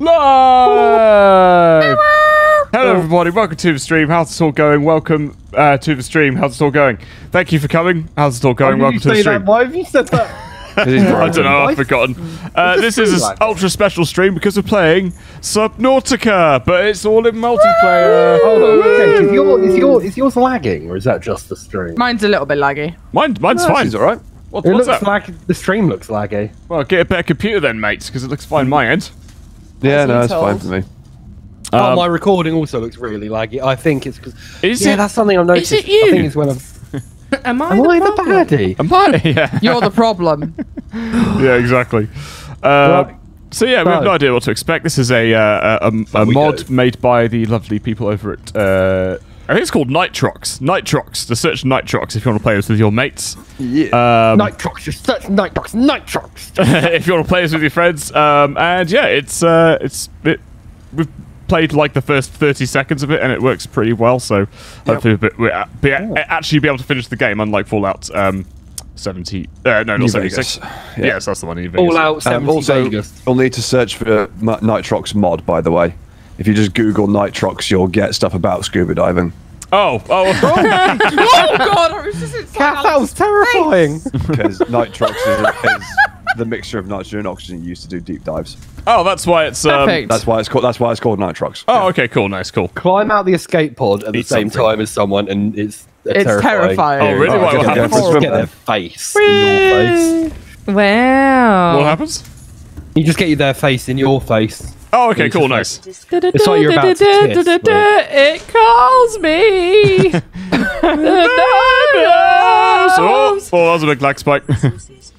Live! Hello, everybody. Welcome to the stream. How's it all going? Welcome uh, to the stream. How's it all going? Thank you for coming. How's it all going? Why Welcome to the say that? stream. Why have you said that? I don't know. I've forgotten. Uh, this is an like ultra special stream because we're playing Subnautica, but it's all in multiplayer. Hold on, okay, is, your, is, your, is yours lagging, or is that just the stream? Mine's a little bit laggy. Mine, mine's fine. He's all right. What, It what's looks that? like the stream looks laggy. well, get a better computer then, mates, because it looks fine my end. Yeah, no, you it's fine for me. oh, Um, my recording also looks really laggy. I think it's because Is it yeah, it? that's something I've noticed. Is it I you? think it's when I'm. Am I Am the I the baddie? Am I? Yeah. You're the problem. yeah, exactly. Uh, Right. So yeah, we have no idea what to expect. This is a uh, a, a, a mod made by the lovely people over at uh, I think it's called Nitrox. Nitrox. To search Nitrox if you want to play this with your mates. Yeah. Um, Nitrox, just search Nitrox, Nitrox. if you want to play this with your friends. Um, and yeah, it's uh, it's it, we've played like the first thirty seconds of it, and it works pretty well. So hopefully we'll be, we'll be, actually be able to finish the game, unlike Fallout um, seventy. Uh, no, New not seventy six. Vegas. Yes, that's the one. New Vegas. All out Um, 70 also, Vegas. you'll need to search for M- Nitrox mod, by the way. If you just Google Nitrox, you'll get stuff about scuba diving. Oh, oh. oh god, I was just inside Cat, that was terrifying. Because Nitrox is, is the mixture of nitrogen and oxygen used to do deep dives. Oh, that's why it's. Um, That's why it's called. That's why it's called Nitrox. oh, okay, cool, nice, cool. Climb out the escape pod at the same something. time as someone, and it's It's terrifying. Oh, really? Oh, What, what happens? Horrible. Just get their face in your face. Wow. What happens? You just get you their face in your face. Oh, okay, cool, nice. It's like you're about to kiss, but- It calls me. Oh, oh, that was a big lag spike.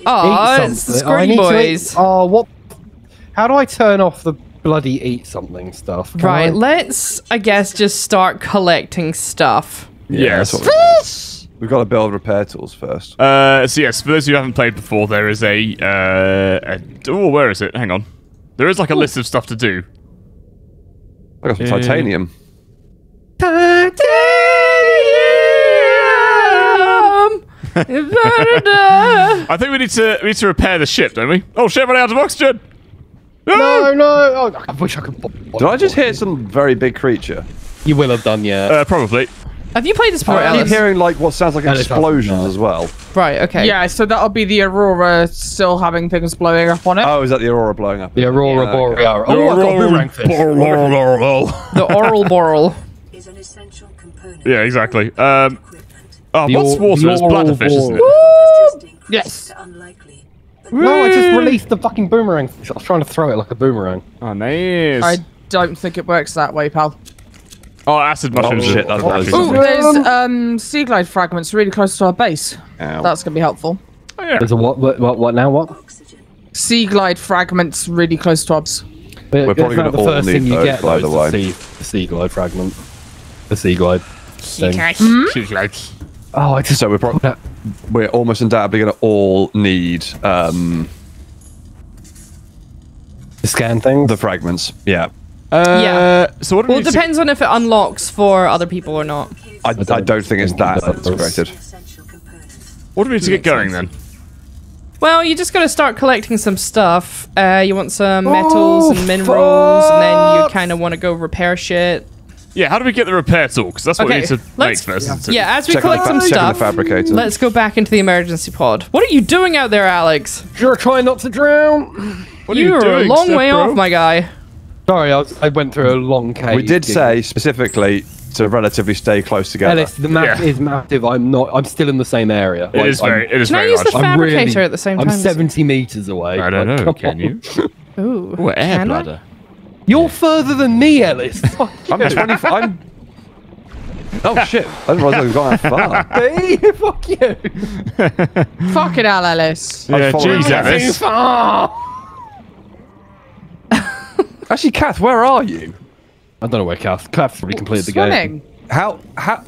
Oh, Eat it's the something. Screen need Boys. eat- Oh, what? How do I turn off the bloody eat something stuff? Can Right, I- let's, I guess, just start collecting stuff. Yeah, yes. that's what we- We've got to build repair tools first. Uh, so yes, for those who haven't played before, there is a, uh, a oh, where is it? Hang on. There is like a list of stuff to do. I got some Yeah. titanium. I think we need to we need to repair the ship, don't we? Oh shit, running out of oxygen. No, no. Oh, I wish I could. Did I just hear some very big creature? You will have done, yeah. Uh, probably. Have you played this before, I keep hearing like what sounds like That is explosions as well. Right, okay. Yeah, so that'll be the Aurora still having things blowing up on it. Oh, is that the aurora blowing up? the Aurora Yeah, okay. Boreal. Oh, I got a. The oral boral. is an essential component. Yeah, exactly. Um, oh, The what's or- water? It's oral bladderfish, isn't it? ball. Has just increased Yes. to No, I just released the fucking boomerang. I was trying to throw it like a boomerang. Oh, nice. I don't think it works that way, pal. Oh, acid mushrooms. shit, that's are what I actually was Ooh, something. there's um, sea glide fragments really close to our base. Ow. That's gonna be helpful. Oh, yeah. There's a what? What? What, what now? What? oxygen. Sea glide fragments really close to our base. We're probably gonna the all first need thing you those, get by though, the way. the sea, the sea glide fragment. The sea glide. thing. She's like- Oh, I just So we're probably we're almost undoubtedly going to all need um, the scan things. the fragments. Yeah, Uh, Yeah. So what Well, it depends on if it unlocks for other people or not. I, I don't think it's that that's created. Essential component. What do we need to get going then? Well, you just got to start collecting some stuff. Uh, you want some metals and minerals, and then you kind of want to go repair shit. Yeah, how do we get the repair tool? Because that's what we need to make let's- first. isn't? Yeah, as we Checking collect some stuff, let's go back into the emergency pod. What are you doing out there, Alex? You're trying not to drown. What are you You're doing, a long Steph, way bro? off, my guy. Sorry, I, was, I went through a long cave. we did Giggity. say specifically to relatively stay close together. Ellis, the map Yeah. is massive. I'm not. I'm still in the same area. It is I'm- very. It is Can I very use large. the I'm fabricator really- at the same time? I'm time? 70 meters away. I don't Like, know. Can on. you? Ooh, Oh, air can I? bladder. You're further than me, Ellis. Fuck I'm 20. I'm. Oh shit! I didn't realize I'd gone that far. me. Fuck you. Fucking hell, Ellis. Yeah, following jeez, Kath. Alice. far. Actually, Kath, where are you? I don't know where Kath. Kath probably completed the game. Swimming. How how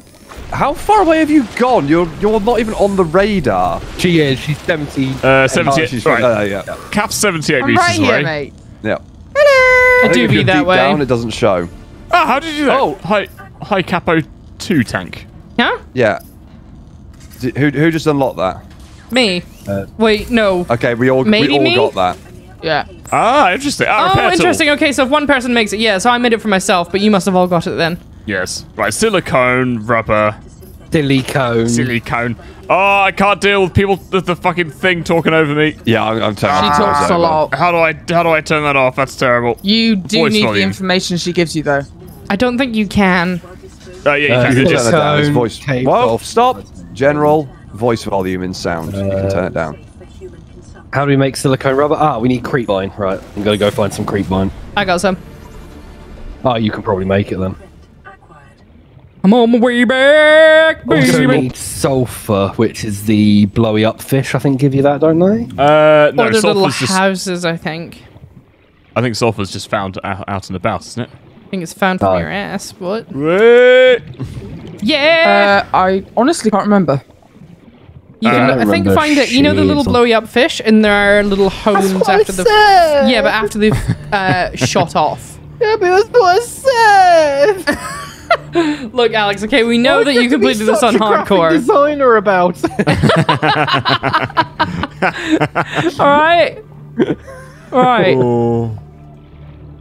how far away have you gone? You're you're not even on the radar. She is. She's 70. Uh, 78. Oh, she's right. uh, yeah, Kath's 78 I'm meters right here, mate. yeah. I I do if be that deep way. Down, it doesn't show. Ah, how did you do that? Oh. high, high capo two tank. Huh? Yeah. D- who who just unlocked that? Me. Uh, Wait, no. Okay, we all Maybe we all me? got that. Yeah. Ah, interesting. Ah, Oh, repair tool. interesting. Okay, so if one person makes it, yeah, so I made it for myself, but you must have all got it then. Yes. Right, silicone, rubber, Silicone. silicone. Oh, I can't deal with people. The, the fucking thing talking over me. Yeah, I'm, I'm telling She you. talks a lot. How do I how do I turn that off? That's terrible. You do Voice need the information she gives you, though. I don't think you can. Uh, yeah, you Uh, can You do can just. turn it down. It's voice. Whoa, stop. General voice volume in sound. you can turn it down. For human consumption. How do we make silicone rubber? Ah, we need creep vine. Right, I'm gonna go find some creep vine. I got some. Oh, you can probably make it then. I'm on my way back, baby. Also baby. need sulfur, which is the blowy up fish. I think give you that, don't they? Uh, no, or the little sulfur's just. houses, I think. I think sulfur's just found out, out and about, isn't it? I think it's found from Oh. your ass. What? Wait. Yeah. Uh, I honestly can't remember. You can, I I think find it. You know the little shit. blowy up fish in their little homes after the. Yeah, but after they've uh, shot off. Yeah, but that's what I said. Look, Alex. Okay, we know that you completed this on hardcore. designer about. All right. All right. Oh.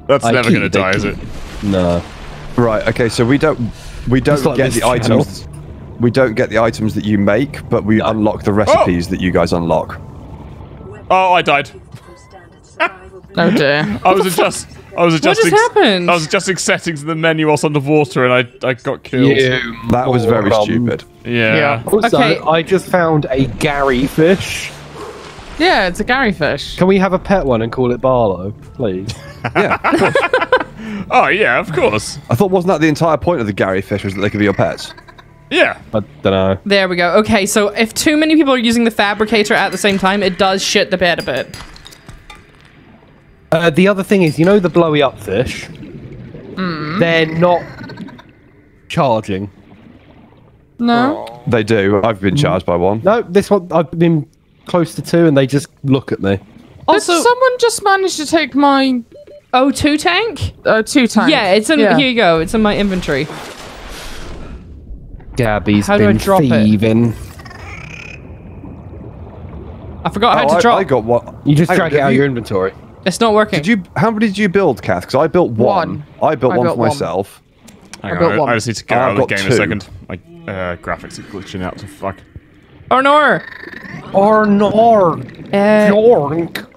That's I never keep gonna die, is it? no. Right. Okay. So we don't we don't Just like get this the items. We don't get the items that you make, but we unlock the recipes that you guys unlock. Oh, I died. For standard survival. Oh dear. I was adjust. I was What just adjusting. happened? I was adjusting settings in the menu whilst underwater, and I I got killed. You That was very moron. stupid. Yeah. Yeah. Also, Okay. I just found a Garryfish. Yeah, it's a Garryfish. Can we have a pet one and call it Barlow, please? Yeah. of course. Oh yeah, of course. I thought wasn't that the entire point of the Garryfish was that they could be your pets? Yeah. I don't know. There we go. Okay, so if too many people are using the fabricator at the same time, it does shit the bed a bit. Uh, the other thing is, you know the blowy up fish? Mm. They're not charging. No. They do. I've been charged by one. No, this one I've been close to two, and they just look at me. Also, Did someone just manage to take my O2 tank? uh, two tank? Yeah, it's in. Here you go. It's in my inventory. Gabby's How do I been drop it? thieving. I forgot how Oh, to I, drop. I got what? You just Hang drag it out of you- your inventory. It's not working. Did you? How many did you build, Kath? Because I built one. One. I built I one built for one. myself. Hang built on, I, one. I just need to get I've out of the game in two. a second. My uh, graphics are glitching out to fuck. Arnor! Arnor! Or Uh, Jork.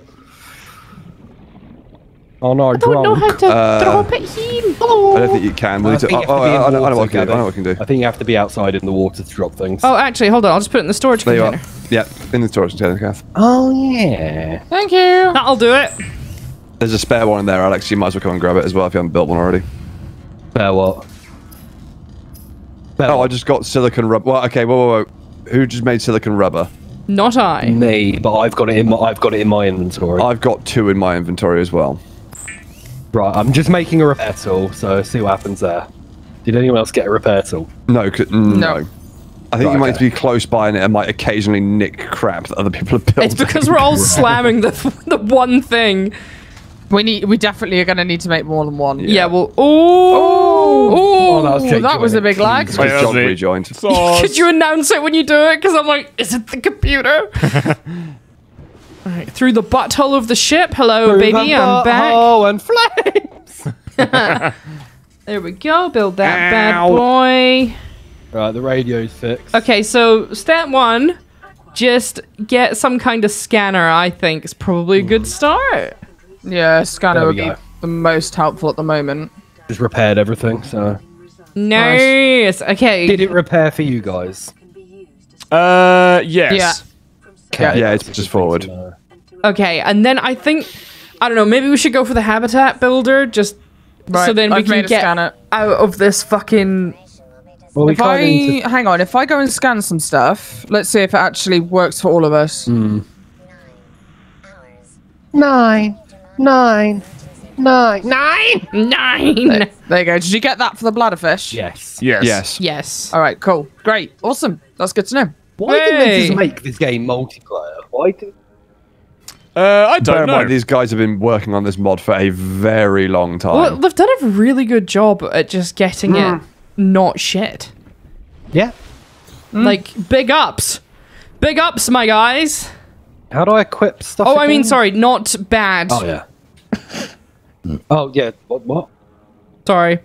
Oh no, I don't know how to Uh, drop it here. I don't think you can. We'll I need to- think you oh, have to be in oh, I know- I know what I can do. I know what I can do. I think you have to be outside in the water to drop things. Oh, actually, hold on. I'll just put it in the storage There you container. are. Yeah, in the storage container, Kath. Oh, yeah. Thank you. That'll do it. There's a spare one in there, Alex. You might as well come and grab it as well if you haven't built one already. Bear what? Bear Oh, I just got silicon rubber. Well, okay, whoa, whoa, whoa. Who just made silicon rubber? Not I. me, but I've got it in my I've got it in my inventory. I've got two in my inventory as well. Right, I'm just making a repair tool, so see what happens there. Did anyone else get a repair tool? No, c- no. I think Right, you might okay. be close by and it might occasionally nick crap that other people have built. It's because we're all slamming the the one thing. We need. We definitely are going to need to make more than one. Yeah. well. Oh. Oh, that was Jake that was a big lag. Because Wait, John rejoined. Could you announce it when you do it? Because I'm like, is it the computer? Alright, through the butthole of the ship. Hello, baby, I'm back. Oh, and flames. There we go. Build that bad boy. Right, the radio's fixed. Okay, so step one, just get some kind of scanner. I think is probably a good start. Yeah, scanner There would we be the most helpful at the moment. Just repaired everything. So, Nice. Okay. did it repair for you guys? Can be used as Uh, yes. Yeah. Okay, Yeah, it's just forward. Okay, and then I think I don't know. Maybe we should go for the habitat builder, just Right. so then we I've can made a get out of this fucking. Well, we If I kind of need to hang on, if I go and scan some stuff, let's see if it actually works for all of us. Hmm. Nine, nine, nine, nine, nine. nine, nine, nine. Nine. There you go. Did you get that for the bladderfish? Yes. Yes. Yes. Yes. All right. Cool. Great. Awesome. That's good to know. Why didn't they just make this game multiplayer? Why did? Uh, I don't in know. mind, these guys have been working on this mod for a very long time. Well, they've done a really good job at just getting it not shit. Yeah. Like big ups, big ups, my guys. How do I equip stuff? Oh, I mean, sorry, not bad. Oh yeah. oh yeah. What? What? Sorry.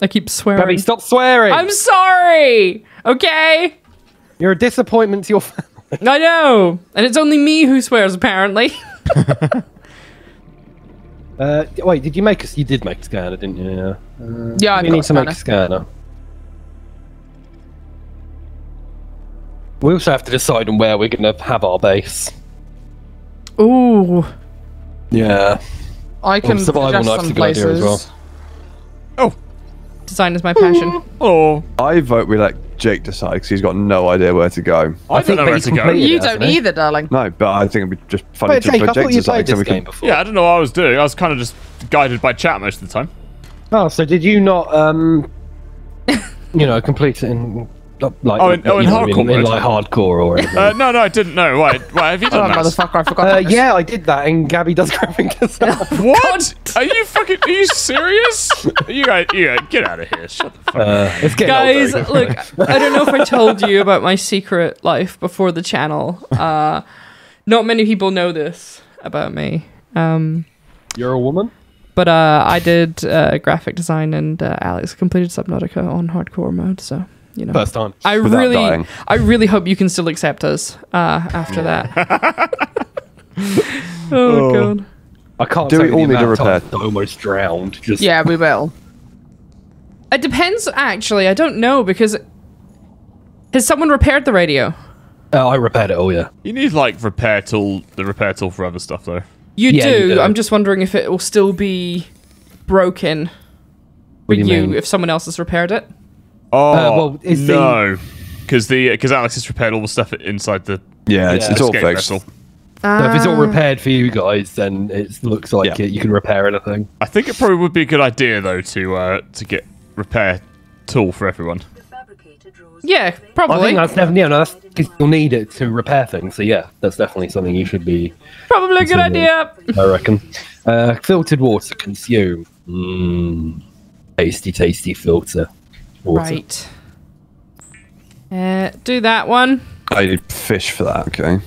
I keep swearing. Gabby, stop swearing. I'm sorry. Okay. You're a disappointment to your family. I know. And it's only me who swears, apparently. Uh, wait, did you make us? You did make a scanner, didn't you? Yeah. Uh, Yeah, I've we got need a to make a scanner. scanner. We also have to decide on where we're going to have our base. Ooh. Yeah. I can survival suggest knife's some a good idea as places. well. Oh, Design is my passion. oh, I vote we let Jake decide because he's got no idea where to go. I, don't know where to go. You don't he? either, darling. No, but I think it'd be just funny Wait, to Jake, I thought Jake you decide played so this game can. before. Yeah, I don't know what I was doing. I was kind of just guided by chat most of the time. Oh, so did you not, um, you know, complete it in like, Oh, in- oh, in know, hardcore in, in like hardcore or anything? Uh, no, no, I didn't know. Why? Why have you Oh, done that? motherfucker, I forgot. Uh, this. yeah, I did that, and Gabby does graphic design. What? Are you fucking? Are you serious? you guys, you guys, get out of here! Shut the fuck. up. Uh, it's Guys, older. look, I don't know if I told you about my secret life before the channel. Uh, not many people know this about me. Um, You're a woman. but uh, I did uh, graphic design, and uh, Alex completed Subnautica on hardcore mode. So you know, First time. I Without really, dying. I really hope you can still accept us uh, after that. oh, god. I can't. Do tell we all need a repair? I almost drowned. Just Yeah, we will. It depends. Actually, I don't know because has someone repaired the radio? Uh, I repaired it Oh Yeah. You need like repair tool, the repair tool for other stuff though. You Yeah, do. you do. I'm just wondering if it will still be broken for What do you you, if someone else has repaired it. Oh well, is no, because the because Alex has repaired all the stuff inside the Yeah, it's, Yeah. it's all fixed. vessel. So if it's all repaired for you guys, then it looks like Yeah. it, you can repair anything. I think it probably would be a good idea though to uh, to get repair tool for everyone. The fabricator draws Yeah, I think that's definitely yeah, no, that's because you'll need it to repair things. So yeah, that's definitely something you should be. Probably a good idea. I reckon. Uh, filtered water consume. Mmm. Tasty, tasty filter. Water. Right. Uh, do that one. I need fish for that. Okay.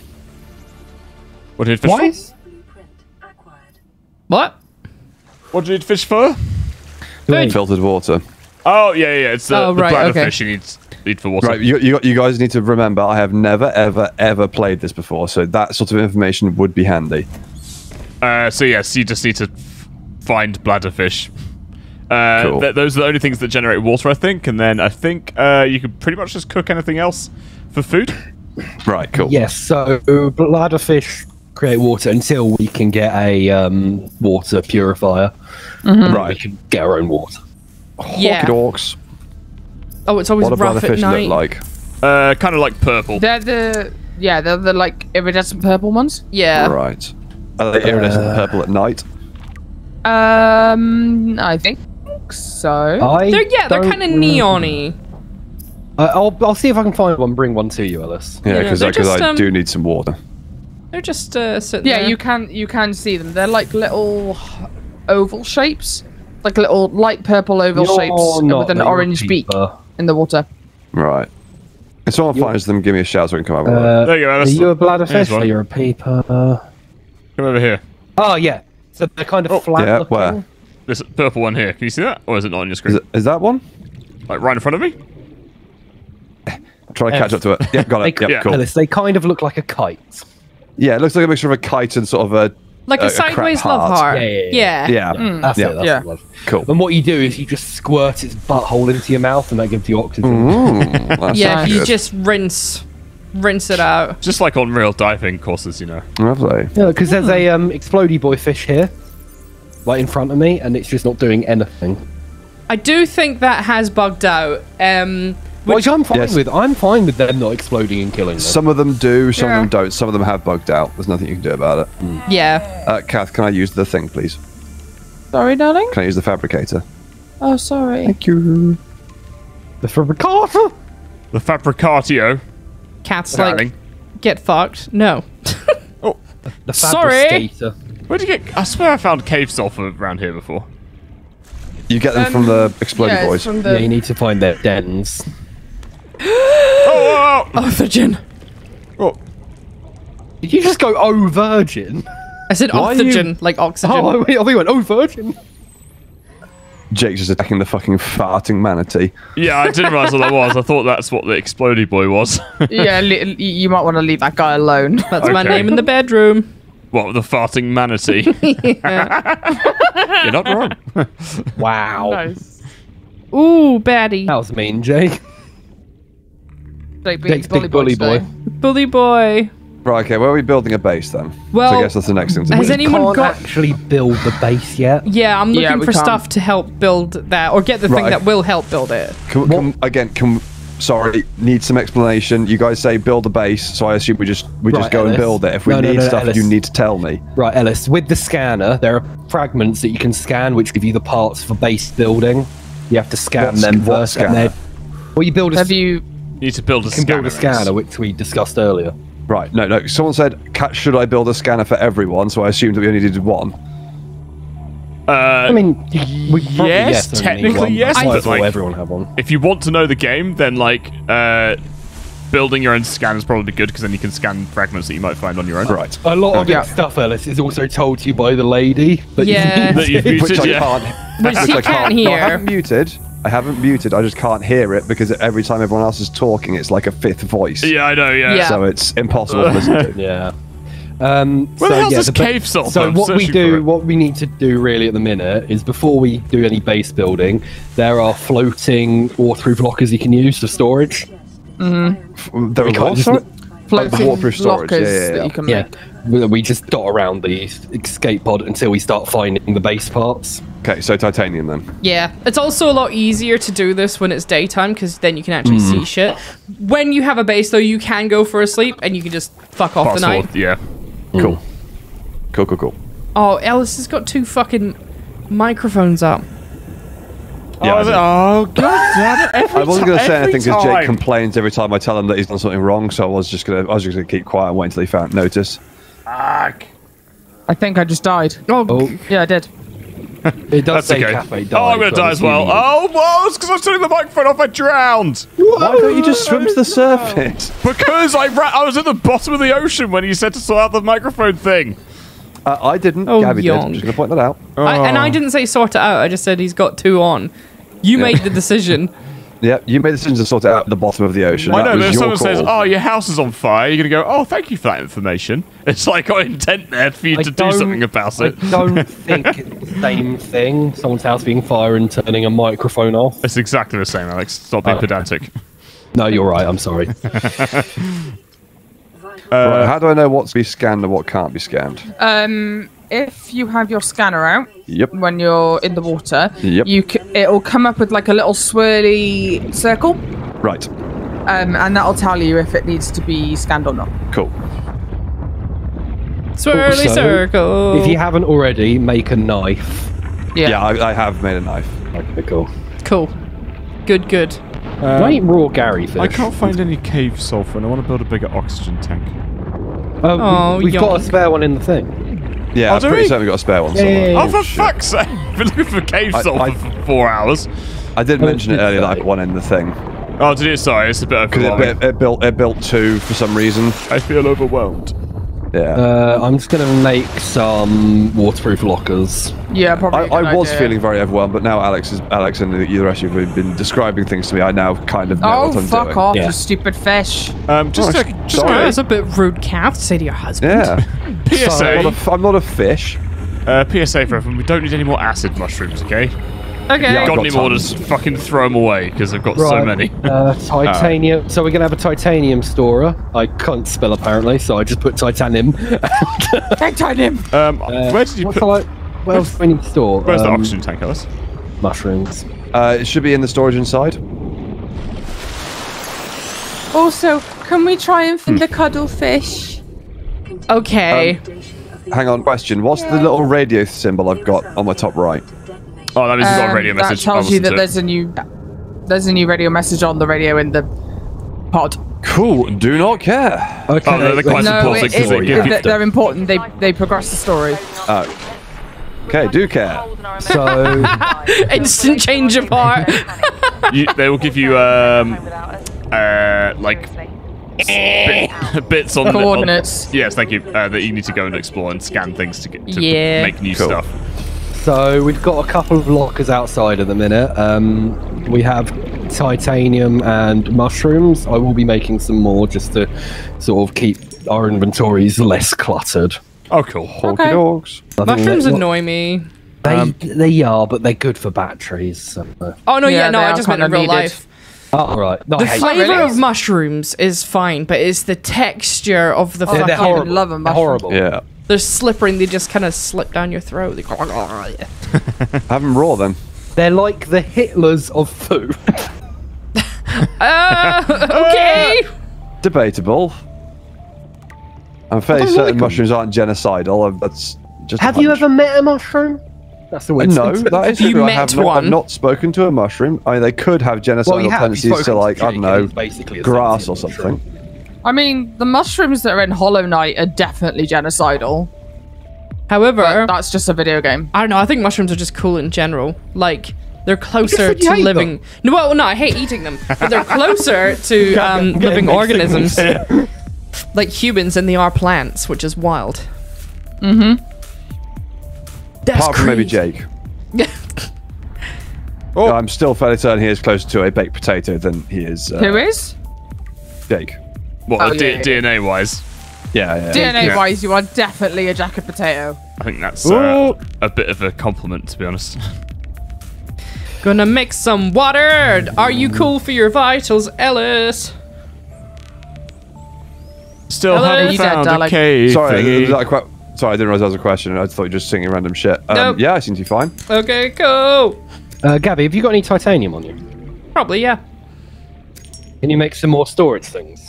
What did you fish Why? for? blueprint. What? What did you fish for? Good. Filtered water. Oh yeah, yeah, it's the, Oh, the right, bladder okay. fish you need need for water. Right, you, you, you guys need to remember, I have never, ever, ever played this before, so that sort of information would be handy. Uh, so yes, you just need to find bladder fish. Uh, Cool. th- those are the only things that generate water, I think, and then I think uh, you can pretty much just cook anything else for food. Right, cool. Yes. So bladderfish create water until we can get a um, water purifier. And then We can get our own water. Yeah. Dorks. Oh, it's always What do rough at bladderfish night. look like? Uh, kind of like purple. They're the yeah, they're the like iridescent purple ones. Yeah. Right. Are they iridescent purple at night? Um, I think so. I They're yeah, they're kind of remember. neony. I- I'll I'll see if I can find one. Bring one to you, Ellis. Yeah, Yeah, because they're I um, do need some water. They're just uh, sitting yeah, there. you can you can see them. They're like little oval shapes, like little light purple oval You're shapes with an the orange beak in the water. Right. If someone finds them, give me a shout so we can come over. Uh, There you go, Are that's- you a here's bladderfish or you're a peeper? Come over here. Oh yeah. So they're kind of flat. yeah, looking. where? This purple one here. Can you see that, or is it not on your Is, screen? it, is that one? Like right in front of me? Try to catch up to it. Yeah, got They, it. Yep, Yeah. cool. Ellis, they kind of look like a kite. Yeah, it looks like a mixture of a kite and sort of a. like a- a a crap sideways love heart. heart. Yeah, yeah, Yeah. Yeah. That's Yeah. it. That's Yeah. the. Cool. And what you do is you just squirt its butthole into your mouth, and that gives you oxygen. Mm, Yeah, sounds you just rinse, rinse it out. Just like on real diving courses, you know. Lovely. Yeah, because there's a um, explodey boy fish here, right in front of me, and it's just not doing anything. I do think that has bugged out. Um, Which I'm fine Yes. with. I'm fine with them not exploding and killing them. Some of them do, some Yeah. of them don't. Some of them have bugged out. There's nothing you can do about it. yeah. Uh, Kath, can I use the thing, please? Sorry, darling. Can I use the fabricator? Oh, sorry. Thank you. the fabricator? The fabricatio, Cats darling. like get fucked. No. oh, The Sorry. Fabricator. Where'd you get? I swear I found cave sulfur around here before. You get them from the um, exploding yeah, boys. from Yeah, you need to find their dens. Oh, oh, oh, the gin. oh. oh. Did you just go oh virgin? I said oh, Why are you- oxygen, like oxygen. Oh, I, I thought you went oh virgin. Jake's just attacking the fucking farting manatee. Yeah, I didn't realize what that was. I thought that's what the explodey boy was. yeah, you might want to leave that guy alone. That's my name in the bedroom. What, the farting manatee? You're not wrong. Wow. nice. Ooh, baddie. That was mean, Jake. Like, Jake's big bully boy. Bully boy. Right, okay, where are we building a base then? so Well, I guess that's the next thing to has do. anyone Can't got- actually build the base yet. Yeah, I'm looking Yeah, for can't. stuff to help build that, or get the thing that will help build it. Can, can, again, can sorry, need some explanation. You guys say build a base, so I assume we just we just Right, go and build it. If we No, no, need no, stuff, Ellis. you need to tell me. Right, Ellis, with the scanner, there are fragments that you can scan which give you the parts for base building. You have to scan What them sc- what first, scanner? then. Well, you build a, Have you? You need to build a you can scanner. build a scanner, which we discussed earlier. Right, no, no. Someone said, "Ca- "Should I build a scanner for everyone?" So I assumed that we only needed one. Uh, I mean, we probably yes, only technically one. yes, Might but as well like- everyone have one. if you want to know the game, then like uh, building your own scanner is probably good because then you can scan fragments that you might find on your own. Right. A lot of Yeah. its stuff, Ellis, is also told to you by the lady. But you Yeah. That you've muted, Which I yeah. can't. Which which I can't No, I hear. haven't muted. I haven't muted. I just can't hear it because every time everyone else is talking, it's like a fifth voice. Yeah, I know. Yeah. Yeah. So it's impossible to listen to. Yeah. Um, Where the so, hell's yeah, this the cave solve? So what we do, what we need to do really at the minute is before we do any base building, there are floating waterproof lockers you can use for storage. There We are can't what? just- Sorry? Floating waterproof storage, lockers yeah, yeah, that you can Yeah, make. we, we just dot around the escape pod until we start finding the base parts. Okay, so titanium then. Yeah, it's also a lot easier to do this when it's daytime because then you can actually see shit. When you have a base, though, you can go for a sleep and you can just fuck off the night. Password, yeah. Cool. Cool, cool, cool. Oh, Ellis has got two fucking microphones up. Yeah, oh, I oh, oh god damn it! Every I wasn't going to say anything because. Jake complains every time I tell him that he's done something wrong. So I was just gonna, I was just gonna keep quiet and wait until he found notice. Fuck. I think I just died. Oh, Oh, Yeah, I did. It does That's say okay. cafe oh, I'm gonna die as well. assuming- Oh, well, it's because I'm turning the microphone off. I drowned. Why don't you just swim to the surface? Because I ra- I was at the bottom of the ocean when you said to sort out the microphone thing. Uh, I didn't. Oh, Gabby did. I'm just gonna point that out. I, and I didn't say sort it out. I just said he's got two on. You made the decision. Yeah, you made the decision to sort it out at the bottom of the ocean. I That know, but if your someone says, "Oh, your house is on fire," you're gonna go, "Oh, thank you for that information." It's like got intent there for you I to do something about I it. don't think it's the same thing. Someone's house being fire and turning a microphone off. It's exactly the same, Alex. Stop being Oh. pedantic. No, you're right. I'm sorry. Right, how do I know what's to be scanned and what can't be scanned? Um, if you have your scanner out Yep. when you're in the water, Yep. you c- it'll come up with like a little swirly circle, Right. um, and that'll tell you if it needs to be scanned or not. Cool. Swirly Also, circle. If you haven't already, make a knife. Yeah. Yeah, I, I have made a knife. Okay, cool. Cool. Good, good. I eat raw Garryfish. I can't find any cave sulfur, and I want to build a bigger oxygen tank. Oh, Oh, we, we've got a spare one in the thing. Yeah, Oh, I've do pretty we? certainly got a spare one Yeah, somewhere. yeah, yeah. Oh, for shit. fuck's sake! I've been looking for cave I- I- for four hours. I did oh, mention it earlier that I say. put one in the thing Oh, did it? Sorry, it's a bit because it, it, it built it built two for some reason. I feel overwhelmed. Yeah. Uh, I'm just gonna make some waterproof lockers. Yeah, probably. I, a good I was idea. feeling very overwhelmed, but now Alex is Alex and the, the rest of you have been describing things to me. I now kind of know Oh, what I'm doing. Oh, fuck off, Yeah. you stupid fish. Um, just Oh, a, just sorry. a That's a bit rude, Kath, to say to your husband. Yeah. PSA. I'm, not a, f- I'm not a fish. Uh, PSA for everyone. We don't need any more acid mushrooms, okay? Okay. Yeah, I've got got any more? tons. Just fucking throw them away because I've got so many. Uh, titanium. So we're gonna have a titanium storer. I can't spell apparently, so I just put titanium. Titanium. Um, Uh, where did you what's put? the, like, what else do we need to store? Where's the Um, oxygen tank, Alice? Mushrooms. Uh, it should be in the storage inside. Also, can we try and find the cuddlefish? Okay. Hang on, question. What's the little radio symbol I've got on my top right? Oh, that means you've got a Um, radio that message. tells you that to it. there's a new there's a new radio message on the radio in the pod. Cool. Do not care. Okay. Oh, no, they're quite wait, No, important it, because it, they give it- you- they're important. They they progress the story. Oh. Okay, do care. So Instant change of heart. You, they will give you um, uh, like bit, bits on the- on- Coordinates. yes, thank you. Uh, that you need to go and explore and scan things to get to Yeah. make new Cool. stuff. So we've got a couple of lockers outside at the minute. Um, we have titanium and mushrooms. I will be making some more just to sort of keep our inventories less cluttered. Oh, cool. Okay. dogs. Mushrooms that- annoy me. They, Um, they are, but they're good for batteries. So. Oh no, yeah, Yeah, no, I just meant in real needed. life. Oh, right. No, The flavor really? of mushrooms is fine, but it's the texture of the Oh, fucking. they're fucking horrible. love 'em, They're mushrooms. horrible. Yeah. They're slippery and they just kind of slip down your throat. They go, Have them raw then. They're like the Hitlers of food. uh, okay. Debatable. I'm fairly don't certain like 'em. mushrooms aren't genocidal. That's just. Have you ever met a mushroom? That's the way. No, that is You true. I met have not, one? I've not spoken to a mushroom. I mean, they could have genocidal Well, you have. You've tendencies to, like, I don't know, basically grass or sentient something. I mean, the mushrooms that are in Hollow Knight are definitely genocidal. However, But that's just a video game. I don't know. I think mushrooms are just cool in general. Like they're closer to hate living. No, well, no, I hate eating them, but they're closer to um, living organisms, like humans, than they are plants, which is wild. Mm-hmm. That's Apart from maybe. Jake. Oh. I'm still fairly certain he is closer to a baked potato than he is uh, Who is? Jake. What, Oh, D- yeah, yeah. DNA wise? Yeah, yeah. DNA Yeah. wise, you are definitely a jacket potato. I think that's uh, a bit of a compliment, to be honest. Gonna mix some water. Are you cool for your vitals, Ellis? Still Hello? haven't You dead, found a cave Sorry, thingy. was that a que- sorry, I didn't realize that was a question. I thought you were just singing random shit. Um, Nope. Yeah, I seem to be fine. Okay, cool. Uh, Gabby, have you got any titanium on you? Probably, yeah. Can you make some more storage things?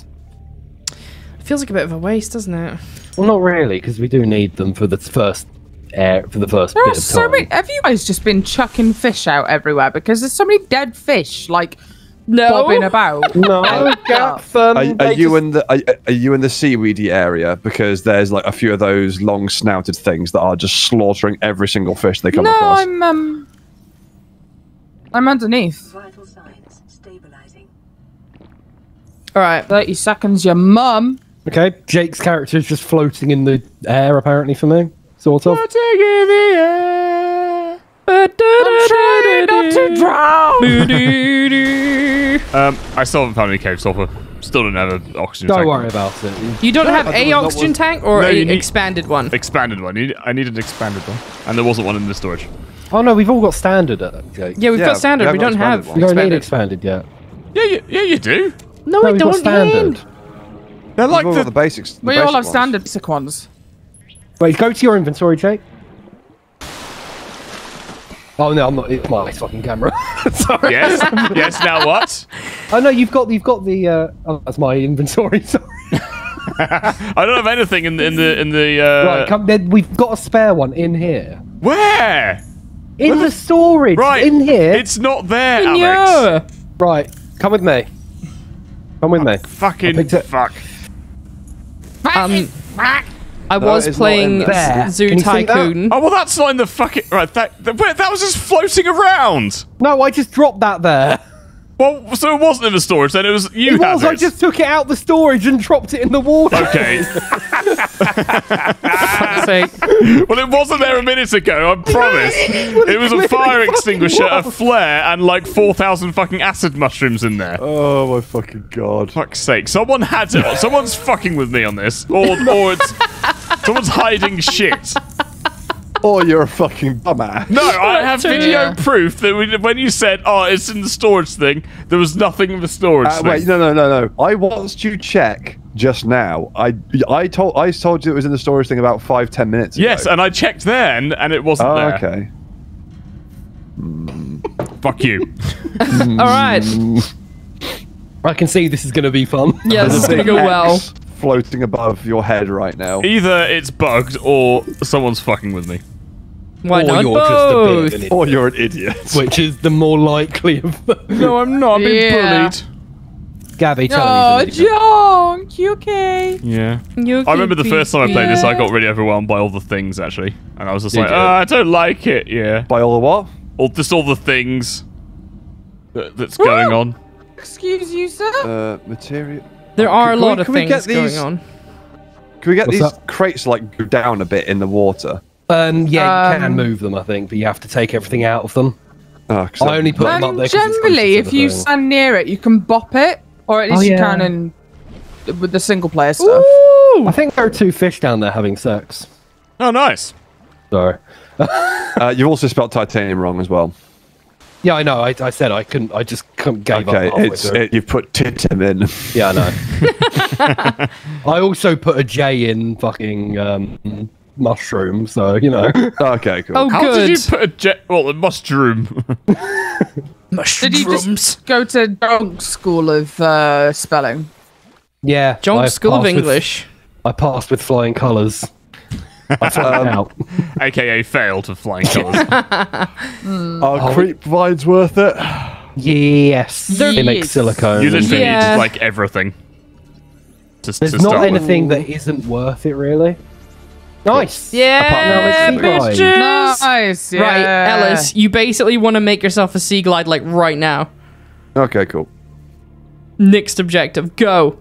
Feels like a bit of a waste, doesn't it? Well, not really, because we do need them for the first air for the first There bit are of so time. many. Have you guys just been chucking fish out everywhere? Because there's so many dead fish, like No. bobbing about. No, Gav, um, Are, are you just- in the are, are you in the seaweedy area? Because there's like a few of those long snouted things that are just slaughtering every single fish they come no, across. No, I'm um, I'm underneath. Vital signs stabilizing. All right. Thirty seconds, your mum. Okay, Jake's character is just floating in the air, apparently, for me. Sort of. Floating in the I'm trying not to drown. Um, I still haven't found any cave sulfur. Still don't have an oxygen tank. Don't worry about it. You don't have a oxygen tank or No, a you need- expanded one? Expanded one. Need- I need an expanded one, and there wasn't one in the storage. Oh no, we've all got standard, uh, Jake. Yeah, we've Yeah, got standard. we We don't have one. We don't need expanded. expanded yet. Yeah, you, yeah, you do. No, No, we don't got standard. Ian. They're like We've all the. the basics. the We all basic have ones. standard basic ones. Wait, go to your inventory, Jake. Oh no, I'm not. It's my fucking camera. Sorry. Yes, yes. Now what? Oh no, you've got you've got the. Uh, oh, that's my inventory. Sorry. I don't have anything in the in the in the. Uh, right, come. Then we've got a spare one in here. Where? In the storage. Right. In here. It's not there, Alex. Yeah. Right. Come with me. Come with me. Fucking fuck. Um, I was it's playing. Zoo Can you see that? Tycoon. Oh well, that's not in the fucking right. That that, that was just floating around. No, I just dropped that there. Well, so it wasn't in the storage. Then it was you it had was. it. I just took it out the storage and dropped it in the water. Okay. Well, it wasn't there a minute ago. I promise. it was a fire fucking extinguisher, a flare, and like four thousand fucking acid mushrooms in there. Oh my fucking god! Fuck's sake! Someone had it. Someone's fucking with me on this, or or it's someone's hiding shit. Oh, you're a fucking bummer. No, I have too. video proof that we, when you said, "Oh, it's in the storage thing," there was nothing in the storage Uh, thing. wait, no, no, no, no. I watched you check just now. I, I told, I told you it was in the storage thing about five, ten minutes ago. Yes, and I checked then, and it wasn't Oh, there. okay. Fuck you. All right. I can see this is going to be fun. Yeah, this is gonna go well. Floating above your head right now. Either it's bugged or someone's fucking with me. Why or not you're both? just a bit of an idiot, Or you're an idiot. which is the more likely of. the- No, I'm not. I've been Yeah. bullied. Gabby, tell Oh, me. he's an idiot. Junk, you okay? Yeah. You I remember the first time I played this, I got really overwhelmed by all the things actually, and I was just Did like, oh, I don't like it. Yeah, By all the what? all just all the things that, that's going on. Excuse you, sir. Uh, material. There are a Can we- lot of can we get things going these- on. Can we get What's these that? crates like go down a bit in the water? Um, yeah, you can Um, move them, I think, but you have to take everything out of them. Oh, 'cause I only put them up there. 'cause it's generally, if the you thing. stand near it, you can bop it, or at least Oh, you yeah. can in with the single player stuff. I think there are two fish down there having sex. Oh, nice. Sorry. uh, you've also spelled titanium wrong as well. Yeah, I know. I, I said I couldn't. I just couldn't gave Okay, up halfway it's it, you've put titim in. Yeah, I know. I also put a J in fucking um, mushroom, so you know. okay, cool. Oh, How good. did you put a jet? Well, a mushroom. Did you just go to Jonk School of uh, Spelling? Yeah. Junk I School of passed with- English. I passed with flying colours. I found out. AKA failed for flying colours. Are creep vines worth it? Yes. They make silicone. you literally Yeah. need like everything. To, There's to not start with. anything that isn't worth it, really. Nice. Yeah, Apart from the sea bitches. Nice, yeah. Right, Ellis, you basically want to make yourself a sea glide like right now. Okay, cool. Next objective, go.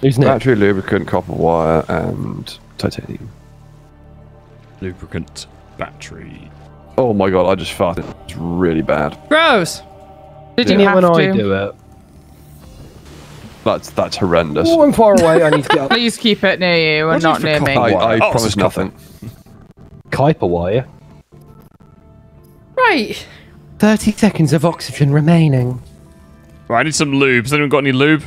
Who's next? Battery, lubricant, copper wire, and titanium. lubricant battery. Oh my god, I just farted. It's really bad. Gross. Did Doing you it have when to? I do it. That's that's horrendous. Oh, I'm far away. I need to get up. Please keep it near you and do not near me. I, I Oh, promise nothing. copper wire. Right. 30 seconds of oxygen remaining. Right, I need some lube. Has anyone got any lube?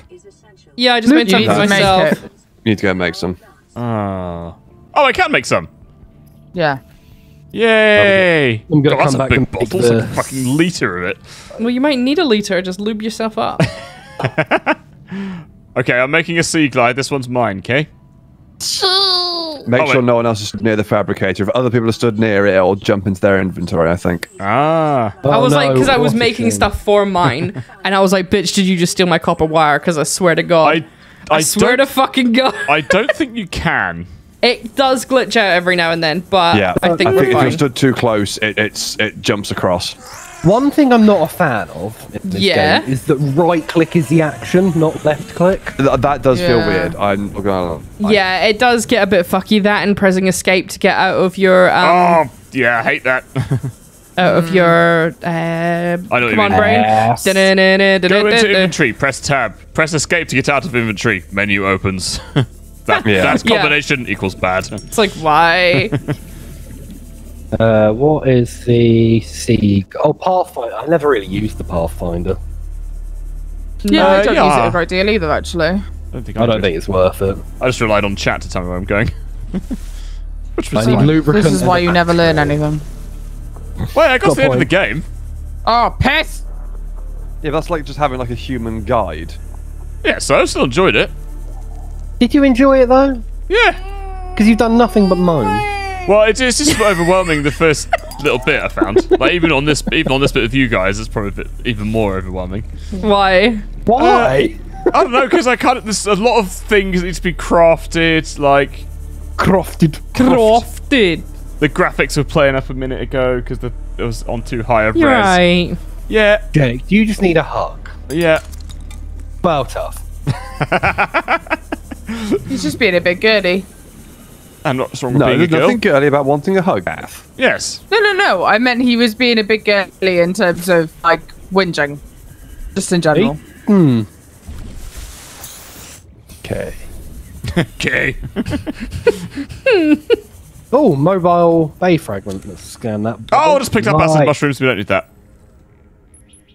Yeah, I just made You need for to make myself. it. Need to go make some. Ah. Oh, I can make some. Yeah. Yay! I'm gonna God, that's come a back big and make bottle. It's like a fucking liter of it. Well, you might need a liter. Just lube yourself up. Okay, I'm making a sea glide. This one's mine, okay? Make Oh, sure wait. no one else is near the fabricator. If other people are stood near it, it'll jump into their inventory, I think. Ah. I was Oh, like, because I was making shame. stuff for mine, and I was like, bitch, did you just steal my copper wire? Because I swear to God. I, I, I, swear don't, to fucking God. I don't think you can. It does glitch out every now and then, but Yeah, I think I we're think if fine. you're stood too close, it, it's it jumps across. One thing I'm not a fan of in this Yeah. game is that right click is the action, not left click. Th- that does feel weird. I'm gonna. I- yeah, it does get a bit fucky. That and pressing escape to get out of your um, Oh, yeah, I hate that. out of your. Uh, I know what come on, brain. Yes. Go into inventory, press tab. Press escape to get out of inventory. Menu opens. that, Yeah. That's Yeah. combination equals bad. It's like why? Uh, what is the sea? Oh, Pathfinder. I never really used the Pathfinder. Yeah, Uh, I don't use yeah. it a great deal either, actually. I don't think I don't did. think it's worth it. I just relied on chat to tell me where I'm going. Which was I need fine. lubricant. This is why and- you never learn anything. Wait, I got, Got to the end of the point. game. Oh, piss! Yeah, that's like just having like a human guide. Yeah, so I still enjoyed it. Did you enjoy it though? Yeah. Because you've done nothing but moan. Well, it's, it's just overwhelming the first little bit I found. Like even on this, even on this bit of you guys, it's probably a bit even more overwhelming. why? Why? Uh, I don't know because I kind of there's a lot of things that need to be crafted. Like crafted, Crafted. the graphics were playing up a minute ago because it was on too high of You're res. right. Yeah, Jake, do you just need a hug? yeah. Well, tough. He's just being a bit girly. And what's wrong with No, being a there's girl? nothing girly about wanting a hug, Bath. Yes. No, no, no. I meant he was being a bit girly in terms of, like, whinging. Just in general. Hmm. Okay. Okay. Oh, mobile bay fragment. Let's scan that. Oh, I just picked up acid Right. mushrooms. We don't need that.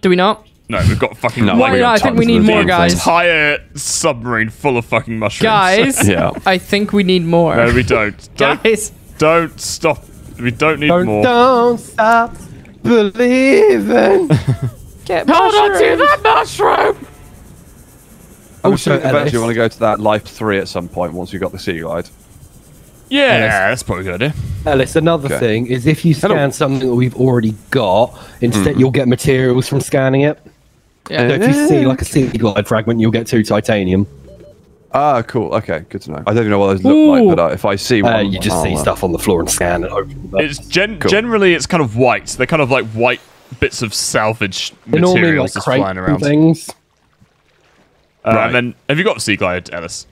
Do we not? No, we've got fucking No, Why we I think we need more, guys. things. entire submarine full of fucking mushrooms. Guys, Yeah. I think we need more. no, we don't. Don't, Guys, don't stop. We don't need Don't, more. don't stop believing. get Hold on to that mushroom! I'm Also, assuming eventually Ellis. you want to go to that life three at some point once you've got the sea glide. Yeah, that's probably a good idea. Ellis, another Okay. thing is if you scan Hello. something that we've already got, instead Mm-hmm. you'll get materials from scanning it. So if you see like a sea glide fragment, you'll get two titanium. Ah, cool. Okay, good to know. I don't even know what those look like, but uh, if I see one, Uh, you just see uh, stuff on the floor and scan it. Open. It's gen- Cool. generally it's kind of white. They're kind of like white bits of salvage They're normally materials like just crates flying and around. things. Uh, Right. And then, have you got Sea Glide, Ellis?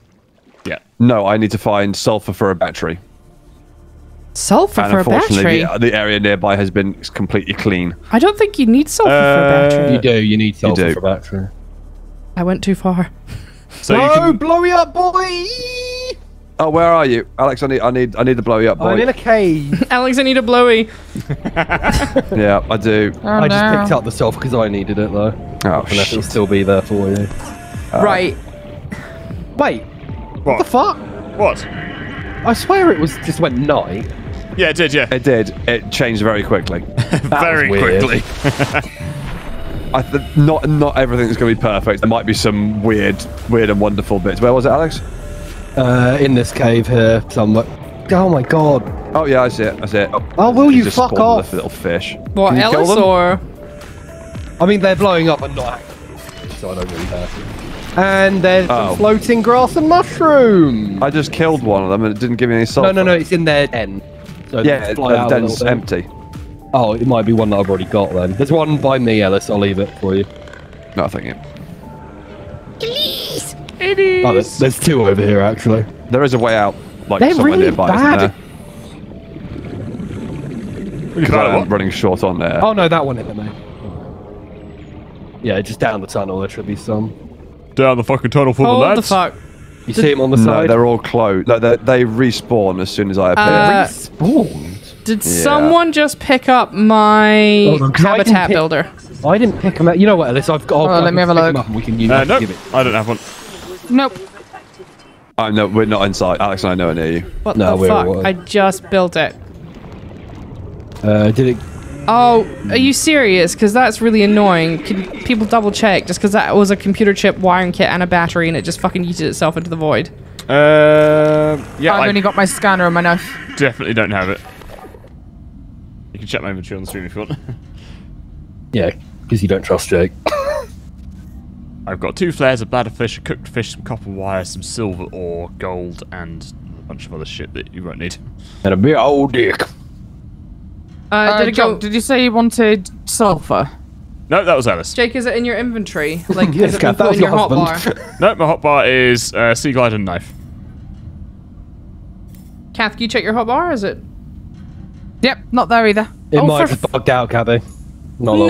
Yeah. No, I need to find sulfur for a battery. Sulfur and for a battery. the, the area nearby has been completely clean. I don't think you need sulfur for a Uh, battery. You do. You need sulfur do. for battery. I went too far. So no, can. blow me up, boy! Oh, where are you, Alex? I need, I need, I need the blow you up boy. I'm in a cave. Alex, I need a blowy. yeah, I do. Oh, I just picked up the sulfur because I needed it though. Oh Unless it'll shit! still be there for you. right. Wait, What? the fuck? What? I swear it was just went night. Yeah, it did, yeah. It did. It changed very quickly. Very quickly. I th- not, not everything's going to be perfect. There might be some weird, weird and wonderful bits. Where was it, Alex? Uh, in this cave here somewhere. Oh my god. Oh yeah, I see it. I see it. Oh, Oh, will you fuck spawned off? the little fish. What, Can you Ellis or. I mean, they're blowing up and not active, so I don't really care. And there's some Oh. floating grass and mushroom. I just killed one of them and it didn't give me any no, no, no, it's in their den. So Yeah, they it, fly out then it's empty. Oh, it might be one that I've already got then. There's one by me, Ellis. I'll leave it for you. No, I think it. Oh, there's, there's two over here actually. There is a way out, like They're somewhere really nearby. bad. Because I'm running short on there. Oh no, that one hit me. Yeah, just down the tunnel. There should be some. Down the fucking tunnel for the Hold lads. the fuck. You see him on the no, side? they're all closed. No, they they respawn as soon as I appear. Uh, spawned. Did Yeah. someone just pick up my Hold on, 'cause I habitat pick- builder? I didn't pick them up. You know what, Ellis? I've got. Oh, I'll let me have a look. we can use Uh, it. no, Give it. I don't have one. Nope. I'm no, we're not inside. Alex and I know near you. What No, the we're fuck? all- I just built it. Uh, did it? Oh, are you serious? Because that's really annoying. Can people double check? Just because that was a computer chip, wiring kit, and a battery, and it just fucking yeeted itself into the void. Uh, yeah, I've I only got my scanner and my knife. definitely don't have it. You can check my inventory on the stream if you want. Yeah, because you don't trust Jake. I've got two flares, a bladder fish, a cooked fish, some copper wire, some silver ore, gold, and a bunch of other shit that you won't need. and a big old dick. Uh, Uh, did it John, go? did you say you wanted sulfur? No, that was Ellis. Jake, is it in your inventory? Like, Yes, has it been that was in your your hotbar? husband. No, my hotbar is uh, sea glide and knife. Kath, can you check your hotbar? Is it? Yep, not there either. It Oh, might for have bugged out, Gabby. Not a lot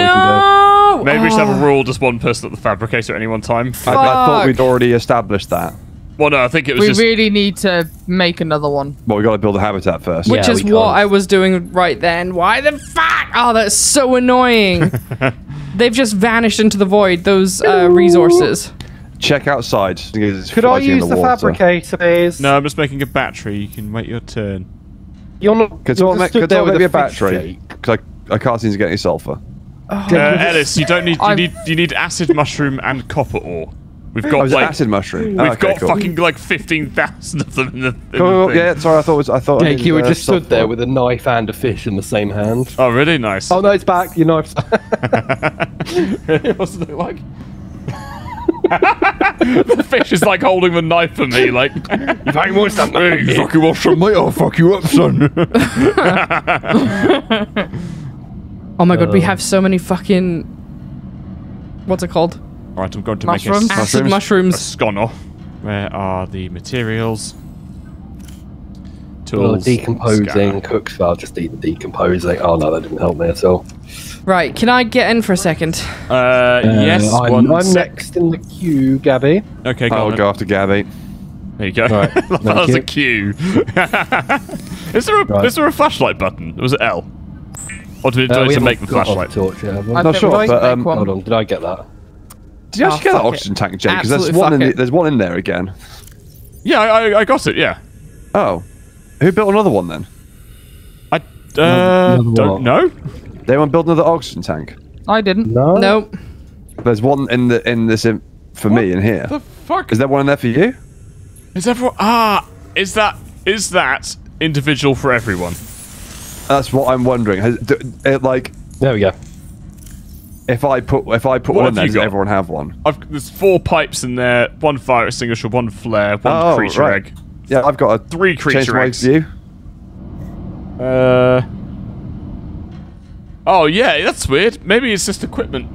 No. Maybe we should have Oh, a rule: just one person at the fabricator at any one time. I, I thought we'd already established that. Well, no, I think it was We just. really need to make another one. Well, we got to build a habitat first. Which Yeah, is what can't. I was doing right then. Why the fuck? Oh, that's so annoying. They've just vanished into the void. Those uh, resources. Check outside. Could I use the, water. fabricator, please? no, I'm just making a battery. You can wait your turn. You're not. Could you're someone make, could there someone with make me a battery? Because I, I can't seem to get any sulfur. Uh, Ellis, you don't need. You I've- need. You need acid mushroom and copper ore. We've got Oh, like. acid mushroom? We've Oh, okay, got cool. fucking like fifteen thousand of them in the. In Cool, cool, the thing. yeah, sorry, I thought it was. I thought. I Jake, you were uh, just stood sulfur. there with a knife and a fish in the same hand. Oh, really? Nice. Oh no, it's back. Your knife's. What's it look like? the fish is like holding the knife for me, like. Fucking want some Hey, you fucking want some meat? I'll fuck you up, son. Oh my god, we Uh. have so many fucking. What's it called? Right, I'm going to Mushrooms? make a, Acid a mushrooms. sconner. Where are the materials? Well, Tools. decomposing scanner. cooks. Well, just eat the decomposing. Oh no, that didn't help me at all. Right, can I get in for a second? Uh, yes, Uh, I'm, one I'm sec. next in the queue, Gabby. Okay, go I'll on. go after Gabby. There you go. Right, that thank was a you. Q. is there a Right. is there a flashlight button? Was it L? Or do we, do Uh, I we need to make the flashlight? torch yet, have we? I Not sure, we might but, um. Hold on, did I get that? Did you actually Oh, get that fuck it. oxygen tank, Jake? Because there's one in the, there's one in there again. Yeah, I, I, I got it. Yeah. Oh, who built another one then? I uh, Another don't what? know. Did anyone build another oxygen tank? I didn't. No. Nope. There's one in the in this in, for me in here. The fuck Is there one in there for you? is everyone? Ah, is that is that individual for everyone? That's what I'm wondering. Has, do, it, like, There we go. If I put if I put What one in have there, does got? everyone have one? I've there's four pipes in there. One fire extinguisher, one flare, one Oh, creature right. egg. Yeah, I've got a Three change creature my eggs. view. Uh. Oh yeah, that's weird. Maybe it's just equipment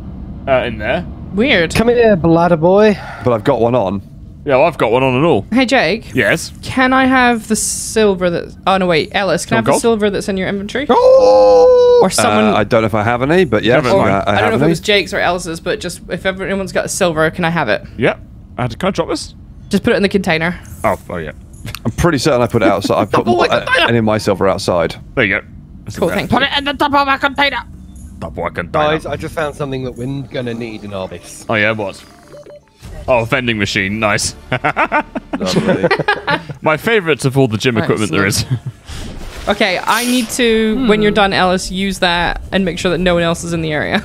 uh, in there. Weird. Come here, bladder boy. But I've got one on. Yeah, well, I've got one on and all. Hey Jake, Yes. can I have the silver that? Oh no, wait, Ellis, can I have the silver that's in your inventory? Oh! Or someone? Uh, I don't know if I have any, but yeah, Never uh, mind. I, I don't know have if it was Jake's or Ellis's, but just if everyone's got a silver, can I have it? Yep. Uh, can I drop this? Just put it in the container. Oh, oh yeah. I'm pretty certain I put it outside. I put boy, uh, container. any of my silver outside. There you go. That's Cool, it. thank you. Put it in the top of my container. That boy can Guys. I just found something that we're gonna need in our base. Oh yeah, what? Oh, vending machine. Nice. Lovely. My favourite of all the gym equipment there is. Okay, I need to, when you're done, Ellis, use that and make sure that no one else is in the area.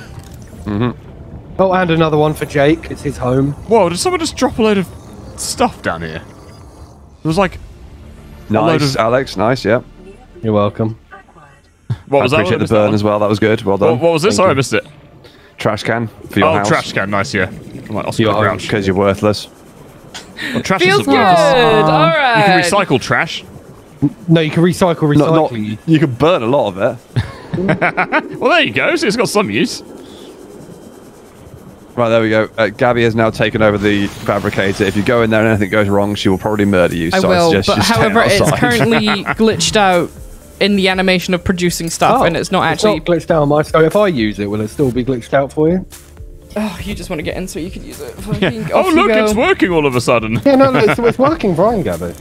Mhm. oh, and another one for Jake. It's his home. Whoa! Did someone just drop a load of stuff down here? It was like, load Nice, of- Alex. Nice, yeah. You're welcome. What I was that? appreciate one? the burn as well. That was good. Well done. What, what was this? Sorry, I missed it. Trash can for your Oh, house. trash can. Nice, yeah. I'm like Oscar Your the own Grouch. Because you're worthless. Well, trash Feels is good. the worst. You can recycle trash. No, you can recycle Not, not, you can burn a lot of it. Well, there you go. So it's got some use. Right, there we go. Uh, Gabby has now taken over the fabricator. If you go in there and anything goes wrong, she will probably murder you. I so will, suggest but you however, it's currently glitched out in the animation of producing stuff, and it's not actually. It's not glitched out on my. So if I use it, will it still be glitched out for you? Oh, you just want to get in so you can use it. Fucking Oh, look, go. it's working all of a sudden. Yeah, no, no it's, it's working fine, Gabby.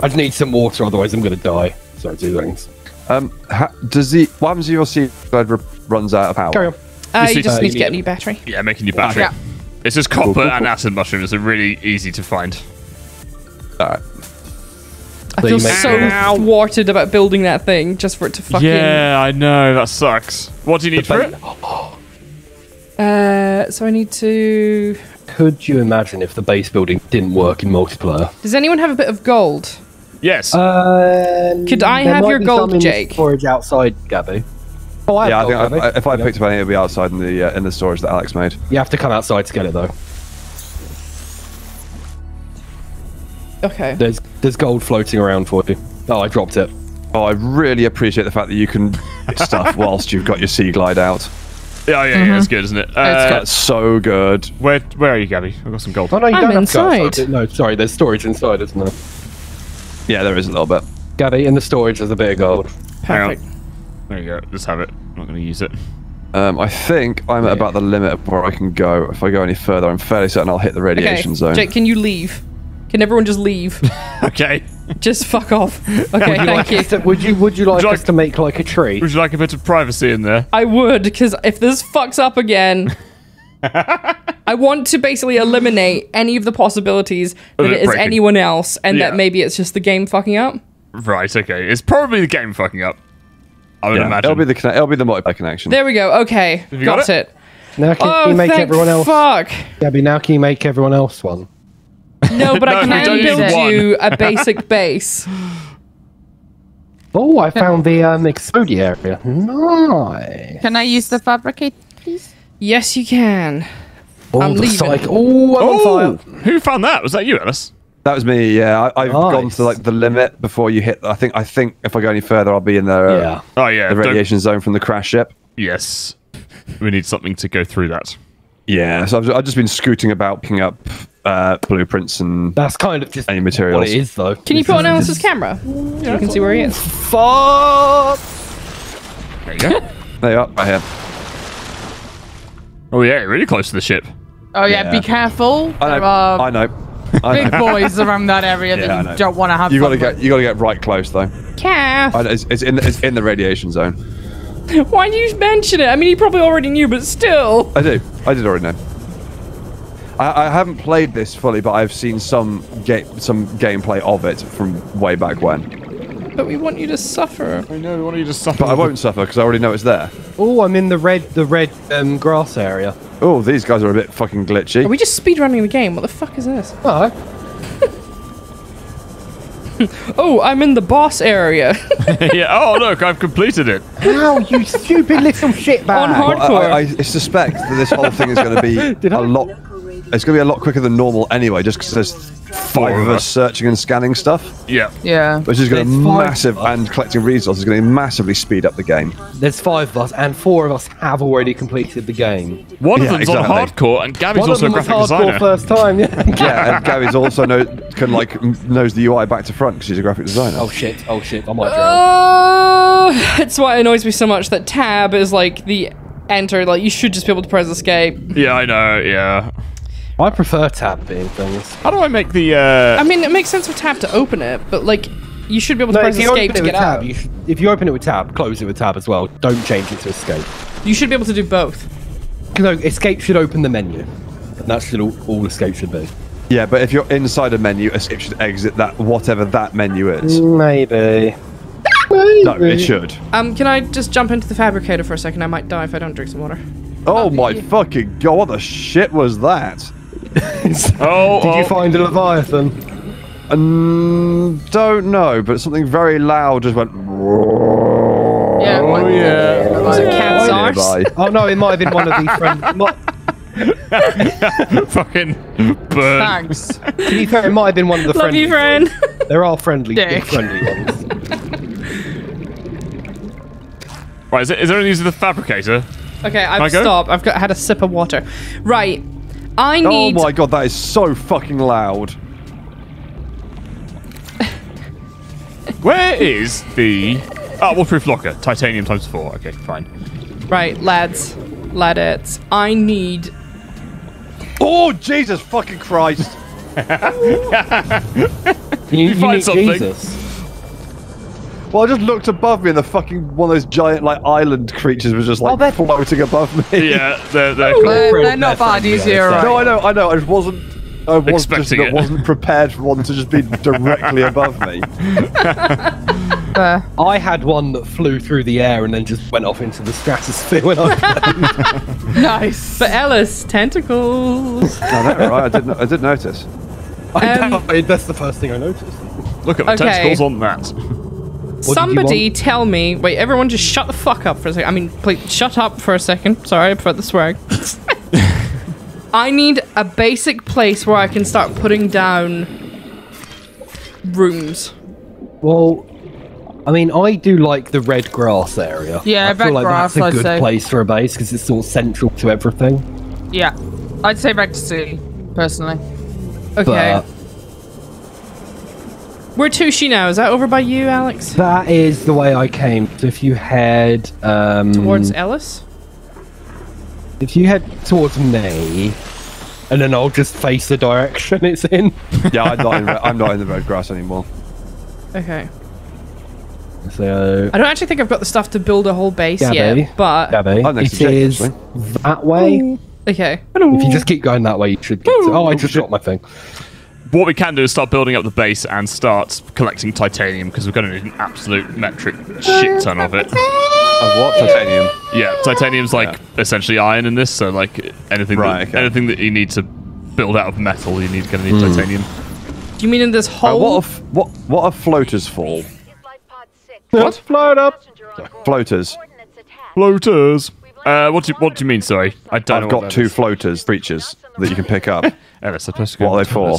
I just need some water, otherwise I'm gonna die. So two things. Um, ha- does the what happens if your seed r- runs out of power? Carry on. Uh, You you just Uh, need to yeah. get a new battery. Yeah, making your battery. Yeah. It's just copper cool, and cool. acid mushrooms. They're really easy to find. All right. I So feel so Ow. thwarted about building that thing just for it to fucking. Yeah, I know. That sucks. What do you need for it? Uh, so I need to. Could you imagine if the base building didn't work in multiplayer? Does anyone have a bit of gold? Yes. Uh, Could I there have might your be gold, some in the Jake? Storage outside, Gabby. Oh, I Yeah, have think gold, I, I, Gabby. if I picked up any, it'd be outside in the uh, in the storage that Alex made. You have to come outside to get it though. Okay. There's there's gold floating around for you. Oh, I dropped it. Oh, I really appreciate the fact that you can stuff whilst you've got your sea glide out. Yeah, yeah, yeah. It's good, isn't it? Uh, That's so good. where, where are you, Gabby? I've got some gold. Oh no, you I'm don't have to go inside. No, sorry, there's storage inside, isn't there? Yeah, there is a little bit. Gabby, in the storage there's a bit of gold. Hang on. Perfect. There you go. Just have it. I'm not going to use it. Um, I think I'm at about the limit of where I can go. If I go any further, I'm fairly certain I'll hit the Okay. radiation zone. Jake, can you leave? Can everyone just leave? Okay. Just fuck off. Okay, Would you thank like you. us to, would you would you like you us to make like a tree? Would you like a bit of privacy in there? I would, because if this fucks up again, I want to basically eliminate any of the possibilities that it it is breaking. anyone else and Yeah. that maybe it's just the game fucking up. Right. Okay. It's probably the game fucking up. I would Yeah, imagine. it'll be the conne- it'll be the multiplayer connection. There we go. Okay, you got, got it. it? Now can Oh, you make everyone else? fuck. Gabby, now can you make everyone else one? No, but I No, we can build one. you a basic base. Oh, I found the um explodey area. Nice. Can I use the fabricate, please? Yes, you can. Oh, I'm the leaving. cycle- Oh, I'm Oh, on fire. who found that? Was that you, Ellis? That was me. Yeah, I, I've gone to like the limit before you hit. I think. I think if I go any further, I'll be in the uh, Yeah. Oh yeah. the don't- radiation zone from the crash ship. Yes. We need something to go through that. Yeah, so I've, I've just been scooting about, picking up uh, blueprints and That's kind of just any materials. what it is, though. Can you put on Ellis's camera? So you can see where he is. Fuck! There you go. There you are, right here. oh yeah, really close to the ship. Oh yeah, Yeah. be careful. I There know. are I know. I big know. boys around that area Yeah, that you don't want to have. You got to get. with. You got to get right close though. Calf. Know, it's, it's in. It's in the radiation zone. Why do you mention it? I mean, you probably already knew, but still. I do. I did already know. I, I haven't played this fully, but I've seen some ga- some gameplay of it from way back when. But we want you to suffer. I know. We want you to suffer. But I won't suffer because I already know it's there. Oh, I'm in the red, the red um, grass area. Oh, these guys are a bit fucking glitchy. Are we just speedrunning the game? What the fuck is this? Oh, Oh, I'm in the boss area. yeah. Oh look, I've completed it. how you stupid little shitbag! On hard- I. I, I suspect that this whole thing is going to be Did a I? lot. Local radio it's going to be a lot quicker than normal anyway, just because there's five of us searching and scanning stuff, Yeah. Yeah. which is going to There's five massive and collecting resources is going to massively speed up the game. There's five of us, and four of us have already completed the game. One Yeah, of them's exactly. on hardcore, and Gabby's One of also a them was graphic hardcore designer. first time. Yeah. Yeah, and Gabby's also know can like m- knows the UI back to front because she's a graphic designer. oh shit! Oh shit! I might drown. Uh, it's why it annoys me so much that tab is like the enter. Like you should just be able to press escape. Yeah, I know. Yeah. I prefer tab being things. How do I make the? uh I mean, it makes sense with tab to open it, but like you should be able to No, press escape to get tab, out. you should, if you open it with tab, close it with tab as well. Don't change it to escape. You should be able to do both. No, escape should open the menu. And that's should all, all escape should be. Yeah, but if you're inside a menu, escape should exit that whatever that menu is. Maybe. No, it should. Um, can I just jump into the fabricator for a second? I might die if I don't drink some water. Oh my fucking god! What the shit was that? Oh, Did oh. you find a leviathan? Um, don't know, but something very loud just went. Yeah. Oh what- yeah. Was it cat's arse? nearby. Oh no, it might have been one of the friend. mo- Fucking burn. Thanks. to be fair, it might have been one of the Love friendly. you, friend. There are friendly, Dick. friendly ones. Right, is, it, is there any use of the fabricator? okay, I I've stopped. I've got had a sip of water. Right. I Oh my god, that is so fucking loud. Where is the? Oh, waterproof locker. Titanium times four. Okay, fine. Right, lads, ladettes. I need. Oh Jesus fucking Christ! You, you find need something. Jesus. Well, I just looked above me, and the fucking one of those giant like island creatures was just like Oh, they're- floating above me. Yeah, they're, they're cool. They're, they're not they're bad. friendly, Easier, I'd. No. I know, I know. I wasn't. I was just Expecting it. wasn't prepared for one to just be directly above me. Fair. I had one that flew through the air and then just went off into the stratosphere when I. Nice. But Ellis, tentacles. No, that right. I didn't. I did notice. Um, I, that's the first thing I noticed. Look at the Okay. tentacles on that. Somebody tell me. Wait, everyone, just shut the fuck up for a second. I mean, please shut up for a second. Sorry for the swag. I need a basic place where I can start putting down rooms. Well, I mean, I do like the red grass area. Yeah, I feel red like grass, that's a good place for a base because it's sort of central to everything. Yeah. I'd say back to sea, personally. Okay. But We're Tushi now. Is that over by you, Alex? that is the way I came. So if you head um, Towards Ellis? if you head towards me, and then I'll just face the direction it's in. Yeah, I'm not. In, I'm not in the red grass anymore. Okay. So, I don't actually think I've got the stuff to build a whole base Gabby. yet, but Gabby, I'm it Jake, is actually. that way. okay. If you just keep going that way, you should get to. Oh, I just got my thing. What we can do is start building up the base and start collecting titanium because we're going to need an absolute metric shit ton of it. Of what? Titanium. Yeah, titanium's like essentially iron in this, so like anything Right, that, okay. anything that you need to build out of metal, you need going to need Hmm. titanium. Do you mean in this Uh, hole? what if what what are floaters for? What? Float up. Floaters. Floaters. Uh, what do you, what do you mean? Sorry, I don't I've know. got two is. floaters, creatures that you can pick up. Yeah, that's supposed to go. what are they for?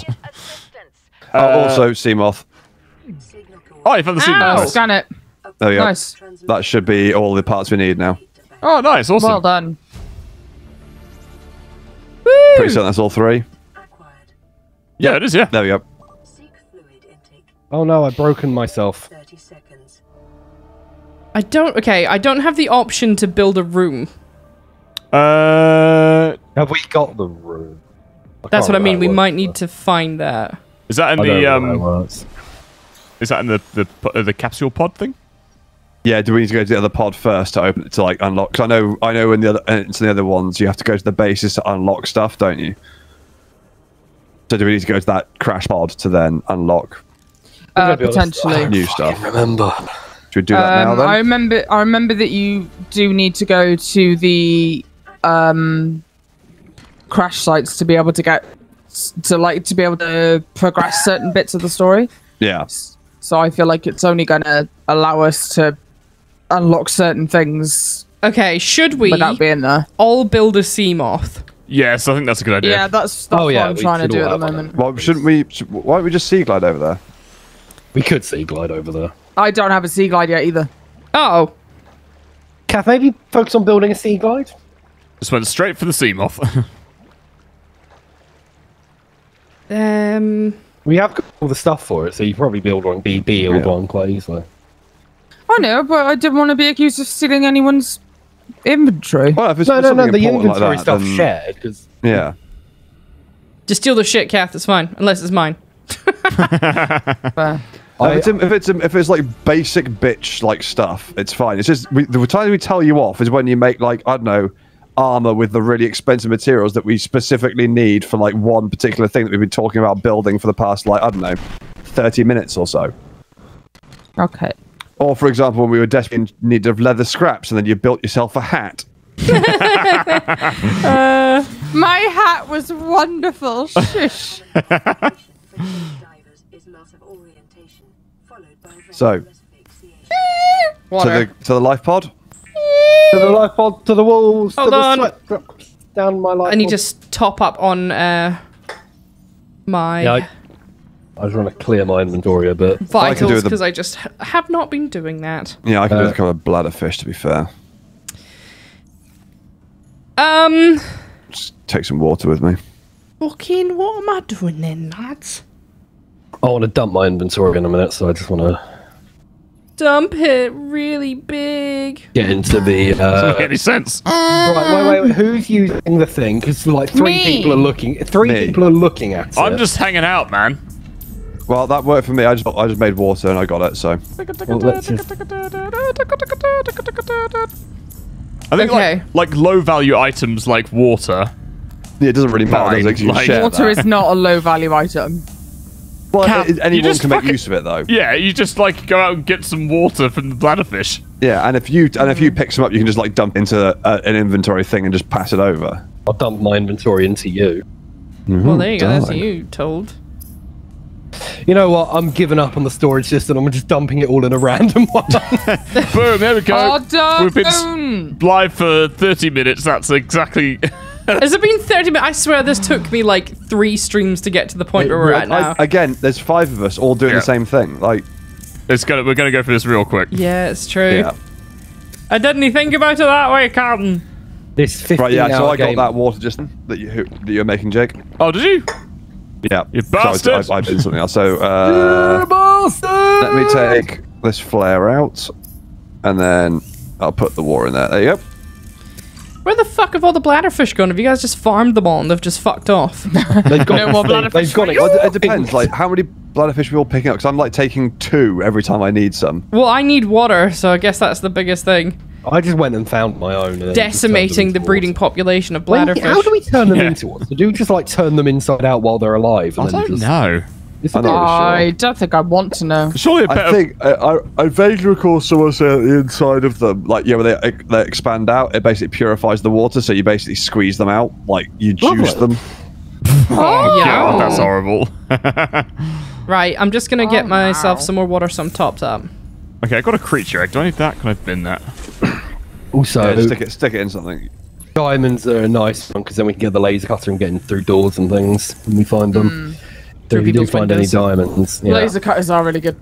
Uh, oh, also, Seamoth. Signal. Oh, you found the scene. Oh, scan it. There we go. Nice. That should be all the parts we need now. Oh, nice, awesome. Well done. Woo! Pretty certain that's all three. Acquired. Yeah, it is. Yeah. There we go. Seek fluid intake. Oh no, I've broken myself. 30 seconds. I don't. Okay, I don't have the option to build a room. Uh, Have we got the room? That's what I mean. We might need to find that. is that in I the know how it um? works. Is that in the the uh, the capsule pod thing? Yeah, do we need to go to the other pod first to open it to like unlock? Because I know, I know in the other, uh, into the other ones, you have to go to the bases to unlock stuff, don't you? So do we need to go to that crash pod to then unlock Uh, gonna be potentially. new stuff? Remember. Should we do that now Um, then? I remember. I remember that you do need to go to the um, crash sites to be able to get to like to be able to progress certain bits of the story. Yeah. So I feel like it's only going to allow us to unlock certain things Okay, should we without being there. all build a sea moth Yes, I think that's a good idea. Yeah, that's, that's Oh, yeah, what I'm trying to do all at the moment. Well, shouldn't we? should- Why don't we just sea glide over there? We could sea glide over there. I don't have a sea glide yet either. Oh, Kath, maybe focus on building a sea glide. Just went straight for the sea moth. um, We have all the stuff for it, so you probably build one BB or Yeah. one quite easily. I know, but I didn't want to be accused of stealing anyone's inventory. Well, if it's No, no, no. something The important like inventory that, stuff then- shared because Yeah. just steal the shit, Kath. It's fine, unless it's mine. Oh, Fair. if, it's, if it's if it's like basic bitch like stuff, it's fine. It's just we, the time we tell you off is when you make like I don't know armor with the really expensive materials that we specifically need for like one particular thing that we've been talking about building for the past like I don't know thirty minutes or so. Okay. Or for example, when we were desperately in need of leather scraps, and then you built yourself a hat. Uh, my hat was wonderful. Shush. divers is loss of orientation, followed by So- restless. To the to the life pod. to the life pod, to the walls, Hold to the on. sweat down my life. I need pod. to top up on uh, my Yeah, I, I just want to clear my inventory a bit. I can do vitals because I just have not been doing that. Yeah, I can Uh, just become a bladder fish. To be fair, Um, just take some water with me. fucking, what am I doing then, lads? I want to dump my inventory in a minute, so I just want to Dump it really big. get into the. Doesn't Uh, make any sense. right, wait, wait, wait. Who's using the thing? Because like three Me. people are looking. Three Me. people are looking at it. I'm just hanging out, man. Well, that worked for me. I just I just made water and I got it. So Well, let's just- I think Okay. like, like low value items like water. yeah, it doesn't really matter. Fine, Does it? 'Cause like- Water that. is not a low value item. Well, Cat, it- anyone can make fucking- use of it though. Yeah, you just like go out and get some water from the bladderfish. Yeah, and if you and if you pick some up, you can just like dump into a, an inventory thing and just pass it over. I'll dump my inventory into you. Mm-hmm. Well, there you go. That's you told. You know what? I'm giving up on the storage system. I'm just dumping it all in a random one. Boom, there we go. Oh, We've been s- live for 30 minutes. That's exactly. Has it been 30 minutes? I swear this took me like three streams to get to the point where we're at I- now. again, there's five of us all doing Yeah. the same thing. Like, it's gonna. We're gonna go for this real quick. yeah, it's true. yeah, I didn't think about it that way, Carlton. this 15 right, yeah. So hour I got that water just that you that you're making, Jake. Oh, did you? Yeah, You So I- bastard! I, I did something else. So uh, let me take this flare out, and then I'll put the water in there. There you go. Where the fuck have all the bladderfish gone? Have you guys just farmed them all and they've just fucked off? They've got, No more they, bladderfish they've got it. Well, it depends. Like, how many bladderfish we all picking up? Because I'm like taking two every time I need some. well, I need water, so I guess that's the biggest thing. I just went and found my own. And then just turned them Decimating the breeding water. population of Wait, bladderfish. How do we turn them Yeah. into water? Do we just like turn them inside out while they're alive? I then don't just, know. It's a I bit- I don't think I want to know. Surely a I better. think I, I, I vaguely recall someone saying at the inside of them, like yeah, when they they expand out, it basically purifies the water, so you basically squeeze them out, like you juice Lovely. them. Oh, oh God, that's horrible. Right, I'm just gonna get Oh, myself wow. some more water, some topped up. okay, I got a creature egg. Do I need that? Can I bin that? Also, Yeah, stick it stick it in something. diamonds are a nice one because then we can get the laser cutter and get in through doors and things when we find them. So Through if you do people's find windows. any diamonds, yeah. Laser cutters are really good.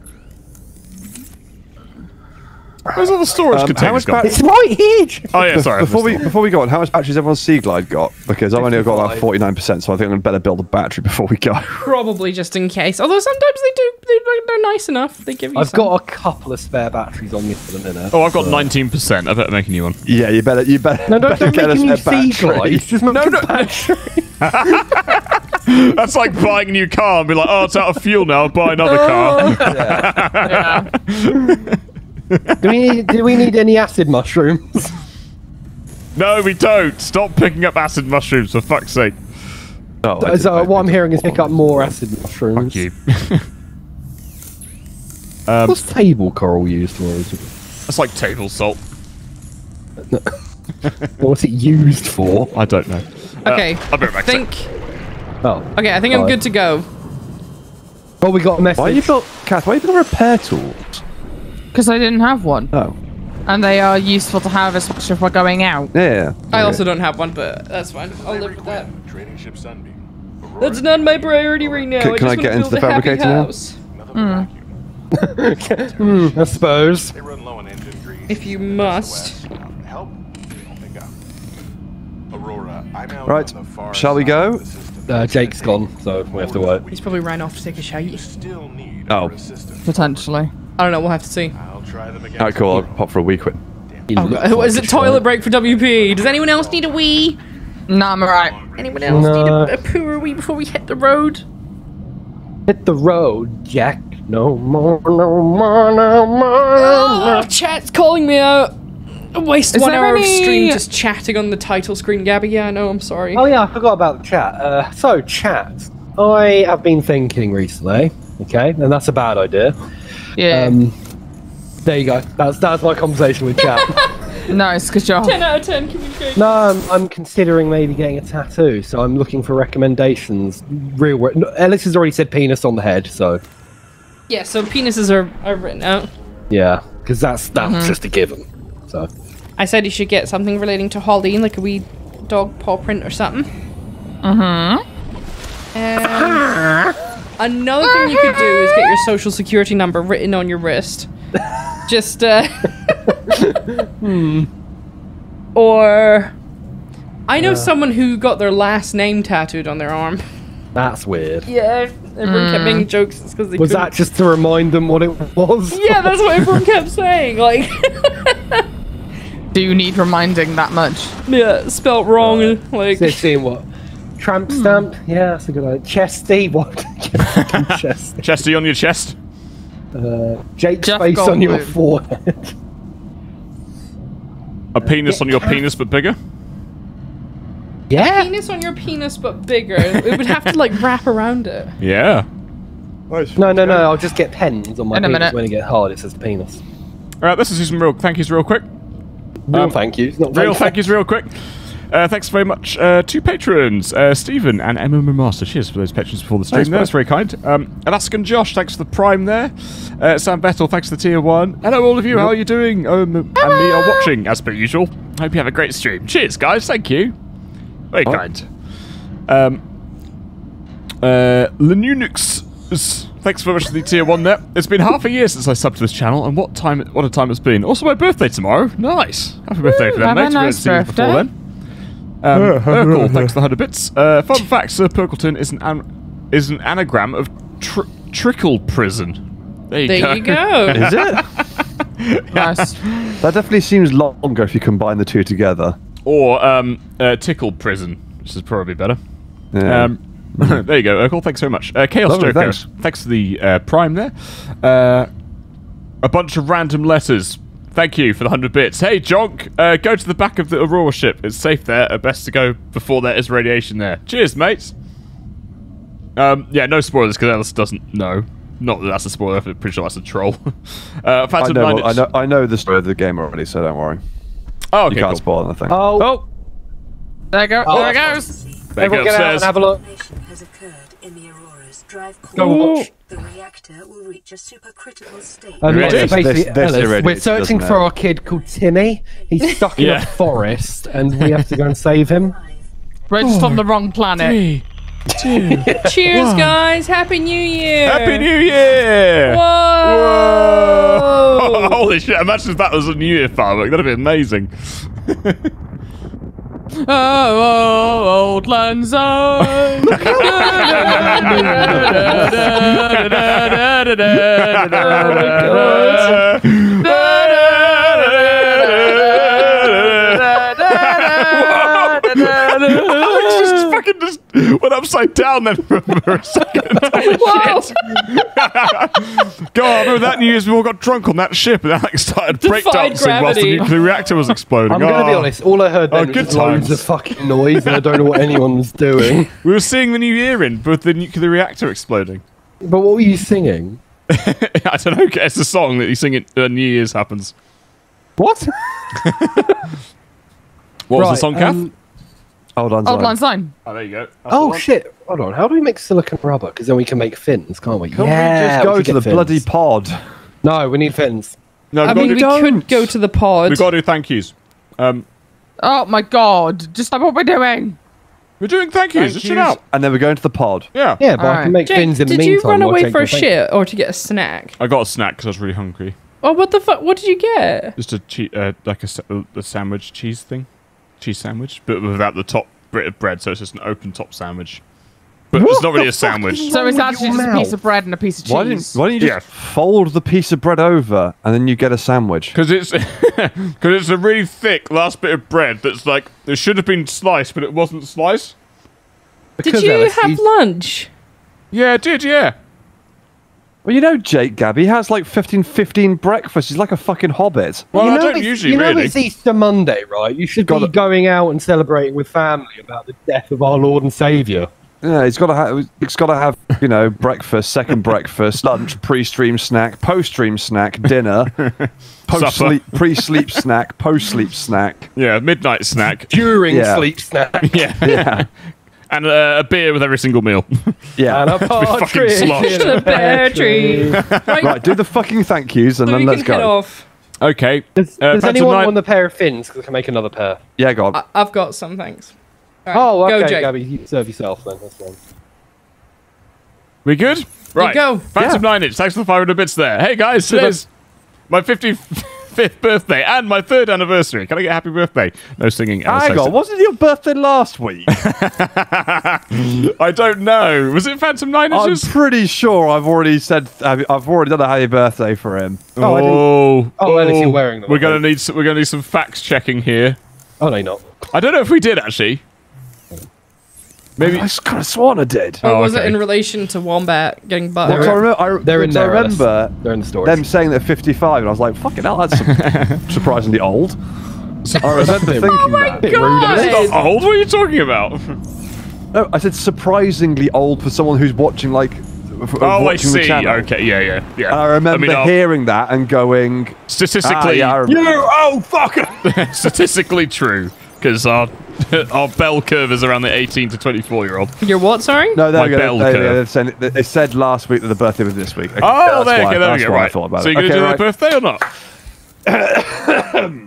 Where's all the storage Um, how containers much gone? It's right here. Oh yeah, sorry. Before we before we go on, how much batteries everyone's Sea Glide got? Because I've only got about 55. forty nine percent, so I think I'm better build a battery before we go. Probably just in case. Although sometimes they do, they, they're nice enough. They give you. I've some. got a couple of spare batteries on me for the minute. Oh, I've got 19%. I better make a new one. yeah, you better you better, No, don't, better don't get make us a new sea battery. glide. Just make No, a no. battery. That's like buying a new car and be like, oh, it's out of fuel now. Buy another Oh. car. Yeah. do, we need, do we need any acid mushrooms? No, we don't. Stop picking up acid mushrooms for fuck's sake. Oh, I so what I'm hearing is pick up more acid mushrooms. Fuck you. um, What's table coral used for? Is it- that's like table salt. What's it used for? I don't know. Uh, Okay. I'll be right back. think. Oh. Okay, I think I'm Fine. good to go. Oh, we got a message. Why you built Kath? Why you built repair tools? Because I didn't have one. Oh, And they are useful to have, especially if we're going out. Yeah. I also don't have one, but that's fine. I'll live with that. Trading ship Sunbeam. That's not my priority right now. Can- I can just I get into the fabricator now? house. Another vacuum. I suppose. They run low on engine grease. If you must. Help? Aurora, I'm out Right, on the far shall we side go? Of the system. Uh, Jake's gone, so we have to wait. He's probably ran off to take a We shite. Oh. Potentially. I don't know. We'll have to see. I'll try them again. Alright, cool. I'll pop for a wee quick. Oh, God. Is it toilet break for WP? Does anyone else need a wee? Nah, I'm alright. Anyone else need a, a poo or wee before we hit the road? Hit the road, Jack. No more, no more, no more. Oh, chat's calling me out. Waste Is one there hour of stream just chatting on the title screen, Gabby. Yeah, I know. I'm sorry. Oh yeah, I forgot about the chat. Uh, so chat, I have been thinking recently. Okay, and that's a bad idea. Yeah. Um, there you go. That's that's my conversation with chat. nice, good job. 10 out of 10 communication. no, I'm, I'm considering maybe getting a tattoo, so I'm looking for recommendations. Real. wor- no, Ellis has already said penis on the head, so Yeah, so penises are, are written out. yeah, because that's that's just a given. So I said you should get something relating to Holly, like a wee dog paw print or something. Mm-hmm. another thing you could do is get your social security number written on your wrist. Just, uh... Or... I know someone who got their last name tattooed on their arm. that's weird. Yeah, everyone kept making jokes because they Was couldn't- that just to remind them what it was? Yeah, that's what everyone kept saying. Like, Do you need reminding that much? yeah, spelt wrong. and, Like, They're seeing what? Tramp stamp? Yeah, that's a good idea. Chesty? What? Chesty. Chesty on your chest. Uh, Jake's Jeff face on your forehead. A penis on your penis, but bigger. yeah. penis on your penis, but bigger. It would have to like wrap around it. Yeah. No, no, no. I'll just get pens on my In a penis minute. when it get hard. It says penis. All right, this is just some real thank yous real quick. Real Um, thank yous, not Real thank thank yous real quick. Uh, thanks very much uh, to patrons, uh, Stephen and Emma Master. Cheers for those patrons before the stream. Thanks, there. That's very kind. Um, Alaskan Josh, thanks for the prime there. Uh, Sam Vettel, thanks for the tier one. Hello, all of you. How are you doing? Um, and me are watching as per usual. Hope you have a great stream. Cheers, guys. Thank you. Very kind. Um, uh, Linunix, thanks very much for the tier one there. It's been half a year since I subbed to this channel, and what time? What a time it's been. Also, my birthday tomorrow. Nice. Happy birthday for them, have a mate. We haven't nice seen you before birthday. then. Um, Urkel, thanks for the hundred bits. Uh, fun fact: Sir Pirckleton is an an- is an anagram of tr- trickle prison. There you There go. you go. Is it? Nice. that definitely seems longer if you combine the two together. or um, uh, tickle prison, which is probably better. Yeah. Um, there you go, Urkel. Thanks very much. Uh, Chaos Lovely, Joker, thanks. thanks for the uh, prime there. Uh, a bunch of random letters. Thank you for the 100 bits. Hey, Jonk, uh, go to the back of the Aurora ship. It's safe there. Uh, best to go before there is radiation there. Cheers, mates. Um, yeah, no spoilers because Ellis doesn't know. Not that that's a spoiler, I'm pretty sure that's a troll. uh, I know, Nine well, I know. I know the story of the game already, so don't worry. Oh, okay, you can't cool. spoil anything. Oh, Oh, there you go. Oh. there it goes. There you go everyone get out and have a look. Formation has occurred in the Aurora's drive core. Go watch. The reactor will reach a supercritical state. Um, Ready? so basically, This- this Ellis, we're searching for it? our kid called Timmy. He's stuck in a forest, and we have to go and save him. We're just on the wrong planet. Three, two, Cheers, guys. Happy New Year. Happy New Year! Whoa. Holy shit, imagine if that was a New Year firework. That'd be amazing. Oh, oh, auld lang syne. Alex just fucking just went upside down then for a second. Holy shit. God, I remember that New Year's we all got drunk on that ship and Alex started Defied breakdancing whilst the nuclear reactor was exploding. I'm going to be Oh. honest. All I heard Oh, then good was loads of fucking noise, and I don't know what anyone was doing. We were seeing the new year in with the nuclear reactor exploding. But what were you singing? I don't know, it's a song that you sing at uh, New Year's happens. What? What was the song, Kath? um, Old Hold on. lang Zoe. syne. Oh, there you go. That's the Oh one. shit! Hold on. How do we make silicone rubber? Because then we can make fins, can't we? Can't yeah, we just go could to get the bloody pod? No, we need fins. No, I mean, we to do, could go to the pod. we've got to do thank yous. Um, Oh my god! Just stop what we're doing. we're doing thank yous. Thank Just yous, chill out. And then we're going to the pod. Yeah. Yeah, but I Alright. can make Jake, things in the did you run away for a does things. shit or to get a snack? I got a snack because I was really hungry. Oh, what the fuck? What did you get? Just a che- uh, like a, a sandwich cheese thing, cheese sandwich, but without the top bit of bread, so it's just an open top sandwich. But it's not really a sandwich. So it's actually your just a piece of bread and a piece of cheese. Why didn't Why don't you just Yeah. fold the piece of bread over and then you get a sandwich? Because it's because it's a really thick last bit of bread that's like it should have been sliced, but it wasn't sliced. Did you Ellis, have he's- lunch? Yeah, it did. Yeah. Well, you know, Jake Gabby he has like 15, 15 breakfasts. He's like a fucking hobbit. Well, you I know don't it's- usually You know really. it's Easter Monday, right? You should be Gotta- going out and celebrating with family about the death of our Lord and Saviour. Yeah, he's got to have. He's got to have. You know, breakfast, second breakfast, lunch, pre-stream snack, post-stream snack, dinner, post-sleep, pre-sleep snack, post-sleep snack. Yeah, midnight snack. During Yeah. sleep snack. yeah, Yeah, and uh, a beer with every single meal. yeah. And a partridge sloshed. in a The pear tree. tree. Right, Right, do the fucking thank yous and so then we let's can head go. off. okay. Does, Uh, does Phantom anyone Knight- want a pair of fins? Because I can make another pair. Yeah, go on. I- I've got some thanks. All right, Oh, okay, go, Jake. Gabby. You serve yourself then. That's fine. We good? Right. go. Phantom Nine Inch. Thanks for the 500 bits there. Hey guys, today's my 55th birthday and my third anniversary. Can I get a happy birthday? No singing. and Hang on, wasn't it your birthday last week? I don't know. Was it Phantom Nine I'm Inches? pretty sure I've already said I've I've already done a happy birthday for him. Oh, I didn't- oh, Oh, Ellis, you're wearing them, We're gonna need some, we're gonna need some facts checking here. Oh, no, you're not. I don't know if we did actually. Maybe I kind of sworn I did. Or Oh, was okay. it in relation to Wombat getting butter? Because I remember, I, They're in because I remember They're in the storage. them saying they're 55, and I was like, "Fucking hell, that's surprisingly old." I remember thinking that. Bit rude, Ellis. God! Not old? What are you talking about? No, I said surprisingly old for someone who's watching like. f- Oh, I watching the see. channel. Okay, yeah, yeah, yeah. And I remember I'll- hearing that and going, statistically, ah, yeah, I you old fucker. statistically true, because our our bell curve is around the 18 to 24 year old. Your what? Sorry. No, My they, bell they, they, curve. they, said, they said last week that the birthday was this week. Okay, Oh, there, why- okay, there we that's go. why I thought about so it. you're gonna Okay, do right. their birthday or not?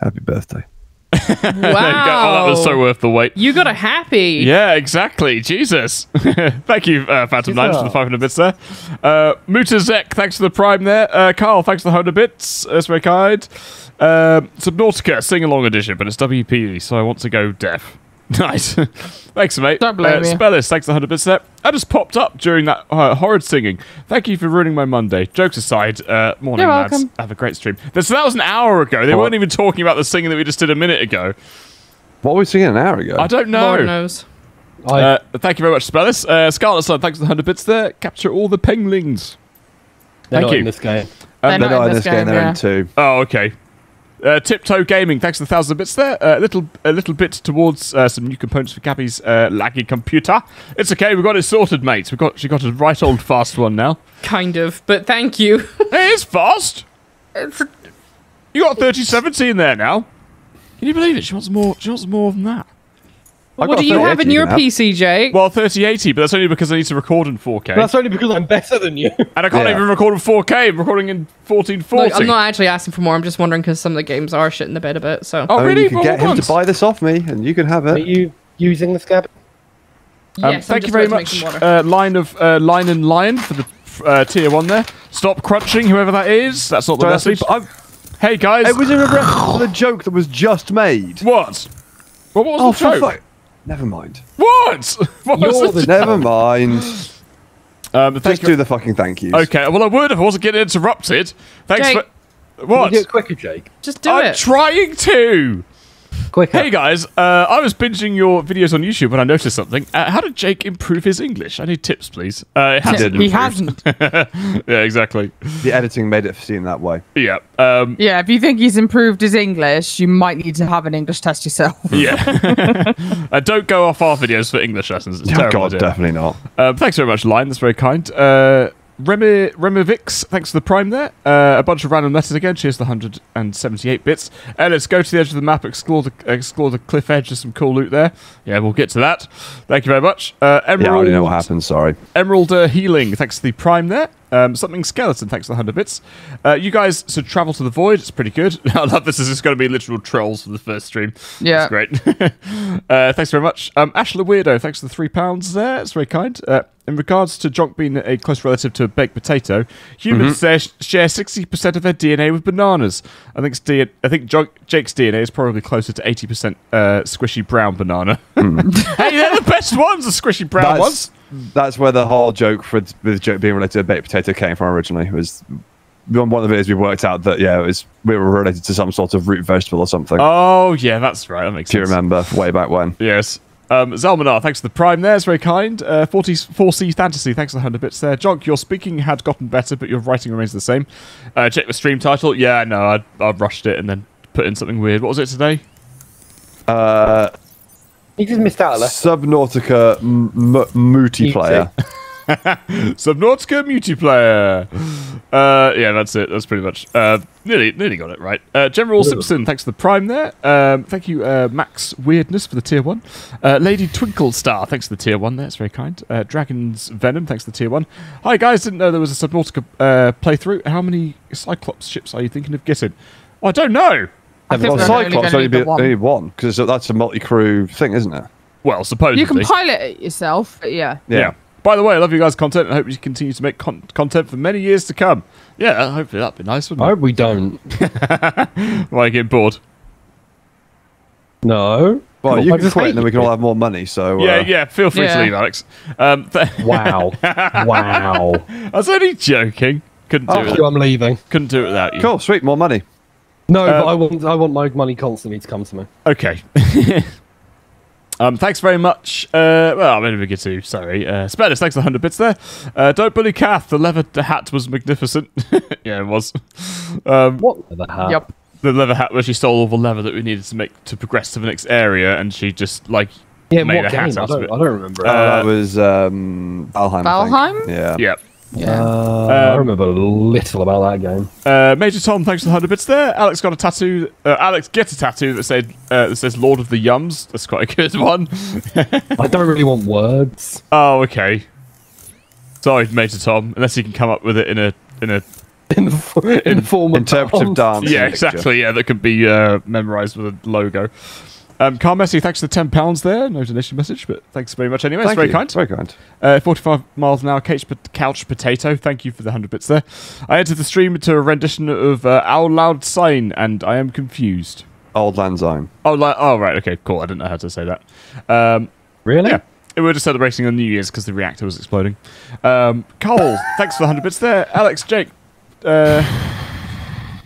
Happy birthday. Wow. There you go. Oh, that was so worth the wait. You got a happy. Yeah, exactly. Jesus. Thank you, uh, Phantom Nines, for the 500 bits there. Uh, Mutazek, thanks for the prime there. Uh, Carl, thanks for the 100 bits. That's very kind. Uh, Subnautica, sing along edition, but it's WP, so I want to go deaf. Nice. thanks, mate. Don't blame uh, you. Spellis, thanks for 100 bits there. I just popped up during that uh, horrid singing. Thank you for ruining my Monday. Jokes aside, uh, morning, You're lads. welcome. Have a great stream. So that was an hour ago. They What? weren't even talking about the singing that we just did a minute ago. What were we singing an hour ago? I don't know. Lord knows. I, Uh, thank you very much, Spellis. Uh, Scarlet Sun, thanks for the 100 bits there. Capture all the penglings. they're thank not you. in this game. They're They're not not in in this this game, game, they're yeah. in two. Oh, okay. Uh, Tiptoe Gaming, thanks for the thousand bits there. A little, a little bit towards uh, some new components for Gabby's uh, laggy computer. It's okay, we've got it sorted, mate. We got, she got a right old fast one now. Kind of, but thank you. It's fast. You got 3070 in there now. Can you believe it? She wants more. She wants more than that. I've what do you have in your now. PC, Jake? Well, 3080, but that's only because I need to record in 4K, But that's only because I'm better than you. and I can't Yeah. even record in 4K. I'm recording in 1440. Look, I'm not actually asking for more. I'm just wondering because some of the games are shit in the bed a bit. So Oh, I mean, really? you can Well, get him once. to buy this off me, and you can have it. Are you using the scab? Um, yes, I'm thank you very about to make some much, uh, line of uh, line and lion for the uh, tier one there. Stop crunching, whoever that is. That's not the So message. I'm- Hey guys, It was a reference to the joke that was just made. what? Well, what was Oh, the for joke? Fuck. Never mind. What? what You're the the- Never mind. um, thank Just you. do the fucking thank yous. Okay, well I would if I wasn't getting interrupted. Thanks Jake. for what? Do it quicker, Jake. just do I'm it. trying to. Quicker. Hey guys, uh, I was binging your videos on YouTube when I noticed something. Uh, how did Jake improve his English? I need tips, please. Uh, it hasn't he improved. hasn't. yeah, exactly. The editing made it seem that way. Yeah. Um, Yeah, if you think he's improved his English, you might need to have an English test yourself. Yeah. uh, don't go off our videos for English lessons. It's Oh, terrible God, idea. definitely not. Um, thanks very much, Line. That's very kind. Remy, Remivix, thanks for the prime there. Uh, a bunch of random letters again. Cheers to the 178 bits. Uh, let's go to the edge of the map, explore the explore the cliff edge. There's some cool loot there. Yeah, we'll get to that. Thank you very much. Uh, Emerald, Yeah, I already know what happened. Sorry. Emerald uh, Healing, thanks to the Prime there. Um, something Skeleton, thanks to the 100 bits. Uh, you guys should travel to the Void. It's pretty good. I love this. This is going to be literal trolls for the first stream. Yeah. It's great. uh, thanks very much. Um, Ashla Weirdo, thanks for the three pounds there. It's very kind. Uh, in regards to Jonk being a close relative to a baked potato, humans sh- share 60% of their DNA with bananas. I think, D- I think Jonk- Jake's DNA is probably closer to 80% uh, squishy brown banana. hey, they're the best ones, the squishy brown ones. That's, that's where the whole joke with with joke being related to a baked potato came from originally. Was one of the videos we worked out that yeah, it was we were related to some sort of root vegetable or something. Oh, yeah, that's right. That makes Do you remember way back when? Yes. Um, Zalmanar, thanks for the prime there. It's very kind. Uh, 40, 4C Fantasy, thanks for the 100 bits there. Jonk, your speaking had gotten better, but your writing remains the same. Uh, check the stream title. Yeah, no, I, I rushed it and then put in something weird. What was it today? Uh, You just missed out, Les. Subnautica m- m- multiplayer. Subnautica multiplayer. Uh, yeah, that's it. That's pretty much. Uh, nearly, nearly got it right. Uh, General Simpson, thanks for the prime there. Um, thank you, uh, Max Weirdness for the tier one. Uh, Lady Twinkle Star, thanks for the tier one. There, it's very kind. Uh, Dragon's Venom, thanks for the tier one. Hi guys, didn't know there was a Subnautica uh, playthrough. How many Cyclops ships are you thinking of getting? Well, I don't know. I think Well, we're only Cyclops gonna only, be, one. only one because that's a multi-crew thing, isn't it? Well, supposedly. You can pilot it yourself, but yeah. Yeah. By the way, I love you guys' content and hope you continue to make con- content for many years to come. Yeah, hopefully that'd be nice, I wouldn't hope we don't. it? Why getting bored? No. Well, Cool. you I can just quit and then we can all have more money. So Yeah, uh, yeah. Feel free to leave, Alex. Um, th- Wow. wow. I was only joking. Couldn't do Fuck it. you, I'm leaving. Couldn't do it without you. Cool, sweet, more money. No, Uh, but I want I want my money constantly to come to me. Okay. Um, thanks very much. Uh, well, I'm going to get to. Sorry, uh, Spanish. Thanks for the hundred bits there. Uh, don't bully Kath. The leather hat was magnificent. yeah, it was. Um, What the hell? Yep. the leather hat where she stole all the leather that we needed to make to progress to the next area, and she just like Yeah, made what a hat game? I out of don't, it. I don't remember. Oh, Uh, that was um, Valheim. I think. Valheim? Yeah. Yeah. Yeah. Uh, I Um, remember little about that game. Uh, Major Tom, thanks for the hundred bits there. Alex got a tattoo. Uh, Alex gets a tattoo that said uh, that says Lord of the Yums. That's quite a good one. I don't really want words. oh, okay. Sorry, Major Tom. Unless you can come up with it in a in a In the, in the form of Interpretive dance. dance. yeah, exactly. Yeah, that could be uh, memorized with a logo. Um, Carl Messi, thanks for the ten pounds there. No donation message, but thanks very much anyway. It's Thank very you. kind. Very kind. Uh, 45 miles an hour couch, couch potato. Thank you for the 100 bits there. I entered the stream to a rendition of uh, Owl Loud Sign, and I am confused. Auld Lang Syne. Oh, like, oh, right. Okay, cool. I didn't know how to say that. Um, Really? yeah. We were just celebrating on New Year's because the reactor was exploding. Um, Cole, thanks for the 100 bits there. Alex, Jake. Uh,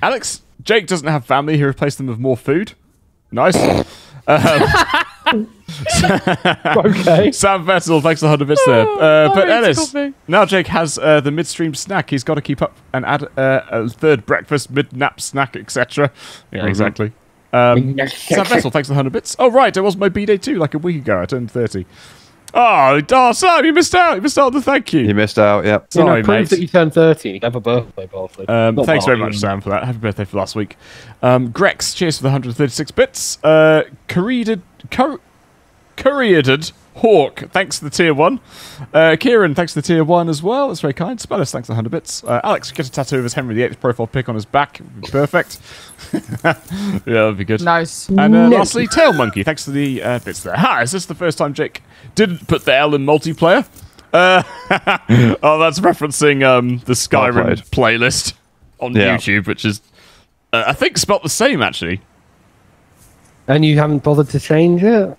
Alex, Jake doesn't have family. He replaced them with more food. Nice. Okay. Sam Vettel, thanks for the 100 bits there. Uh, Oh, but Ellis, now Jake has uh, the midstream snack. He's got to keep up and add uh, a third breakfast, mid nap snack, etc. Yeah, exactly. Um, Sam Vettel, thanks for the 100 bits. Oh, right, it was my B day too, like a week ago. I turned 30. Oh, oh Sam, you missed out. You missed out on the thank you. You missed out. Yep. You know, Sorry, prove mate. that you turned 30 you have a birthday party. Um, Not thanks very much, Sam, for that. Happy birthday for last week. Um, Grex, cheers for the 136 bits. Uh, Couried, cur- Couried Hawk, thanks for the tier one. Uh, Kieran, thanks for the tier one as well. That's very kind. Spellis, thanks for 100 bits. Uh, Alex, get a tattoo of his Henry VIII profile pic on his back. Perfect. yeah, that'd be good. Nice. And uh, lastly, Tail Monkey, thanks for the uh, bits there. Ha, is this the first time Jake didn't put the L in multiplayer? Uh, oh, that's referencing um, the Skyrim playlist on Yeah. YouTube, which is, uh, I think, spelt the same, actually. And you haven't bothered to change it?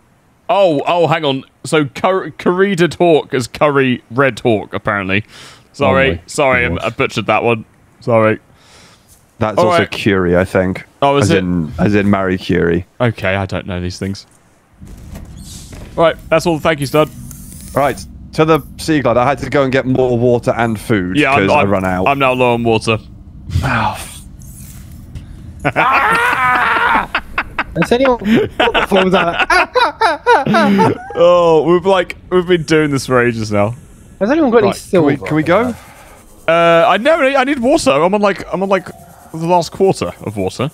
Oh, oh, hang on. So, cur- Curried Hawk is Curry Red Hawk, apparently. Sorry, Oh sorry, I. I butchered that one. Sorry. That's All also right. Curie, I think. Oh, is as it? in as in Marie Curie. Okay, I don't know these things. Right, that's all the thank yous done. Right. To the sea glide, I had to go and get more water and food because I I'm, run out. I'm now low on water. Has oh. anyone. Ah! What the fuck was that? Ah, oh, we've like we've been doing this for ages now. Has anyone got any Right, can we can we go? Uh, I never. I need water. I'm on like. I'm on like the last quarter of water.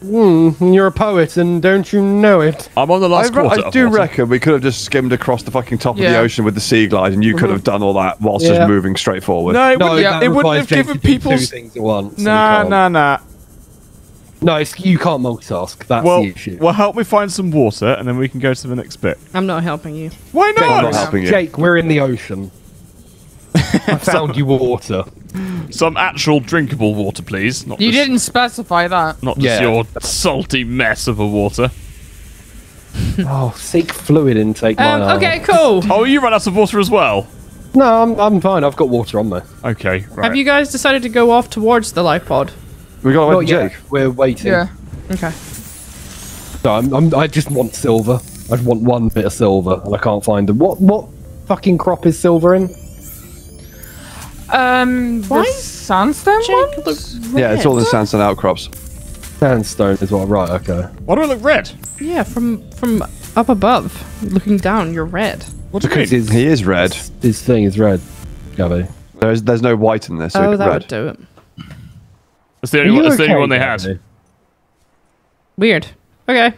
Hmm, you're a poet, and don't you know it? I'm on the I, last re- quarter. I of do water. reckon we could have just skimmed across the fucking top of the ocean with the sea glide, and you could mm-hmm. have done all that whilst Yeah. just moving straight forward. No, it No, wouldn't, yeah, it wouldn't have requires given Jake to do people. two things at once. Nah, nah, nah. No, it's, you can't multitask. That's Well, the issue. well, help me find some water, and then we can go to the next bit. I'm not helping you. Why Jake, not? I'm not helping you. Jake, we're in the ocean. I found you water. Some actual drinkable water, please. Not You just, didn't specify that. Not just Yeah. your salty mess of a water. Oh, seek fluid intake. my Um, arm. okay, cool. Oh, you run out of water as well. No, I'm, I'm fine. I've got water on me. Okay, right. Have you guys decided to go off towards the life pod? We got Not away from yet. Jake. We're waiting. Yeah. Okay. So I'm, I'm, I just want silver. I just want one bit of silver, and I can't find it. What what fucking crop is silver in? Um, Why? the sandstone Jake one? Yeah, it's all in red. sandstone outcrops. Sandstone as well. Right. Okay. Why do I look red? Yeah, from from up above, looking down, you're red. What do you Because his, He is red. his thing is red. Gabby. There's there's no white in this. So oh, that red. would do it. That's the only one. That's the only one they had. Gabby? Weird. Okay.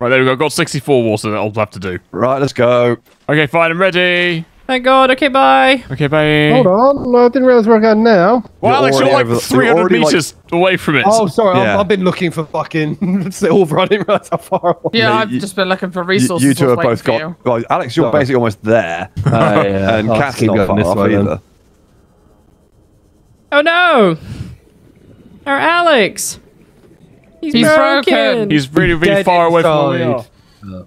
Right there we go. I've got 64 water that I'll have to do. Right, let's go. Okay, fine. I'm ready. Thank God. Okay, bye. Okay, bye. Hold on. I didn't realize we're going now. Well, You're Alex, you're like over the- 300 you're already, like- meters away from it. Oh, sorry. Yeah. I've, I've been looking for fucking silver. I didn't realize how far away. Yeah, Yeah, I've you- just been looking for resources. you two have both waiting for got. Well, Alex, you're Sorry. basically almost there, uh, Oh, yeah. and I'll Kath's not far this off way then. either. Oh no. Our Alex. He's, He's broken. broken. He's really, really Dead far away from where we are.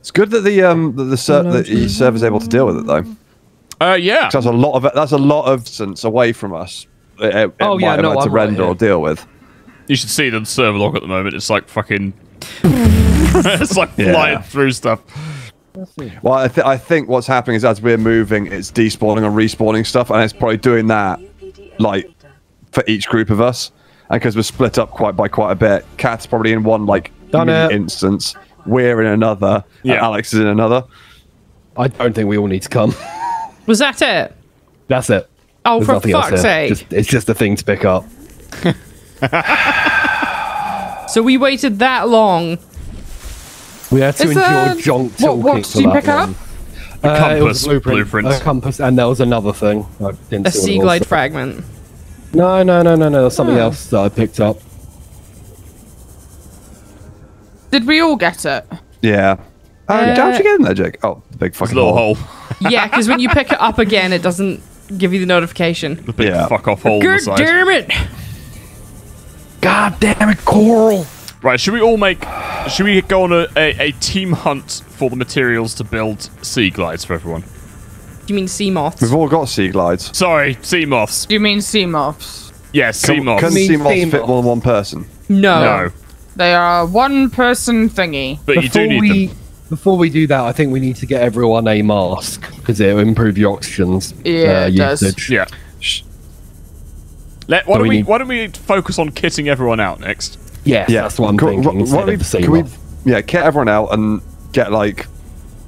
It's good that the um that the ser- that the server's able to deal with it though. Uh, yeah. 'Cause That's a lot of that's a lot of distance away from us. It, it Oh, might yeah, have no, had to I'm right, render yeah. or deal with. You should see the server log at the moment. It's like fucking. it's like Yeah. flying through stuff. Well, I, th- I think what's happening is as we're moving, it's despawning and respawning stuff, and it's probably doing that like for each group of us. And because we're split up quite by quite a bit, Kath's probably in one like Done mini instance. We're in another. and Yeah. Alex is in another. I don't think we all need to come. Was that it? That's it. Oh, There's for nothing else fuck's here. sake. Just, it's just a thing to pick up. So we waited that long. We had to Is endure there- Jonk what- talking what did you that pick up? one. Uh, compass was a blueprint. A compass, and there was another thing. I didn't A see what it sea glide fragment. No, no, no, no, no. There's something Oh. else that I picked up. Did we all get it? Yeah. Uh, Uh, how'd you get in there, Jake? Oh, the big fucking little hole. hole. Yeah, because when you pick it up again, it doesn't give you the notification. The big Yeah. fuck off hole God damn it! God damn it, Coral! Right, should we all make. Should we go on a, a, a team hunt for the materials to build sea glides for everyone? Do you mean sea moths? We've all got sea glides. Sorry, sea moths. Do you mean sea moths? Yes, sea Can, moths. can mean sea moths fit more than one person? No. no, They are a one person thingy. but you do need we, them. Before we do that, I think we need to get everyone a mask because it will improve your oxygen's Yeah, uh, it does. usage. Yeah. Let, why, So don't we we, need- why don't we focus on kitting everyone out next? Yes, that's what I'm Cool. thinking. Wh- instead why don't of the sea can we, yeah, get everyone out and get like,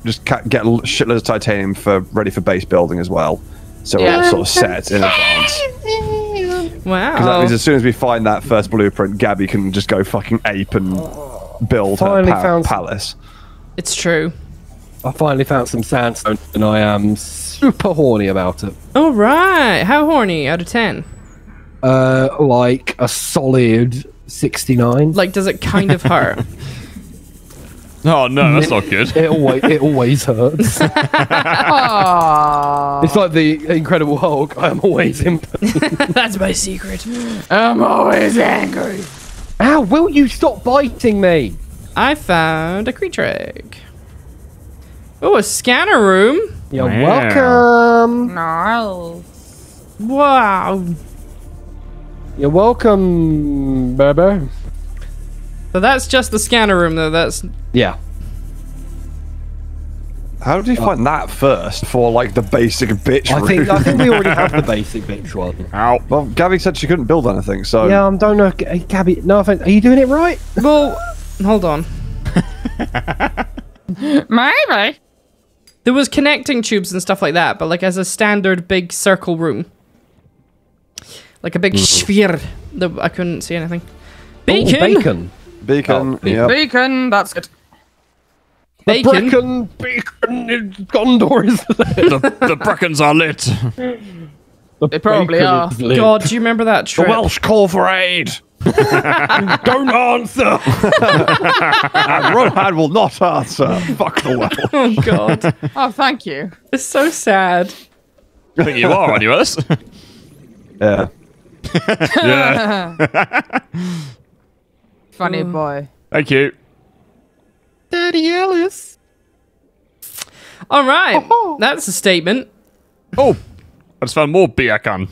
just get a l- shitload of titanium for ready for base building as well. So we're all sort of set in advance. Wow. Because that means as soon as we find that first blueprint, Gabby can just go fucking ape and build her Finally pa- found some- palace. It's true. I finally found some sandstone and I am super horny about it. All right. How horny out of 10? Uh, like a solid 69. Like, does it kind of hurt? Oh no, that's not good. It always, it always hurts. It's like the Incredible Hulk. I'm always in. That's my secret. I'm always angry. Ow, will you stop biting me? I found a creature egg. Oh, a scanner room. You're Wow. welcome. No. Wow. You're welcome, baby. So that's just the scanner room, though. That's Yeah. How do you uh, find that first for like the basic bitch I think room? I think we already have the basic bitch one. Ow. well, Gabby said she couldn't build anything, so Yeah, I don't know. Gabby, no offense. Are you doing it right? well. Hold on. Maybe. There was connecting tubes and stuff like that, but like as a standard big circle room. Like a big mm. sphere. The, I couldn't see anything. Oh, bacon! Oh, bacon. Beacon. Oh, yep. Bacon, that's good. Bacon! Bacon, bacon, Gondor is the, the Brackens are lit. They probably are. God, do you remember that trip? Welsh call for aid. don't answer. and Rohan will not answer. Fuck the Welsh. oh God. Oh, thank you. It's so sad. I think you are on yours. Yeah. yeah. Funny boy. Thank you. Daddy Ellis. All right. That's a statement. Oh, I just found more beer can.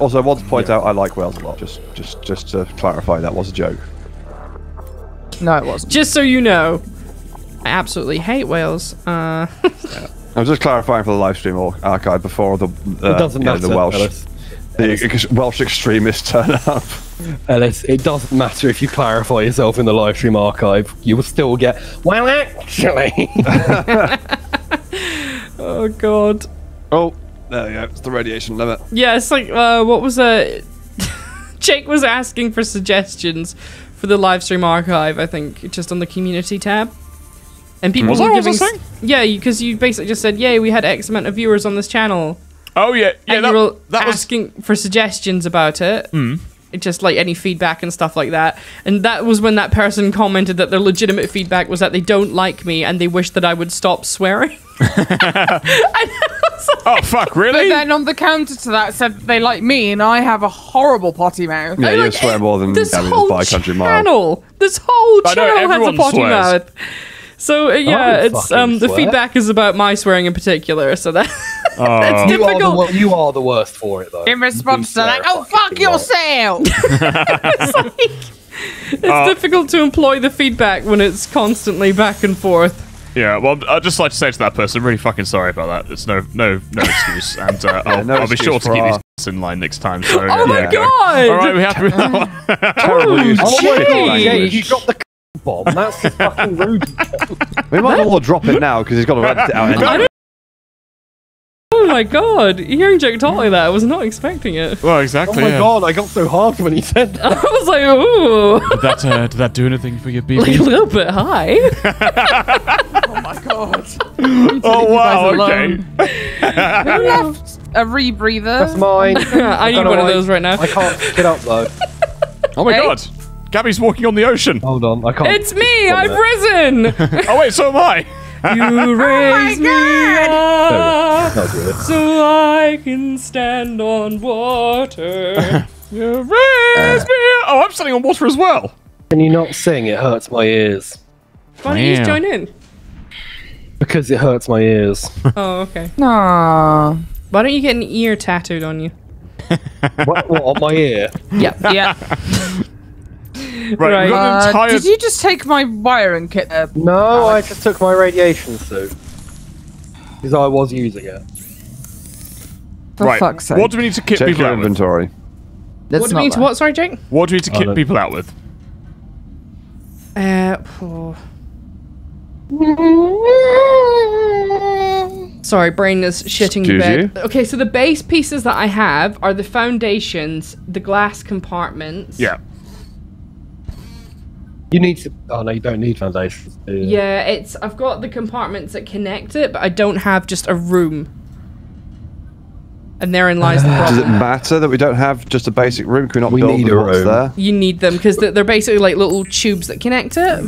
Also, I want to point out I like Wales a lot. Just, just, just to clarify, that was a joke. No, it wasn't. Just so you know, I absolutely hate Wales. Uh, I was just clarifying for the live stream or archive before the uh, It doesn't you know, matter. the Welsh Ellis. The ex- Welsh extremists turn up. Ellis, it doesn't matter if you clarify yourself in the live stream archive. You will still get. Well, actually. oh God. Oh, there you go. It's the radiation limit. Yeah, it's like uh, what was it? Jake was asking for suggestions for the live stream archive. I think just on the community tab, and people Was were that what I giving was s- yeah, because you, basically just said, "Yay, we had X amount of viewers on this channel," Oh yeah, yeah. and That, you were that was asking for suggestions about it. Mm. Just like any feedback and stuff like that. And that was when that person commented that their legitimate feedback was that they don't like me and they wish that I would stop swearing. Oh fuck! Really? But Really? then on the counter to that said they like me and I have a horrible potty mouth. Yeah, you Like, swear more than this Gavin whole by a country mile. channel, this whole channel has a potty swears. mouth. So uh, yeah, it's um the feedback is about my swearing in particular. So that Oh. that's you, are the, difficult. wor- you are the worst for it, though. In response to You that, oh fuck lot. yourself! It's Uh, difficult to employ the feedback when it's constantly back and forth. Yeah. Well, I'd just like to say to that person, I'm really fucking sorry about that. It's no, no, no excuse, and uh, I'll, no I'll be sure to keep our- these in line next time. So. Oh my yeah. god! All right, we have to. that one? Terrible use of Oh my shitty Jake. Jake, you dropped the c- bomb. That's just fucking rude. We might as well drop it now because he's got to edit it out anyway. Oh my god! Hearing Jake talk like that, I was not expecting it. well, exactly. Oh my yeah. god, I got so hard when he said that. I was like, ooh, Did that, uh, did that do anything for your like a little bit high. oh my god. oh wow. guys Okay. Who left a rebreather? That's mine. I need don't know one of why- those right now. I can't get up though. Oh my Hey. god. Gabby's walking on the ocean. Hold on, I can't. It's me! I've minute. risen! Oh wait, so am I. You oh raise me up That was weird. so I can stand on water. You raise uh, me. Oh, I'm standing on water as well. Can you not sing? It hurts my ears. Why don't you just join in? Because it hurts my ears. Oh, okay. Aww. Why don't you get an ear tattooed on you? what, what, on my ear? Yeah. Yeah. Right, Right. we've got an Uh, entire. did you just take my wiring kit there? No, I just took my radiation suit. Because I was using it. For right. fuck's sake. What do we need to kit Check people your out with? inventory. That's what do we need to what? Sorry, Jake? What do we need to kit don't- people out with? Uh, oh. Sorry, brain is shitting the bed. you? Okay, so the base pieces that I have are the foundations, the glass compartments. Yeah. You need to. Oh no, you don't need foundations. do you? Yeah, it's I've got the compartments that connect it, but I don't have just a room. And therein lies the problem. Does it matter that we don't have just a basic room? Can we not We build need them a what's room. there? You need them because they're, they're basically like little tubes that connect it.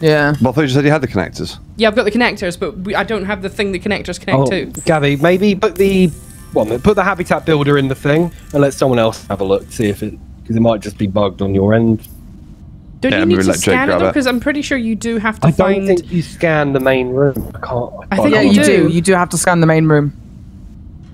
Yeah. Well, I thought you said you had the connectors. Yeah, I've got the connectors, but we, I don't have the thing the connectors connect Oh, to. Gabby, maybe put the one. Put the habitat builder in the thing and let someone else have a look. See if it because it might just be bugged on your end. Don't Yeah, you need to let Jake scan it though? Because I'm pretty sure you do have to I don't find. think you scan the main room. I can't. I think Yeah, you you do. do. You do have to scan the main room.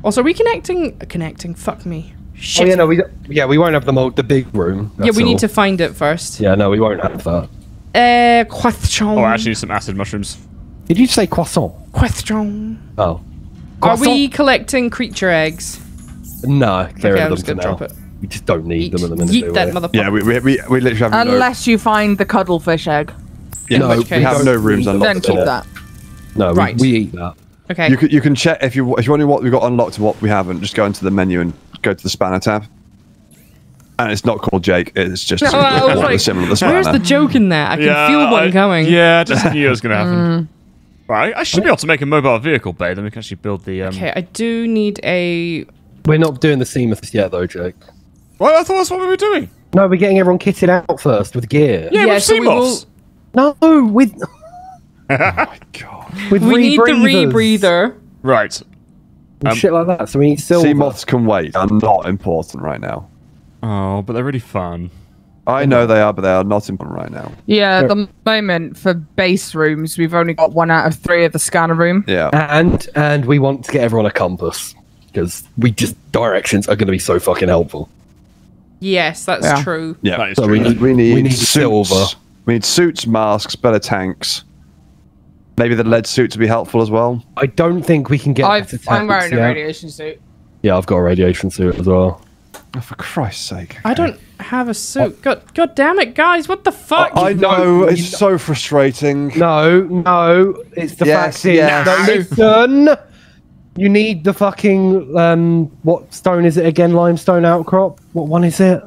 Also, are we connecting? Connecting? Fuck me. Oh yeah, no, we yeah we won't have the mo- the big room. yeah, we all. need to find it first. Yeah, no, we won't have that. Uh, question. Oh, actually some acid mushrooms. Did you say croissant? Question. Oh, Are we collecting creature eggs? no, get Okay, rid I'm just gonna for drop it. We just don't need Yeet, them at the minute. yeet that we? motherfucker. Yeah, we, we, we, we literally have no. Unless you find the cuddlefish egg. Yeah, No, we have no rooms Then unlocked. Then keep Yeah. that. No, we, Right. we eat that. Okay. You can you can check if you if you're wondering what we've got unlocked and what we haven't. Just go into the menu and go to the spanner tab. And it's not called Jake. It's just No, I was what like, the similar to spanner. Where's the joke in there? I can feel one I- coming. Yeah, I just knew it was going to happen. Right, I should be able to make a mobile vehicle bay. Then we can actually build the. Um... Okay, I do need a. We're not doing the sea moths yet, though, Jake. Well, I thought that's what we were doing. No, we're getting everyone kitted out first with gear. Yeah, Yeah, with so we sea moths. No, with God. with We need the rebreather. Right. and Um, shit like that. So we need silver. Sea moths can wait. They're not important right now. Oh, but they're really fun. I know they are, but they are not important right now. Yeah, at the moment for base rooms, we've only got one out of three of the scanner room. Yeah. And and we want to get everyone a compass because we just directions are going to be so fucking helpful. Yes, that's Yeah. true. Yeah. That is So true. we need We need, we need suits. silver. We need suits, masks, better tanks. Maybe the lead suits would be helpful as well. I don't think we can get. I've, better I'm wearing tanks a radiation suit. Yeah, I've got a radiation suit as well. Oh, for Christ's sake. I don't have a suit. God, God damn it, guys! What the fuck? I know, it's so frustrating. No, no, it's the Yes, fact is yes. no, listen. You need the fucking um. What stone is it again? Limestone outcrop. What one is it?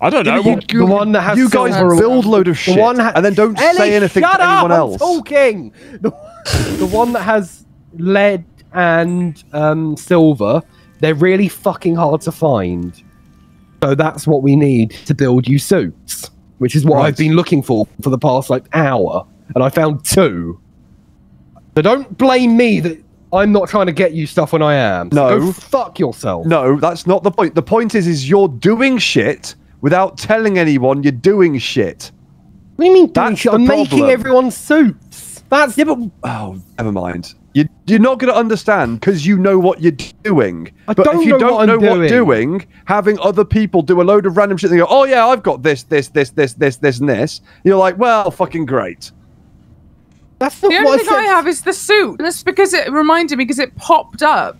I don't know. You- what- the one that has you guys silver- build load of The shit one ha- and then don't Ellie, say anything shut to anyone up, else. I'm talking. The, the one that has lead and um, silver, they're really fucking hard to find. So that's what we need to build you suits, which is what Right. I've been looking for for the past like hour, and I found two. So don't blame me that I'm not trying to get you stuff when I am. So No. go fuck yourself. No, that's not the point. The point is, is you're doing shit without telling anyone you're doing shit. What do you mean doing shit? I'm making problem. everyone suits. That's Yeah, but oh, never mind. You, you're not going to understand because you know what you're doing. I but if you know don't what know what doing. doing, having other people do a load of random shit, and go, "Oh yeah, I've got this, this, this, this, this, this, and this," you're like, "Well, fucking great." That's not The only thing said. I have is the suit. That's because it reminded me because it popped up.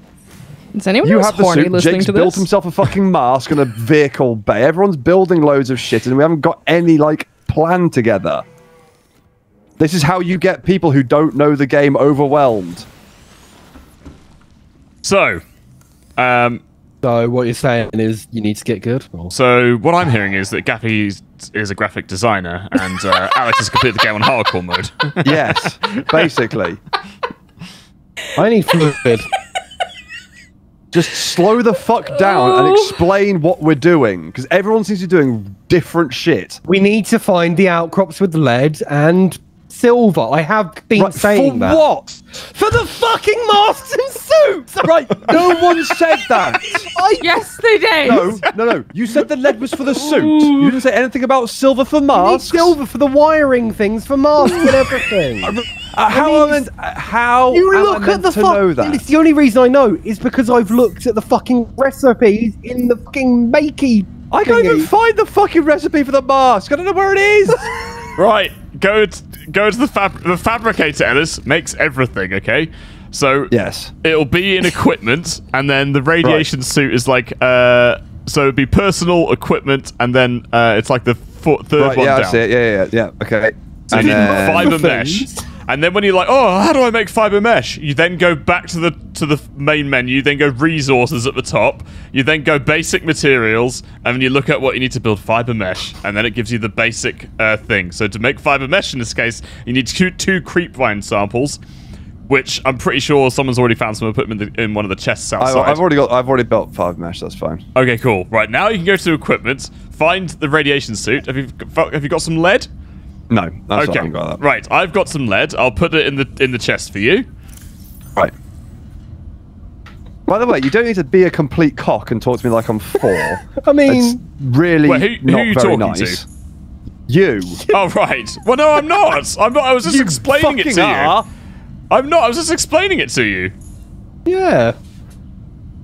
Is anyone You else have the suit. listening Jake's to built himself a fucking mask and a vehicle bay. Everyone's building loads of shit, and we haven't got any like plan together. This is how you get people who don't know the game overwhelmed. So, um, So what you're saying is you need to get good. Or- so what I'm hearing is that Gabby is, is a graphic designer, and uh, Alex has completed the game on hardcore mode. Yes, basically. I need fluid. Just slow the fuck down and explain what we're doing, because everyone seems to be doing different shit. we need to find the outcrops with the lead and silver. I have been Right, saying for that. what? For the fucking masks and suits. Right, no one said that. I, Yes, they did. No, no, no. You said the lead was for the suit. You didn't say anything about silver for I need masks. silver for the wiring things for masks and everything. Uh, how am I meant, uh, how You am I look at the to fuck. know that? It's the only reason I know is because I've looked at the fucking recipes in the fucking makey. I can't even find the fucking recipe for the mask. I don't know where it is. right, go t- go to the fab- the fabricator. Ellis makes everything. Okay, so yes. it'll be in equipment, and then the radiation suit is like uh, so it'd be personal equipment, and then uh, it's like the fo- third Right, one yeah, I down. see it. Yeah, yeah, yeah. yeah. Okay. So And you need then- fiber mesh. And then when you're like, oh, how do I make fiber mesh? You then go back to the to the main menu, then go resources at the top. You then go basic materials, and then you look at what you need to build fiber mesh, and then it gives you the basic uh, thing. So to make fiber mesh in this case, you need two, two creep vine samples, which I'm pretty sure someone's already found some equipment in one of the chests I, outside. I've already got. I've already built fiber mesh. That's fine. Okay, cool. Right now you can go to equipment, find the radiation suit. Have you have you got some lead? No, that's okay, not got that. right. I've got some lead. I'll put it in the in the chest for you. Right. By the way, you don't need to be a complete cock and talk to me like I'm four. I mean, It's really Wait, who- who not are you very talking to? nice. You. Oh right. Well, no, I'm not. I'm not. I was just You explaining it to are. you. I'm not. I was just explaining it to you. yeah.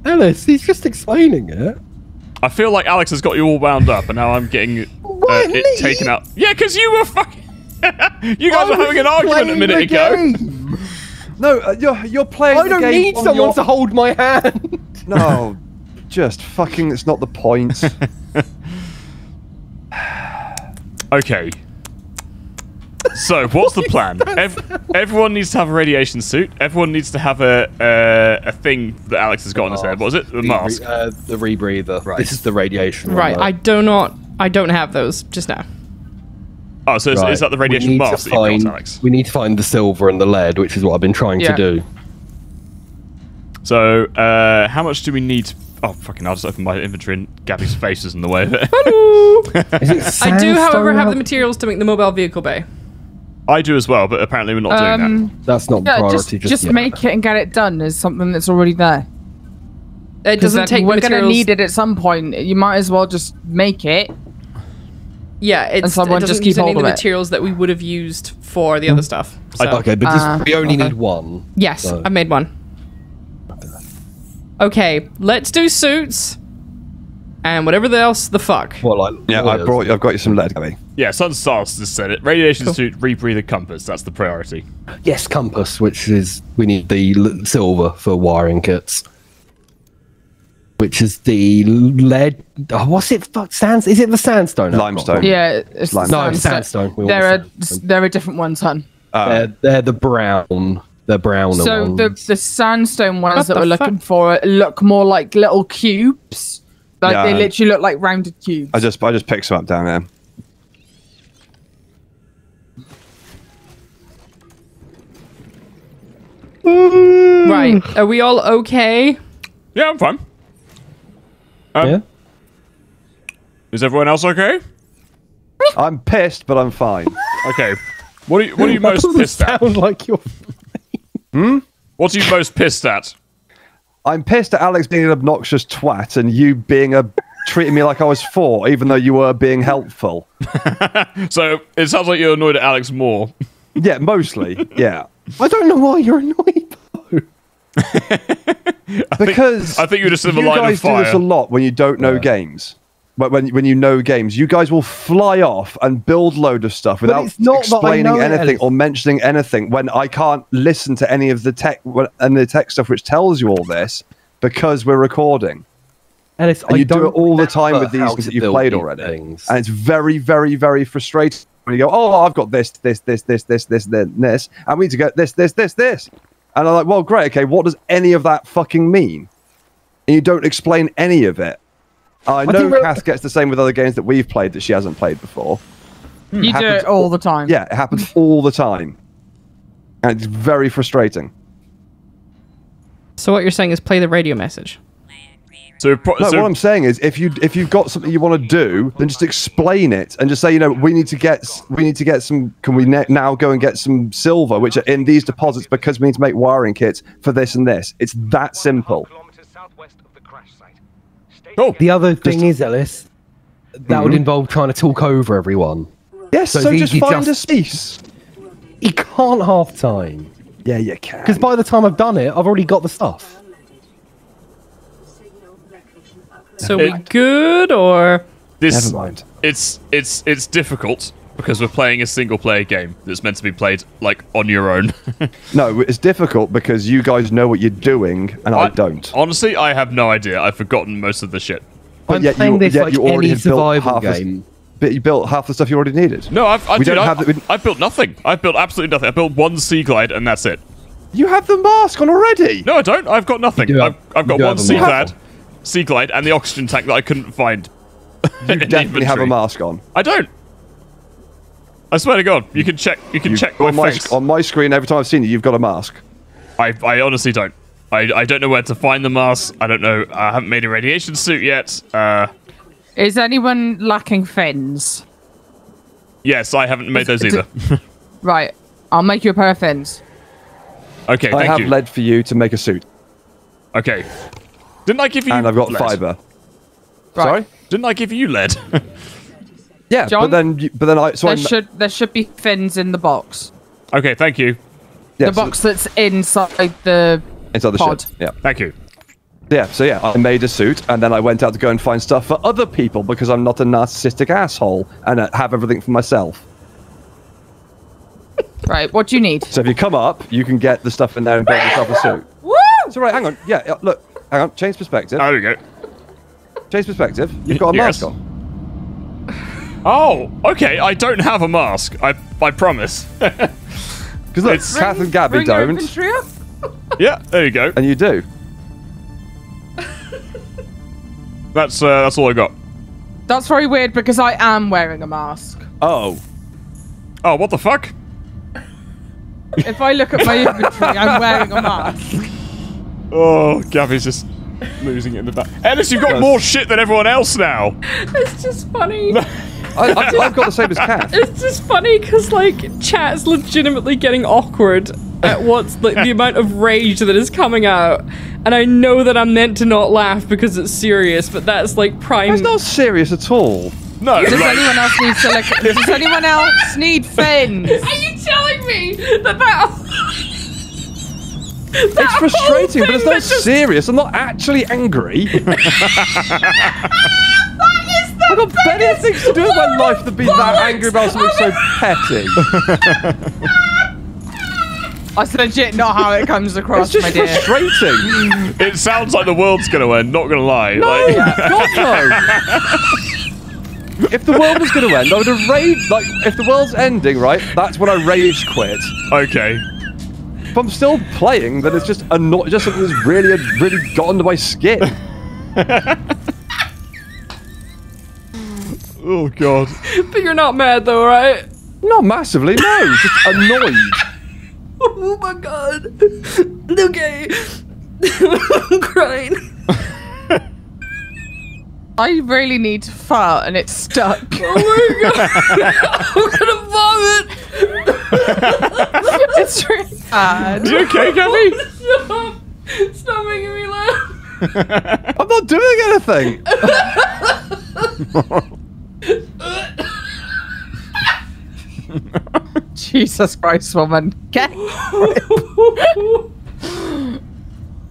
Ellis, he's just explaining it. I feel like Alex has got you all wound up, and now I'm getting uh, it me? taken out. Yeah, because you were fucking. you guys I were having an argument a minute ago. game. No, uh, you're you're playing. I the don't game need on someone your- to hold my hand. No, just fucking. It's not the point. Okay. So, what's the plan? Ev- everyone needs to have a radiation suit. Everyone needs to have a uh, a thing that Alex has got on his head. What was it? The The mask. re- uh, the rebreather. Right. This is the radiation. Right. one, I do not. I don't have those just now. Oh, so is, Right. is that the radiation need to mask that you've got, Alex? We need to find the silver and the lead, which is what I've been trying Yeah. to do. So, uh, how much do we need? Oh, fucking! I'll just open my inventory and Gabby's face is in the way of it. Is it I do, however, have the materials to make the mobile vehicle bay. I do as well, but apparently we're not doing that. Um, That's not yeah, priority. just, just yet. make it and get it done is something that's already there. It 'Cause doesn't take we're gonna need it at some point. You might as well just make it. Yeah, it's, and someone it doesn't just use keep any of hold the of it. materials that we would have used for the other stuff. So. Okay, but this, Ah, we only okay. need one. Yes, So- I made one. Okay, let's do suits and whatever the else the fuck. Well, like? Yeah, I lawyers? brought. I've got you some lead, Gabby. Yeah, Sun Stars just said it. Radiation suit, rebreather compass. That's the priority. Yes, compass, which is we need the silver for wiring kits. Which is the lead? Oh, what's it? Fuck, sands? Is it the sandstone? Limestone. Yeah, it's Lime- No, sandstone. sandstone. We want There are sandstone. there are different ones, hun. Uh, they're, they're the brown. The brown So ones. the the sandstone ones What that the we're looking for look more like little cubes. Like they literally look like rounded cubes. I just I just picked some up down there. Right, are we all okay? Yeah, I'm fine. Um, yeah. Is everyone else okay? I'm pissed, but I'm fine. Okay. What are you, what are you most doesn't pissed at? sound like you're. hmm. What are you most pissed at? I'm pissed at Alex being an obnoxious twat and you being a treating me like I was four, even though you were being helpful. So it sounds like you're annoyed at Alex more. Yeah, mostly. Yeah. I don't know why you're annoyed. though. Because I think you're just in the you line of guys do this a lot when you don't know games. When, when when you know games, you guys will fly off and build load of stuff without not explaining anything or mentioning anything. When I can't listen to any of the tech and the tech stuff which tells you all this because we're recording. And And I you do it all the time with these things that you've played already. things. And it's very, very, very frustrating when you go, Oh, I've got this, this, this, this, this, this, then this, and we need to get this, this, this, this. And I'm like, Well, great, okay, what does any of that fucking mean? And you don't explain any of it. I know think we're- gets the same with other games that we've played that she hasn't played before. you do it all the time. Yeah, it happens all the time. And it's very frustrating. So what you're saying is play the radio message. So, pro- No, so what I'm saying is, if you if you've got something you want to do, then just explain it and just say, you know, we need to get we need to get some. Can we ne- now go and get some silver, which are in these deposits because we need to make wiring kits for this and this. It's that simple. Kilometers southwest of the crash site. Stay Cool. The other thing is, Ellis, that would mm-hmm. involve trying to talk over everyone. Yes, So so, just find just- a space. You can't half time. Yeah, you can. Because by the time I've done it, I've already got the stuff. Signal location uploaded. So we It- good or this Never mind. it's it's it's difficult because we're playing a single player game that's meant to be played like on your own. No, it's difficult because you guys know what you're doing and I, don't. Honestly, I have no idea. I've forgotten most of the shit. But I'm yet playing you, this yet like you already any had built survival half the- game. but you built half the stuff you already needed. No, I've I, We dude, don't I, have the- we- I've built nothing. I've built absolutely nothing. I built one sea glide and that's it. You have the mask on already. No, I don't. I've got nothing. You do I've, I've got one sea mask. glide, sea glide, and the oxygen tank that I couldn't find. You definitely have a mask on. I don't. I swear to God, you can check. You can You- check my on my face. sc- on my screen every time I've seen you, you've got a mask. I, I honestly don't. I, I don't know where to find the mask. I don't know. I haven't made a radiation suit yet. Uh, Is anyone lacking fins? yes, I haven't made those Is- either. Right. I'll make you a pair of fins. okay, I have you. lead for you to make a suit, Okay. Didn't I give you? and I've got lead? fiber. Right. Sorry. Didn't I give you lead? Yeah, John? but then but then I so There I should there should be fins in the box. okay, thank you. yeah, the so- box that's inside the inside the pod. ship. Yeah, Thank you. yeah. So yeah, I made a suit, and then I went out to go and find stuff for other people because I'm not a narcissistic asshole and uh, have everything for myself. Right. What do you need? So if you come up, you can get the stuff in there and build yourself a suit. Woo! It's all right. Hang on. Yeah, yeah, look. Hang on. Change perspective. Oh, there we go. Change perspective. You've got a Yes. mask on. Oh, okay. I don't have a mask. I I promise. Because look, It's- Kath and Gabby don't, yeah, there you go. and you do. That's uh, that's all I got. That's very weird because I am wearing a mask. Oh. Oh, what the fuck? If I look at my inventory, I'm wearing a mask. Oh, Gabby's just losing it in the back. Ellis, you've got more shit than everyone else now. It's just funny. I, I, I've got the same as Kath. It's just funny because like chat's legitimately getting awkward at what's like the amount of rage that is coming out, and I know that I'm meant to not laugh because it's serious, but that's like prime. It's not serious at all. No, Does like, anyone else need silicon? Does anyone else need fins? Are you telling me that that? It's frustrating, but it's not serious. I'm not actually angry. I've got better things to do with my life than be that angry about something so petty. That's legit not how it comes It's across, just my dear. frustrating. it sounds like the world's gonna end. Not gonna lie. Like, God no. If the world was going to end, I would have rage. Like, if the world's ending, right? That's when I rage quit. okay. If I'm still playing, then it's just anno- just something that's really, really got under my skin. Oh god. But you're not mad though, right? Not massively, no. Just annoyed. Oh my god. Okay. I'm crying. I really need to fart and it's stuck. Oh my god. I'm gonna vomit. it's really bad. You okay, Gabby? Stop. Stop making me laugh. I'm not doing anything. Jesus Christ, woman. Get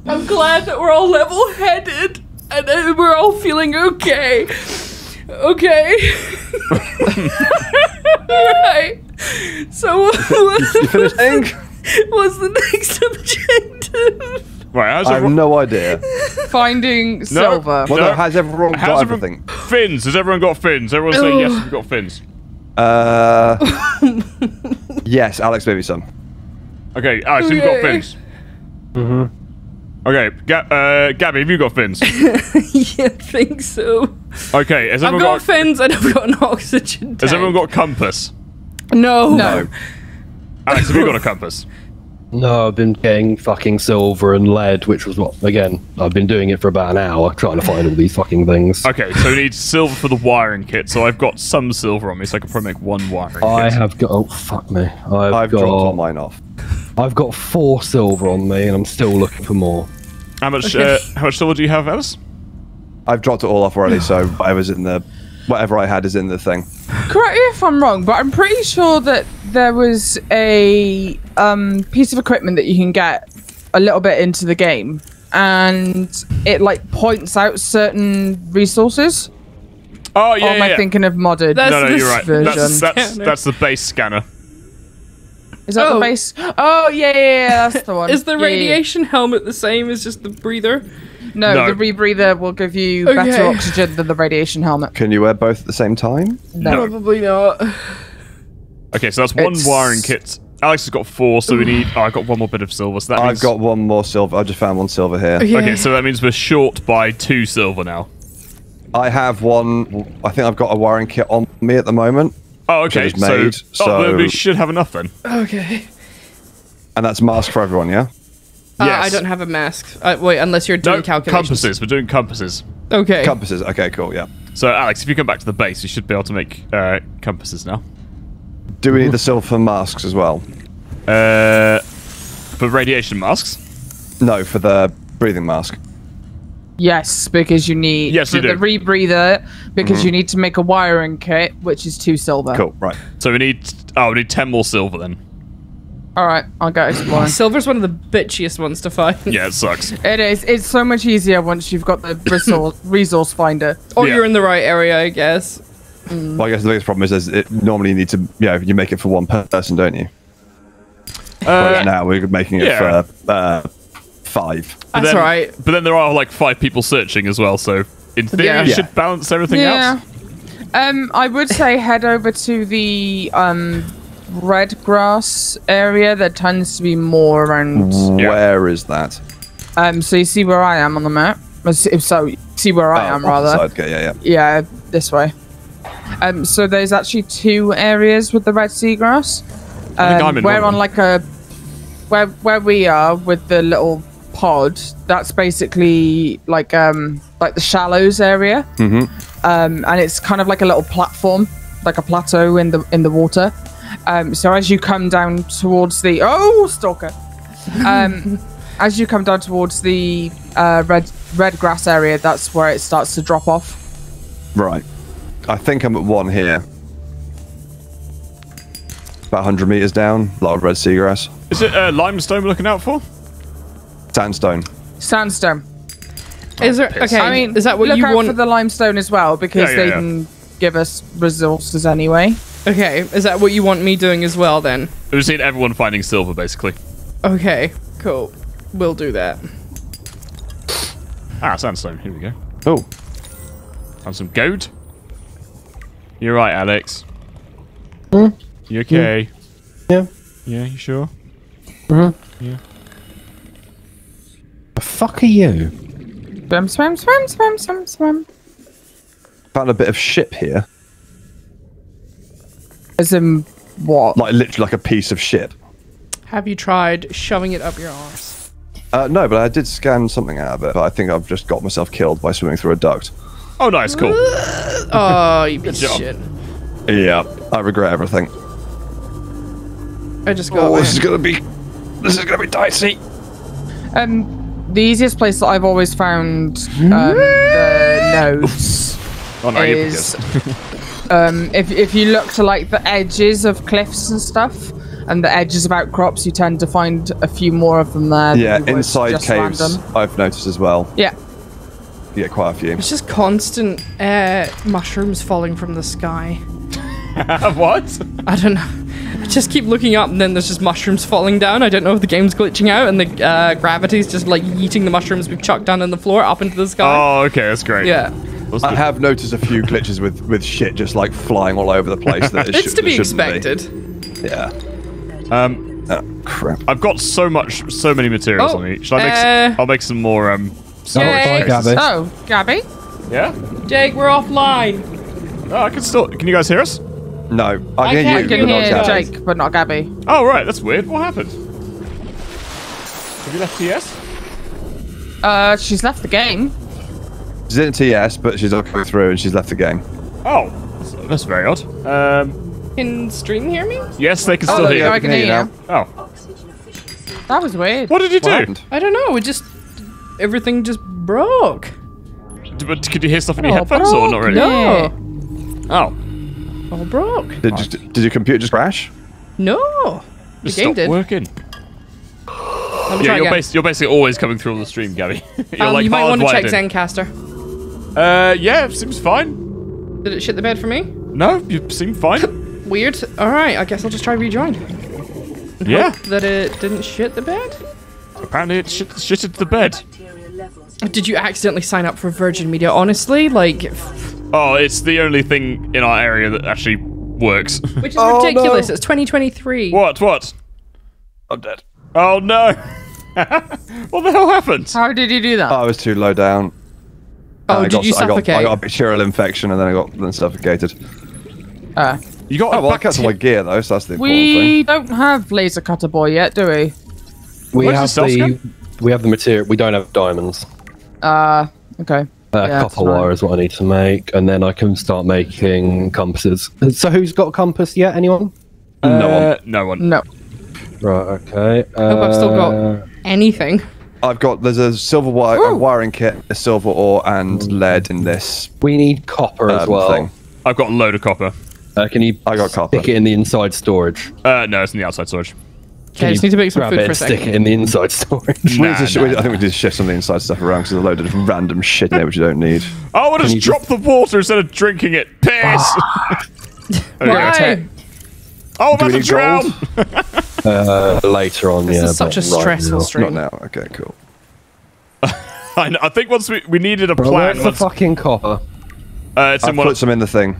I'm glad that we're all level headed and that we're all feeling okay. Okay. right. So, what's, the next objective? Right, how's I have everyone? no idea. finding silver. Well, No. no, has everyone How's got everyone- everything? Fins. Has everyone got fins? Everyone say yes. We've got fins. Uh, yes, Alex, maybe some. Okay, Alex, have you got fins? Mm-hmm. Okay, Ga- uh, Gabby, have you got fins? yeah, I think so. Okay, has I've got got? fins and I've got an oxygen tank. has everyone got compass? No. No. Alex, have you got a compass? No, I've been getting fucking silver and lead, which was what again. I've been doing it for about an hour trying to find all these fucking things. Okay, so we need silver for the wiring kit. So I've got some silver on me, so I can probably make one wiring I kit. have got. Oh fuck me! I've, I've dropped all mine off. I've got four silver on me, and I'm still looking for more. How much? Uh, how much silver do you have, Alice? I've dropped it all off already, so whatever's in the, whatever I had is in the thing. Correct me if I'm wrong, but I'm pretty sure that there was a um, piece of equipment that you can get a little bit into the game, and it like points out certain resources. Oh or yeah, am yeah. I yeah. thinking of modded? That's no, no, you're right. version. That's that's, that's the base scanner. Is that Oh. the base? Oh yeah, yeah, yeah, that's the one. Is the Yeah, yeah, yeah. radiation helmet the same as just the breather? No, No. the rebreather will give you Okay. better oxygen than the radiation helmet. Can you wear both at the same time? No. Probably not. Okay, so that's one It's- wiring kit. Alex has got four, so we need. Oh, I got one more bit of silver. So that I've means, got one more silver. I just found one silver here. Okay, so that means we're short by two silver now. I have one. I think I've got a wiring kit on me at the moment, Oh, okay. Which is so, made, oh, then we should have enough then. Okay. and that's mask for everyone. Yeah. Uh, Yes. I don't have a mask. Uh, wait, unless you're doing No, calculations. compasses. We're doing compasses. Okay. Compasses. Okay, cool. Yeah. So, Alex, if you come back to the base, you should be able to make uh, compasses now. Do we need the silver masks as well? Uh, for radiation masks. No, for the breathing mask. Yes, because you need Yes, you the do. Mm-hmm. rebreather because you need to make a wiring kit, which is two silver. Cool. Right. So we need. Oh, we need ten more silver then. All right, I'll go explore. Silver's one of the bitchiest ones to find. Yeah, it sucks. it is. It's so much easier once you've got the resource resource finder. Or Yeah. you're in the right area, I guess. Well, I guess the biggest problem is, is it normally you need to, you know, you make it for one person, don't you? Whereas Uh, now we're making it yeah. for uh, five. but That's then, right. But then there are like five people searching as well, so in theory Yeah. it Yeah. should balance everything Yeah. out. Um, I would say head over to the um red grass area. There tends to be more around. Yeah. Where is that? Um, so you see where I am on the map. If so, see where I Oh, am rather. side. Okay, yeah, yeah. Yeah, this way. Um, so there's actually two areas with the red seagrass. Um, we're one on like a where where we are with the little pod. That's basically like um like the shallows area. Mm-hmm. Um, and it's kind of like a little platform, like a plateau in the in the water. Um, so as you come down towards the oh stalker, um, as you come down towards the uh, red red grass area, that's where it starts to drop off. Right. I think I'm at one here. About 100 meters down. A lot of red seagrass. Is it uh, limestone we're looking out for? Sandstone. Sandstone. Is there? Okay. I mean, is that what look you out want? for the limestone as well because Yeah, yeah, they yeah. can give us resources anyway. Okay. Is that what you want me doing as well then? We just need everyone finding silver, basically. Okay. Cool. We'll do that. Ah, sandstone. Here we go. Oh, Found some gold. You're right, Alex. Hmm? You okay? Yeah. Yeah, you sure? Mm hmm Yeah. The fuck are you? Swim, swim, swim, swim, swim, swim. found a bit of ship here. As in what? Like literally like a piece of ship. Have you tried shoving it up your arse? Uh, no, but I did scan something out of it. But I think I've just got myself killed by swimming through a duct. Oh, nice, cool. Oh, you piece of job. shit. Yeah, I regret everything. I just Oh, got. this is gonna be, this is gonna be dicey. Um, the easiest place that I've always found um, the nodes Oh, no, is um, if if you look to like the edges of cliffs and stuff. And the edges of outcrops, you tend to find a few more of them there. Yeah, inside caves, random. I've noticed as well. Yeah, You get quite a few. It's just constant uh, mushrooms falling from the sky. what? I don't know. I just keep looking up, and then there's just mushrooms falling down. I don't know if the game's glitching out, and the uh, gravity's just like yeeting the mushrooms we've chucked down on the floor up into the sky. Oh, okay, that's great. yeah, That's I have noticed a few glitches with, with shit just like flying all over the place. That it it's should- to be it shouldn't expected. Yeah. Um, Oh, crap. I've got so much, so many materials Oh, on me. Should I make? uh, some, I'll make some more. Um. Oh, Yay. bye, Gabby. Oh, Gabby. Yeah. Jake, we're offline. Oh, I can still. Can you guys hear us? No, I I can can't hear I you. can but not hear Gabby. Jake, but not Gabby. Oh, right. That's weird. What happened? Have you left TS? Uh, she's left the game. She's in TS, but she's not coming through and she's left the game. Oh, that's, that's very odd. Um. Can stream hear me? Yes, they can Oh, still there hear. you go, you. I can hear you now. Oh, That was weird. what did you do? Happened? I don't know. It just everything just broke. D- But could you hear stuff in your headphones or not really? No, Oh, all broke. Did, just, did your computer just crash? No, the just game stopped did. working. Let me Yeah, try you're, again. bas- you're basically always coming through on the stream, Gabby. you're Um, like you might want to check. Zencastr. Uh, yeah, seems fine. Did it shit the bed for me? No, you seem fine. Weird. All right, I guess I'll just try rejoin. yeah, That it didn't shit the bed. apparently it shit, shitted the bed. Bacteria levels. Did you accidentally sign up for Virgin Media? Honestly, like, Oh, it's the only thing in our area that actually works. which is ridiculous. It's 2023. what? What? I'm dead. Oh no! what the hell happened? How did you do that? I was too low down. Oh, I did got, you I got, suffocate? I got a bacterial infection and then I got then suffocated. Uh, You got Oh a well, I kept all my bacte- gear though, so that's the important thing. we don't have laser cutter boy yet, do we? We What is have this, the we have the material. We don't have diamonds. Uh, okay. Uh, Yeah, copper fine. wire is what I need to make, and then I can start making compasses. So who's got a compass yet? Anyone? no one. Uh, no one. No. Right. Okay. Uh, Hope I've still got anything. I've got there's a silver wire a wiring kit, a silver ore, and lead in this We need copper as um, well. thing. I've got a load of copper. Uh, can you? I got copper. Stick it in the inside storage. Uh, no, it's in the outside storage. Okay, I just need to make some food it for a and stick second. it in the inside storage. We Nah, to sh- nah, I think we need to shift some of the inside stuff around because there's a load of random shit in there which you don't need. Oh, I just you dropped the water instead of drinking it. Piss! Why? oh, I'm Do about to drown! uh, later on, This yeah. is such a but right stressful now. stream. Not now. Okay, cool. I, know, I think once we, we needed a Bro, plan. where's the fucking copper? uh, it's I in one put of, some in the thing.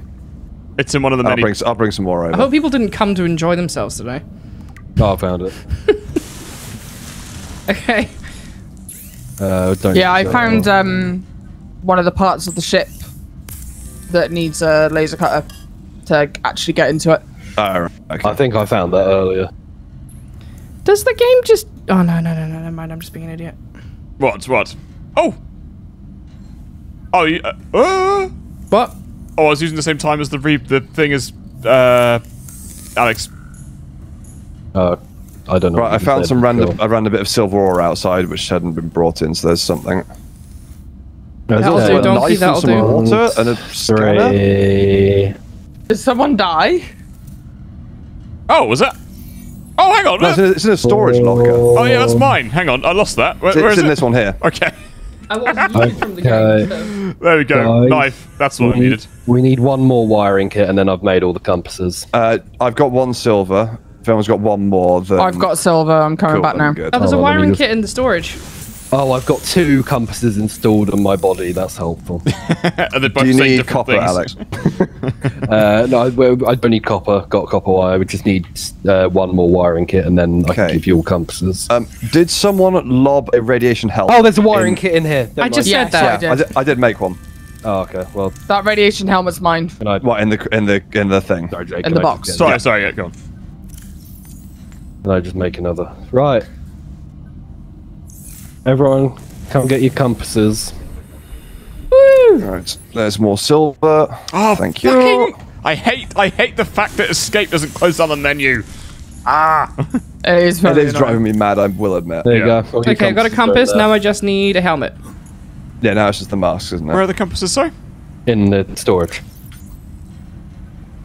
It's in one of the I'll many. bring, s- I'll bring some more over. I hope people didn't come to enjoy themselves today. Oh, I found it. Okay. Uh, don't Yeah, I don't- found um, one of the parts of the ship that needs a laser cutter to actually get into it. Oh, okay. I think I found that earlier. Does the game just? Oh no no no no never mind. I'm just being an idiot. What? What? Oh. Oh, you, uh, uh, What? oh, I was using the same time as the re- the thing as uh, Alex. Uh, I don't know. Right, I found some random. Phil. I ran a bit of silver ore outside, which hadn't been brought in. So there's something. There's That'll also do, a donkey, knife and that'll some do. water and a scanner. Three. Did someone die? Oh, was that? Oh, hang on. No, it's in, a, it's in a storage locker. Oh yeah, that's mine. Hang on, I lost that. Where, It's, where it's in it? this one here. Okay, I was removed from the Okay. game. there we go. Guys, Knife. That's what I needed. need, we need one more wiring kit, and then I've made all the compasses. Uh, I've got one silver. If anyone's got one more, then I've got silver. I'm coming cool, back now. Good. Oh, there's a Oh, let wiring just- kit in the storage. Oh, I've got two compasses installed on my body. That's helpful. and they both Do you need copper, things. Alex? uh, no, I, well, I don't need copper. Got copper wire. We just need uh, one more wiring kit, and then I Okay. can give you all compasses. Um, did someone lob a radiation helmet? oh, there's a wiring in- kit in here. Never I just mind. said Yes, that. I I did. did, I did make one. Oh, okay. Well, That radiation helmet's mine. I? What in the in the in the thing? Sorry, Jake, In the I box. Just get- Sorry, sorry. Yeah, go on. Can I just make another? Right. Everyone, come get your compasses. Woo! Right, there's more silver. Oh, Thank you. fucking! I hate, I hate the fact that escape doesn't close down the menu. Ah. It is It very is annoying. driving me mad. I will admit. There you Yeah. go. All Okay, I've got a compass. there. Now I just need a helmet. Yeah, now it's just the mask, isn't it? Where are the compasses? Sorry. in the storage.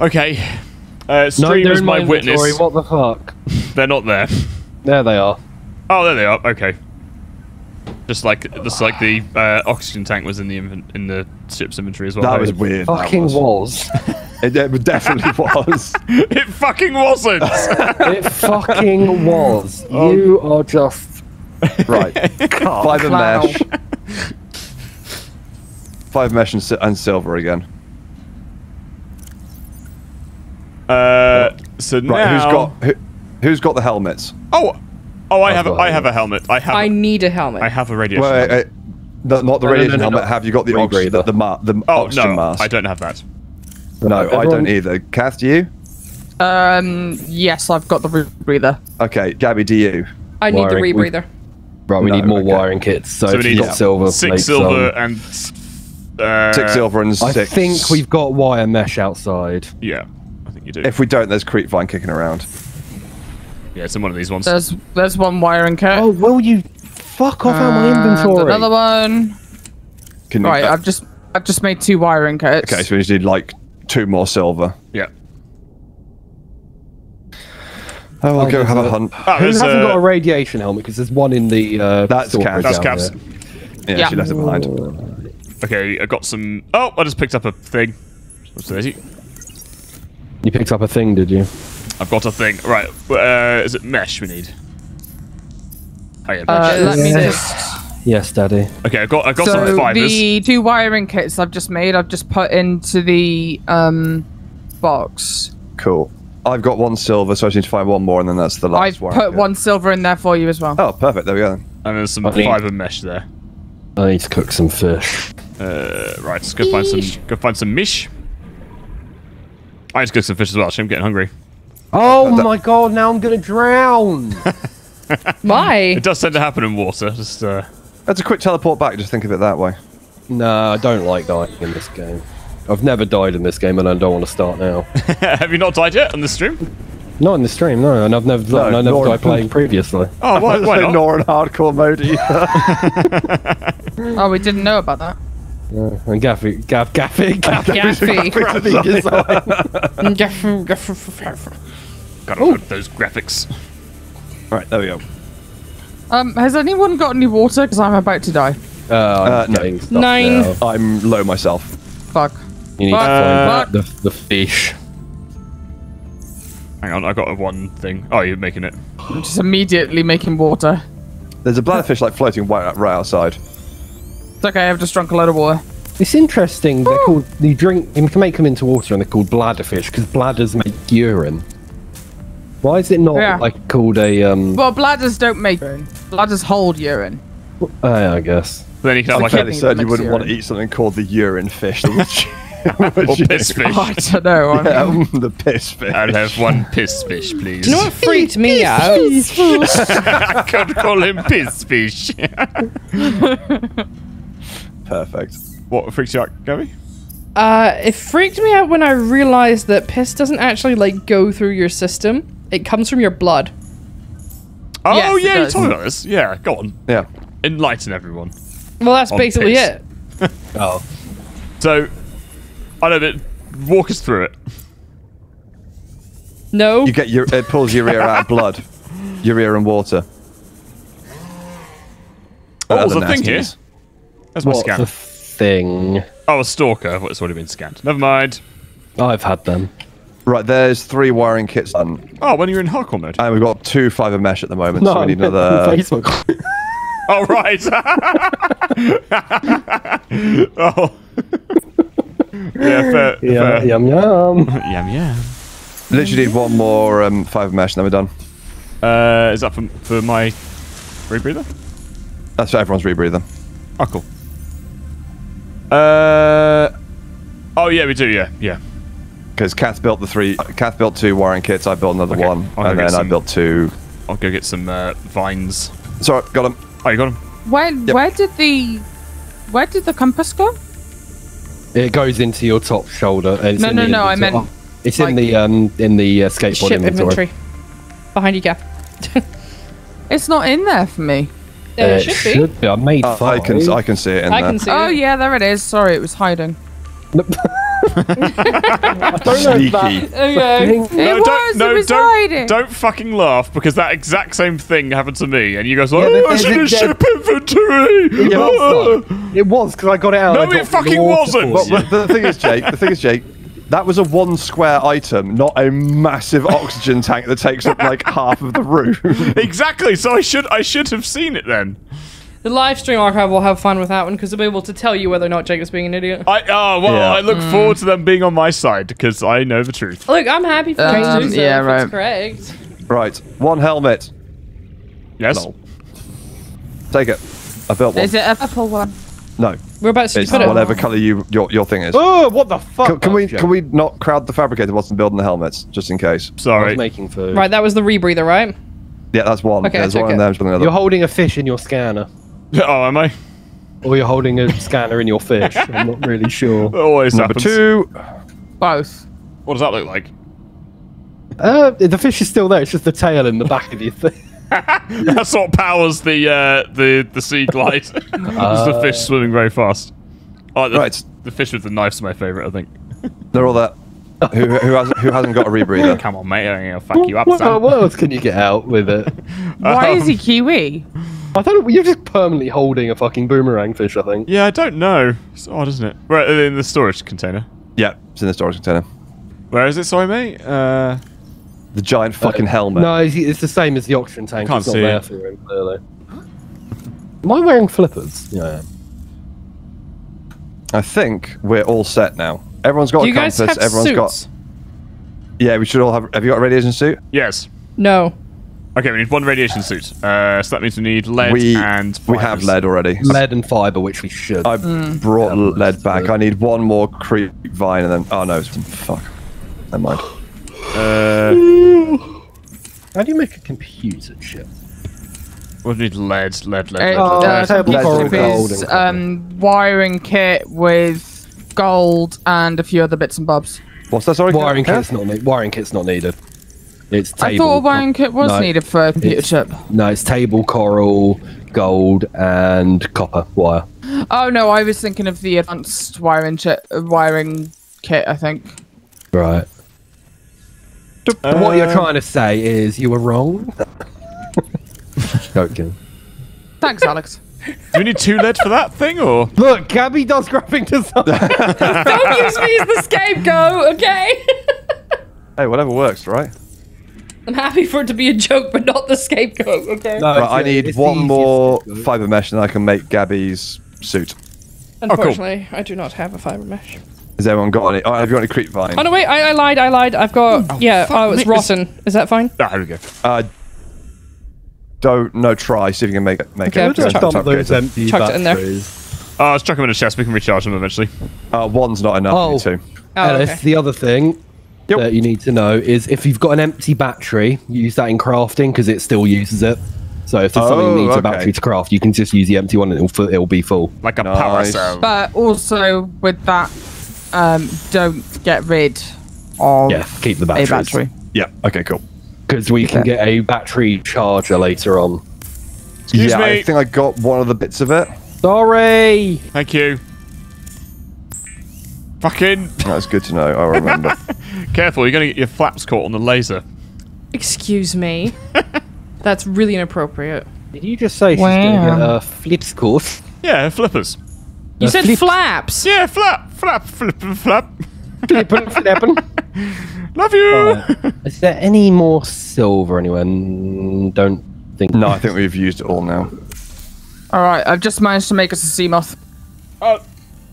Okay. Uh, No, stream they're is in my inventory, witness. What the fuck? They're not there. There they are. Oh, there they are. Okay. Just like, just like the uh, oxygen tank was in the in the ship's inventory as well. that hey? was weird. that Fucking was. was. It, it definitely was. it fucking wasn't. it fucking was. Oh. You are just. right. Five of mesh. Five mesh and, and silver again. Uh, so Right. now, Who's got who, who's got the helmets? Oh, oh, I I've have, a, I have a helmet. I have, I a, need a helmet. I have a radiation. Wait, wait, helmet. wait. The, not the No, no, radiation no, no, helmet. no. Have you got the oxygen? The, the, ma- the Oh oxygen no, mask? I don't have that. No, I don't either. Kath, do you? Um, yes, I've got the rebreather. Okay, Gabby, do you? I need the rebreather. Right, we No, need more okay. wiring kits. So, So we you've need got silver, six make silver some. and uh, Six silver and six. I think we've got wire mesh outside. Yeah, I think you do. If we don't, there's creepvine kicking around. yeah, it's in one of these ones. There's there's one wiring kit. Oh, will you fuck off out my inventory? Another one. Can you? Right, uh, I've just I've just made two wiring kits. okay, so we just need like two more silver. yeah. Oh, I'll Oh, go have a a- hunt. Oh, Who hasn't uh, got a radiation helmet? Because there's one in the. Uh, That's storage Caps. That's down Caps. there. Yeah, Yeah. she left it behind. Okay, I got some. Oh, I just picked up a thing. What's that? You picked up a thing, did you? I've got a thing. Right. Uh, is it mesh we need? Oh yeah. Uh, let me Yes. just. Yes, Daddy. okay, I've got. I've got some So fibers. the two wiring kits I've just made, I've just put into the um box. Cool. I've got one silver, so I just need to find one more, and then that's the last I've one. put one silver in there for you as well. Oh, perfect. There we go. Then. And there's some I need- fiber mesh there. I need to cook some fish. Uh, right, let's go find some. Go find some mish. I need to cook some fish as well. I'm getting hungry. Oh my god, now I'm gonna drown! Why? It does tend to happen in water. Just uh, That's a quick teleport back. Just think of it that way. no, I don't like dying in this game. I've never died in this game and I don't want to start now. have you not died yet on the stream? not in the stream, no, and I've never, No, and I never died playing previously. Oh, why, why not? Nor in hardcore mode either. Oh, we didn't know about that. Yeah, and Gaffy, Gaff, Gaffy, Gaffy, Gaffy. Gaffy, Gaffy. Gotta load those graphics. right, there we go. Um, has anyone got any water? Because I'm about to die. Uh, I'm Uh, no. getting stuff Nine. now. I'm low myself. Fuck. You need Fuck. to find Fuck. the, the fish. Hang on, I got one thing. Oh, you're making it. I'm just immediately making water. There's a bladderfish like floating right, right outside. It's okay, I've just drunk a load of water. It's interesting. They're called. You drink. You can make them into water, and they're called bladderfish because bladders make urine. Why is it not Yeah. like called a um? Well, bladders don't make urine. Bladders hold urine. uh, I guess. But Then you can have like Okay. a They said you wouldn't want to eat something called the urine fish. Which, or piss fish. Oh, I don't know. I mean, yeah, mm, the piss fish. I'll have one piss fish, please. Do you know what freaked me out? I could call him piss fish. Perfect. what freaks you out, Gabby? Uh, it freaked me out when I realized that piss doesn't actually like go through your system. It comes from your blood. Oh Yes, yeah, you does. told me about this. Yeah, go on. Yeah. Enlighten everyone. Well, that's On basically piss. it. Oh, So, I know that. Walk us through it. No. You get your it pulls your urea out of blood, urea and water. Oh, And there's other thing here. Nasties. That's my what's scan. the thing? Oh, a stalker. Well, It's already been scanned. Never mind. I've had them. Right, there's three wiring kits done, Oh, when you're in hardcore mode. and we've got two fiber mesh at the moment, so we need another. Facebook. Oh right. oh. yeah, fair. yeah, fair. yum yum. Yum yum. Literally need one more um, fiber mesh, and then we're done. Uh, is that for, for my rebreather? That's for everyone's rebreather. Oh, cool. Uh. Oh yeah, we do. Yeah, yeah. Because Kath built the three. Kath built two wiring kits. I built another Okay, one, I'll and get then I built two. I'll go get some uh, vines. Sorry, got them. Oh, you got them. where Yep. where did the where did the compass go? It goes into your top shoulder. It's No, in no, the no, I meant, Oh, it's like- in the um in the uh, skateboard Ship inventory. inventory. Behind you, Gav. It's not in there for me. There Uh, it should be. I made Uh, I can I can see it in I there. can see Oh it. yeah, there it is. Sorry, it was hiding. Sneaky. Okay. No, was. don't, no, was don't, hiding. don't fucking laugh because that exact same thing happened to me, and you guys like, Yeah, oh, I there's should a have dead- ship inventory. Yeah, Oh. it was because I got it out. No, and I it dropped in the fucking wasn't. for Well, you. the thing is, Jake. The thing is, Jake. That was a one square item, not a massive oxygen tank that takes up like half of the room. exactly. So I should, I should have seen it then. The live stream archive will have fun with that one because they'll be able to tell you whether or not Jacob's being an idiot. I, oh well, Yeah. I look forward to them being on my side because I know the truth. Look, I'm happy for Um, them so yeah, if right. it's correct. right, one helmet. Yes. Lol. Take it. I built one. Is it a purple one? No, We're about to it's put it. whatever color you your, your thing is. Oh, what the fuck? Can, can we That's can we not crowd the fabricator whilst I'm building the helmets, just in case? I was Sorry. making food. Right, that was the rebreather, right? Yeah, that's one. Okay, There's I took one in it. there. there's one You're holding a fish in your scanner, Oh, am I? or you're holding a scanner in your fish. I'm not really sure. It always Number happens. two. Both. What does that look like? Uh, the fish is still there. It's just the tail in the back of your thing. That's what powers the uh, the the Seaglide. It's the fish swimming very fast. Oh, the, Right. The fish with the knife's my favorite, I think. They're all there. who, who, hasn't, who hasn't got a rebreather? Come on, mate. I'm gonna fuck you up, What, son. what else can you get out with it? Why is he Kiwi? I don't. You're just permanently holding a fucking boomerang fish. I think. Yeah, I don't know. It's odd, isn't it? Right in the storage container. Yeah, it's in the storage container. Where is it? Sorry, mate. Uh, The giant fucking helmet. No, it's, it's the same as the oxygen tank. Can't it's not see there it. for him clearly. Am I wearing flippers? Yeah. I think we're all set now. Everyone's got Do a you guys compass. have Everyone's suits? got. Yeah, we should all have. Have you got a radiation suit? yes. No. Okay, we need one radiation suit. Uh, so that means we need lead we and we have lead already. Lead and fiber, which we should. I Mm. brought Yeah, lead back. good. I need one more creep vine and then. Oh no, it's, fuck. Never mind. Uh, How do you make a computer chip? we need lead, lead, lead. It, lead, Oh, lead. uh, table this coral gold is um, wiring kit with gold and a few other bits and bobs. What's that? Sorry. Wiring Kath? kit's not ne- wiring kit's not needed. It's table. I thought a wiring kit was No, needed for a computer chip. No, it's table coral, gold, and copper wire. Oh no, I was thinking of the advanced wiring chip, uh, wiring kit. I think. Right. What you're uh, trying to say is you were wrong. Joking. Thanks, Alex. Do we need two lead for that thing, or? Look, Gabby does graphic design. Don't use me as the scapegoat, okay? Hey, whatever works, right? I'm happy for it to be a joke, but not the scapegoat, okay? No, Right, I need one more to do. fiber mesh and I can make Gabby's suit. Oh, Unfortunately, I do not have a fiber mesh. Has everyone got any? Oh, have you got any creepvine? Oh no, wait, I, I lied, I lied. I've got yeah. Oh, it's me, rotten. Is that fine? Ah, here we go. Uh, don't no. Try see if you can make it. Make Okay, it. I'll just Go chuck Dump those empty Chucked it in there. batteries. Uh, let's chuck them in a chest. We can recharge them eventually. Uh, one's not enough. Oh. Oh. Two. Oh, Ellis, okay. the other thing Yep. that you need to know is if you've got an empty battery, use that in crafting because it still uses it. So if there's something Oh, that needs okay. a battery to craft, you can just use the empty one and it'll, it'll be full. Like a power Nice. cell. But also with that, um, don't get rid of Yeah, keep the a battery. Yeah. Okay. Cool. Because we can get a battery charger later on. Excuse yeah, me. I think I got one of the bits of it. Sorry! Thank you. Fucking That's good to know. I remember. careful, you're gonna get your flaps caught on the laser. Excuse me. That's really inappropriate. Did you just say she's going to Wow. get a flips course? Yeah, flippers. You Uh, said flip- flaps. Yeah, flap, flap, flip, flap. Flippin', flippin'. Love you. Is there any more silver anywhere? Don't think. no, I think we've used it all now. All right, I've just managed to make us a sea moth. Uh,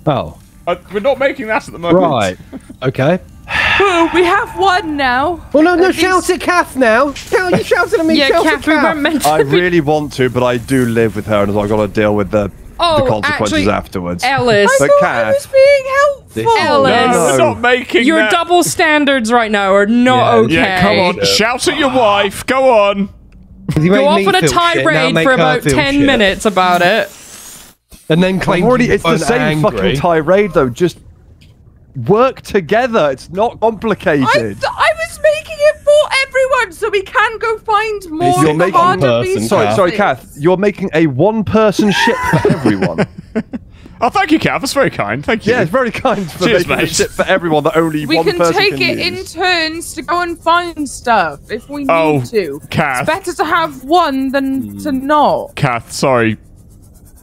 Oh, uh, we're not making that at the moment. right. Okay. Ooh, we have one now. Well, no, no, At shout least- at Kath now. Shout, you shouted at me. Yeah, shout Kath, at we weren't meant to I be- really want to, but I do live with her, and I've got to deal with the, Oh, the consequences actually, afterwards. Ellis, But thought I Kath- was being helpful. This- Ellis. No, No. we're not making your that. double standards right now are not Yeah. okay. Yeah, come on. Shout at your wife. Go on. You Go off on a feel shit, now tirade for about 10 shit. minutes about it. and then claim already, it's the same angry. fucking tirade, though. Just work together. It's not complicated. I, th- I was making it for everyone, so we can go find more You're making- harder person, resources. sorry, sorry, Kath. You're making a one-person ship for everyone. Oh, thank you, Cav. That's very kind. Thank you. yeah, it's very kind for Cheers, making a mate. ship for everyone that only We one can person take can it in turns to go and find stuff if we need Oh, to. Kath. It's better to have one than to hmm. not. Kath, sorry.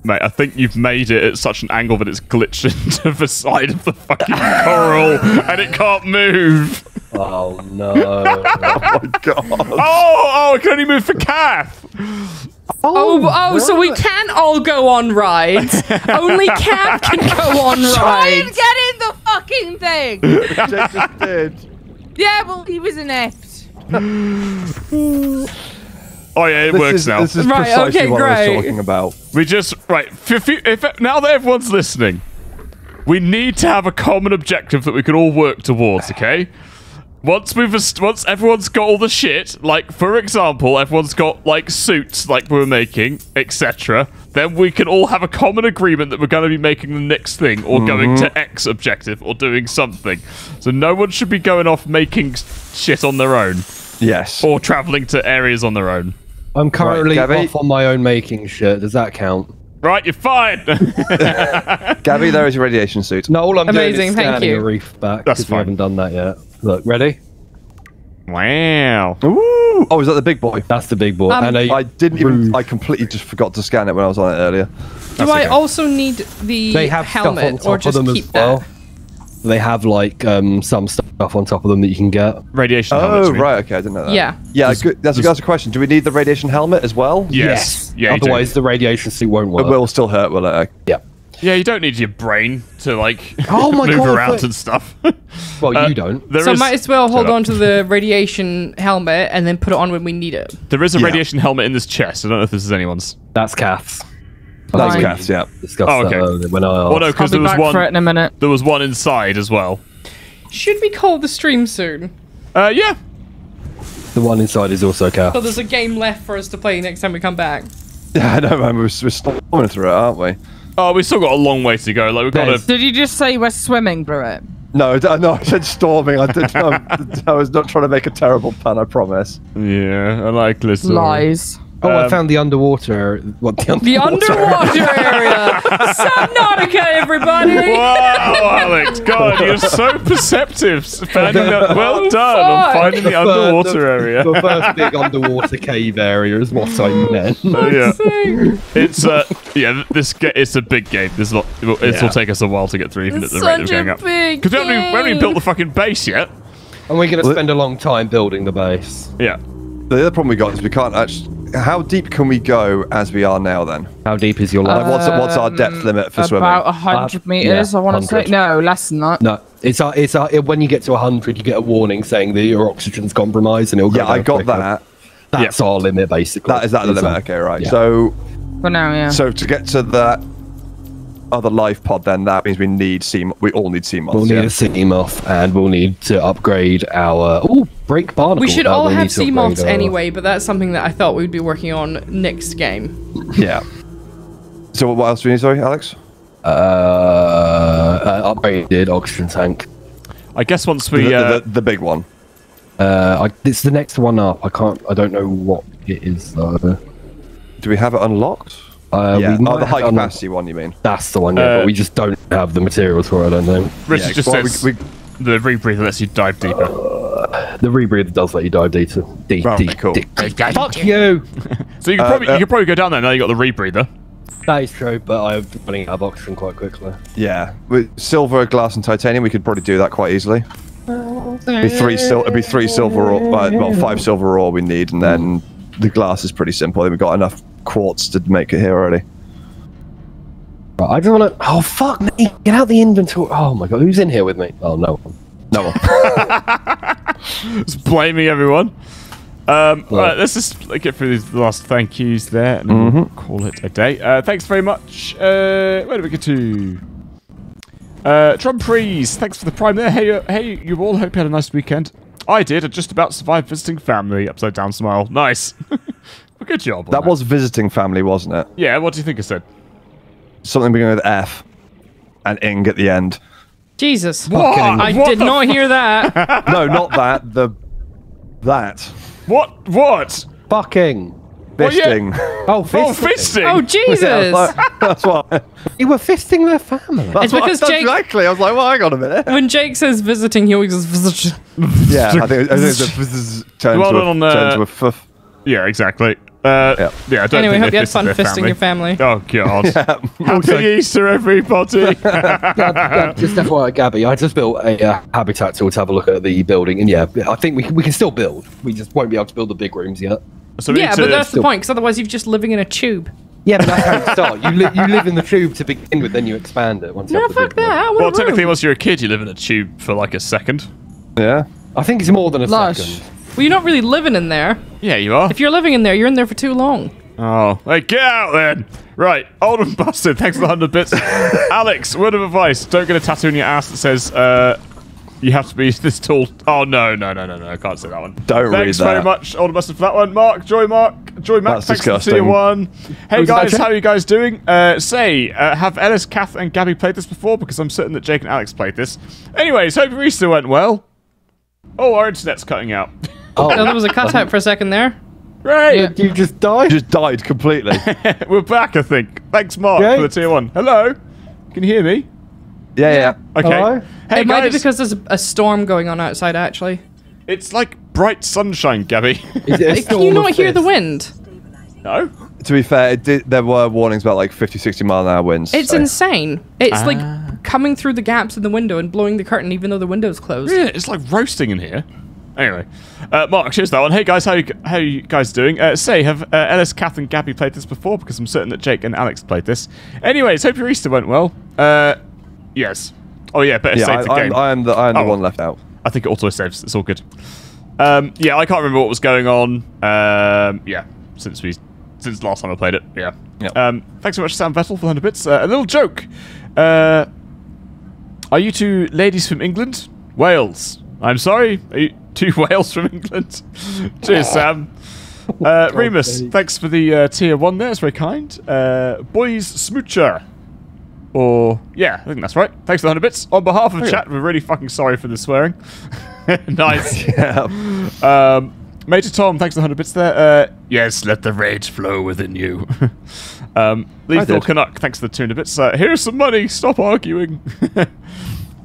Mate, I think you've made it at such an angle that it's glitched into the side of the fucking coral and it can't move. Oh no. Oh my god. Oh, oh, it can only move for Kath. Oh, oh, oh so we can't all go on rides. Only Cat can go on ride! Try and rides. get in the fucking thing. Jake just did. yeah, well, he was inept. Oh yeah, it This works is, now. This is Right, precisely okay, what I great. was talking about. We just right. If, if, if now that everyone's listening, we need to have a common objective that we can all work towards. Okay. Once we've once everyone's got all the shit, like for example, everyone's got like suits like we were making, etc. Then we can all have a common agreement that we're going to be making the next thing, or going to mm-hmm. X objective, or doing something. So no one should be going off making shit on their own, Yes. or traveling to areas on their own. I'm currently Gabby? off on my own making shit. Does that count? Right, you're fine. Gabby, there is your radiation suit. No, all I'm Amazing, doing is thank scanning you. a reefback That's because we fine. haven't done that yet. Look, ready? wow. Ooh. Oh, is that the big boy? That's the big boy. Um, and I didn't even, I completely just forgot to scan it when I was on it earlier. Do I okay. also need the they have helmet, stuff on or just of them keep as well. that? They have like um, some stuff on top of them that you can get. Radiation. Oh, you mean? right. Okay, I didn't know that. Yeah. Yeah, good. That's, that's a question. Do we need the radiation helmet as well? Yes. Yeah. Otherwise, the radiation suit won't work. It will still hurt, will it? Yeah. Yeah, you don't need your brain to like Oh my move God, around and stuff. Well, Uh, you don't. There So is- might as well hold on to the radiation helmet and then put it on when we need it. There is a Yeah. radiation helmet in this chest. I don't know if this is anyone's. That's Kath's. That's Fine. cats, yeah. Discussed Oh, okay. that when I asked. Well, no, because there was back for it one. in a minute. There was one inside as well. Should we call the stream soon? Uh, yeah. The one inside is also Kath. So there's a game left for us to play next time we come back. Yeah, I know, man. We're, we're storming through it, aren't we? Oh, we've still got a long way to go. Like we've got to. Did you just say we're swimming through it? No, no, I said storming. I did. I, I was not trying to make a terrible pun. I promise. Yeah, I like listening. Lies. Oh, I Um, found the underwater. What the underwater? The underwater area! Subnautica, everybody! Wow, Alex, God, you're so perceptive. Finding the, well done on fuck. finding the underwater The- area. The first big underwater cave area is what I meant. Oh, yeah. Sing. It's uh yeah this ga- it's a big game. This will it will, this Yeah. will take us a while to get through even It's at the rate of such going up. big Because we haven't, even- we haven't built the fucking base yet. And we're going to spend a long time building the base. Yeah. The other problem we got is we can't actually. how deep can we go as we are now? Then, How deep is your like, life? what's what's our depth limit for swimming? About a hundred Uh, meters, yeah, I want to say. No, less than that. no, it's a, it's a, when you get to 100, you get a warning saying that your oxygen's compromised and it'll go yeah, I got quicker. that. That's our limit, basically. That is that the It's, limit. uh, Okay, right. yeah. So For now, yeah. so to get to that other life pod, then that means we need sea. We all need sea moths. We'll need yeah? a sea moth and we'll need to upgrade our. Oh, break barnacle. We should Uh, all we'll have need sea upgrade moths anyway, but that's something that I thought we'd be working on next game. yeah. So what else do we need? Sorry, Alex. Uh, uh, upgraded oxygen tank. I guess once The, we uh, the, the big one. Uh, I, it's the next one up. I can't. I don't know what it is though. Do we have it unlocked? Uh, yeah. we Oh, the high have- capacity one. You mean? That's the one. Yeah, Uh, but we just don't have the materials for it. I don't think. Richard Yeah, just well, we- says we- the rebreather lets you dive deeper. The rebreather does let you dive deeper. Deep, Right, deep, cool. deep. Fuck you. So you can Uh, probably uh, you can probably go down there now. You got the rebreather. That is true, but I'm running out of oxygen quite quickly. Yeah. With silver, glass, and titanium, we could probably do that quite easily. It'd be three sil- It'd be three silver ore. Uh, well, five silver ore we need, and then the glass is pretty simple. We've got enough quartz to make it here already. Right, I just want to. Oh fuck me! Get out the inventory. Oh my god, who's in here with me? Oh no one. No one. Just blaming everyone. Um, all right, let's just like, get through these last thank yous there and then we'll call it a day. Uh, thanks very much. Uh, where do we get to? Uh, Trumprees, thanks for the prime there. Hey, uh, hey, you all. Hope you had a nice weekend. I did. I just about survived visiting family. Upside down smile. Nice. well, good job. on that was visiting family, wasn't it? Yeah. What do you think I said? Something beginning with F, and ing at the end. Jesus. What? I What did not hear that. No, not that. The that What? What? Fucking. Well, yeah. fisting. Oh, fisting. Oh, fisting. oh, Jesus. That's what. You were fisting their family. It's because That's Jake, Exactly. I was like, well, hang on a minute. when Jake says visiting, he always goes, "Visit." Yeah, I think, I think it's a fizz turn Well to a, done on, uh, turn to a fuff. Yeah, exactly. Uh, Yeah. yeah. I don't Anyway, think hope you had fun fisted their fisting your family. Oh God! Happy Easter, everybody! Yeah, just FYI, Gabby, I just built a uh, habitat tool to have a look at the building, and yeah, I think we can, we can still build. We just won't be able to build the big rooms yet. so Yeah, need but to- that's the point, because otherwise you're just living in a tube. Yeah, but that's how you start. You, li- you live in the tube to begin with, then you expand it. Once no, fuck that. Well, technically, once you're a kid, you live in a tube for like a second. Yeah. I think it's more than a Lush. second. Well, you're not really living in there. Yeah, you are. If you're living in there, you're in there for too long. Oh, hey, get out then! Right, old and busted. Thanks for the hundred bits, Alex. Word of advice: don't get a tattoo on your ass that says uh, you have to be this tall. Oh no, no, no, no, no! I can't say that one. Don't read that. Thanks very much, old and busted, for that one. Mark, Joy, Mark, Joy, Mac. That's thanks for the tier disgusting. one. Hey Who's guys, how are you guys doing? Uh, say, uh, have Ellis, Kath, and Gabby played this before? Because I'm certain that Jake and Alex played this. Anyways, hope your Easter went well. Oh, our internet's cutting out. Oh, there was a cutout for a second there. Great. You just died. Just died completely. We're back, I think. Thanks, Mark, Great. for the tier one. Hello. Can you hear me? yeah, yeah. Okay. Hello? Hey it might be because there's a storm going on outside, actually. it's like bright sunshine, Gabby. Is it Can you not hear the wind? no. To be fair, it did, there were warnings about like 50, 60 mile an hour winds. It's so- insane. It's Ah. like coming through the gaps in the window and blowing the curtain even though the window's closed. Yeah, it's like roasting in here. Anyway, uh, Mark, here's that one. Hey guys, how you, how you guys doing? Uh, say, have uh, Ellis, Kath, and Gabby played this before? Because I'm certain that Jake and Alex played this. Anyways, hope your Easter went well. Uh, yes. Oh yeah, better Yeah, save the I, game. I'm, I'm the I'm the Oh. one left out. I think it auto saves. It's all good. Um, yeah, I can't remember what was going on. Um, yeah, since we since last time I played it. Yeah. Yep. Um, thanks so much, Sam Vettel, for the hundred bits. Uh, a little joke. Uh, are you two ladies from England? Wales. I'm sorry. Are you two Wales from England? Cheers, Sam. Uh, Remus, sake. thanks for the uh, tier one there. It's very kind. Uh, boys Smoocher. Or, yeah, I think that's right. Thanks for the 100 bits. On behalf of chat, we're really fucking sorry for the swearing. nice. Yeah. Um, Major Tom, thanks for the 100 bits there. Uh, yes, let the rage flow within you. um, Lethal did. Canuck, thanks for the 200 bits. Uh, here's some money, stop arguing.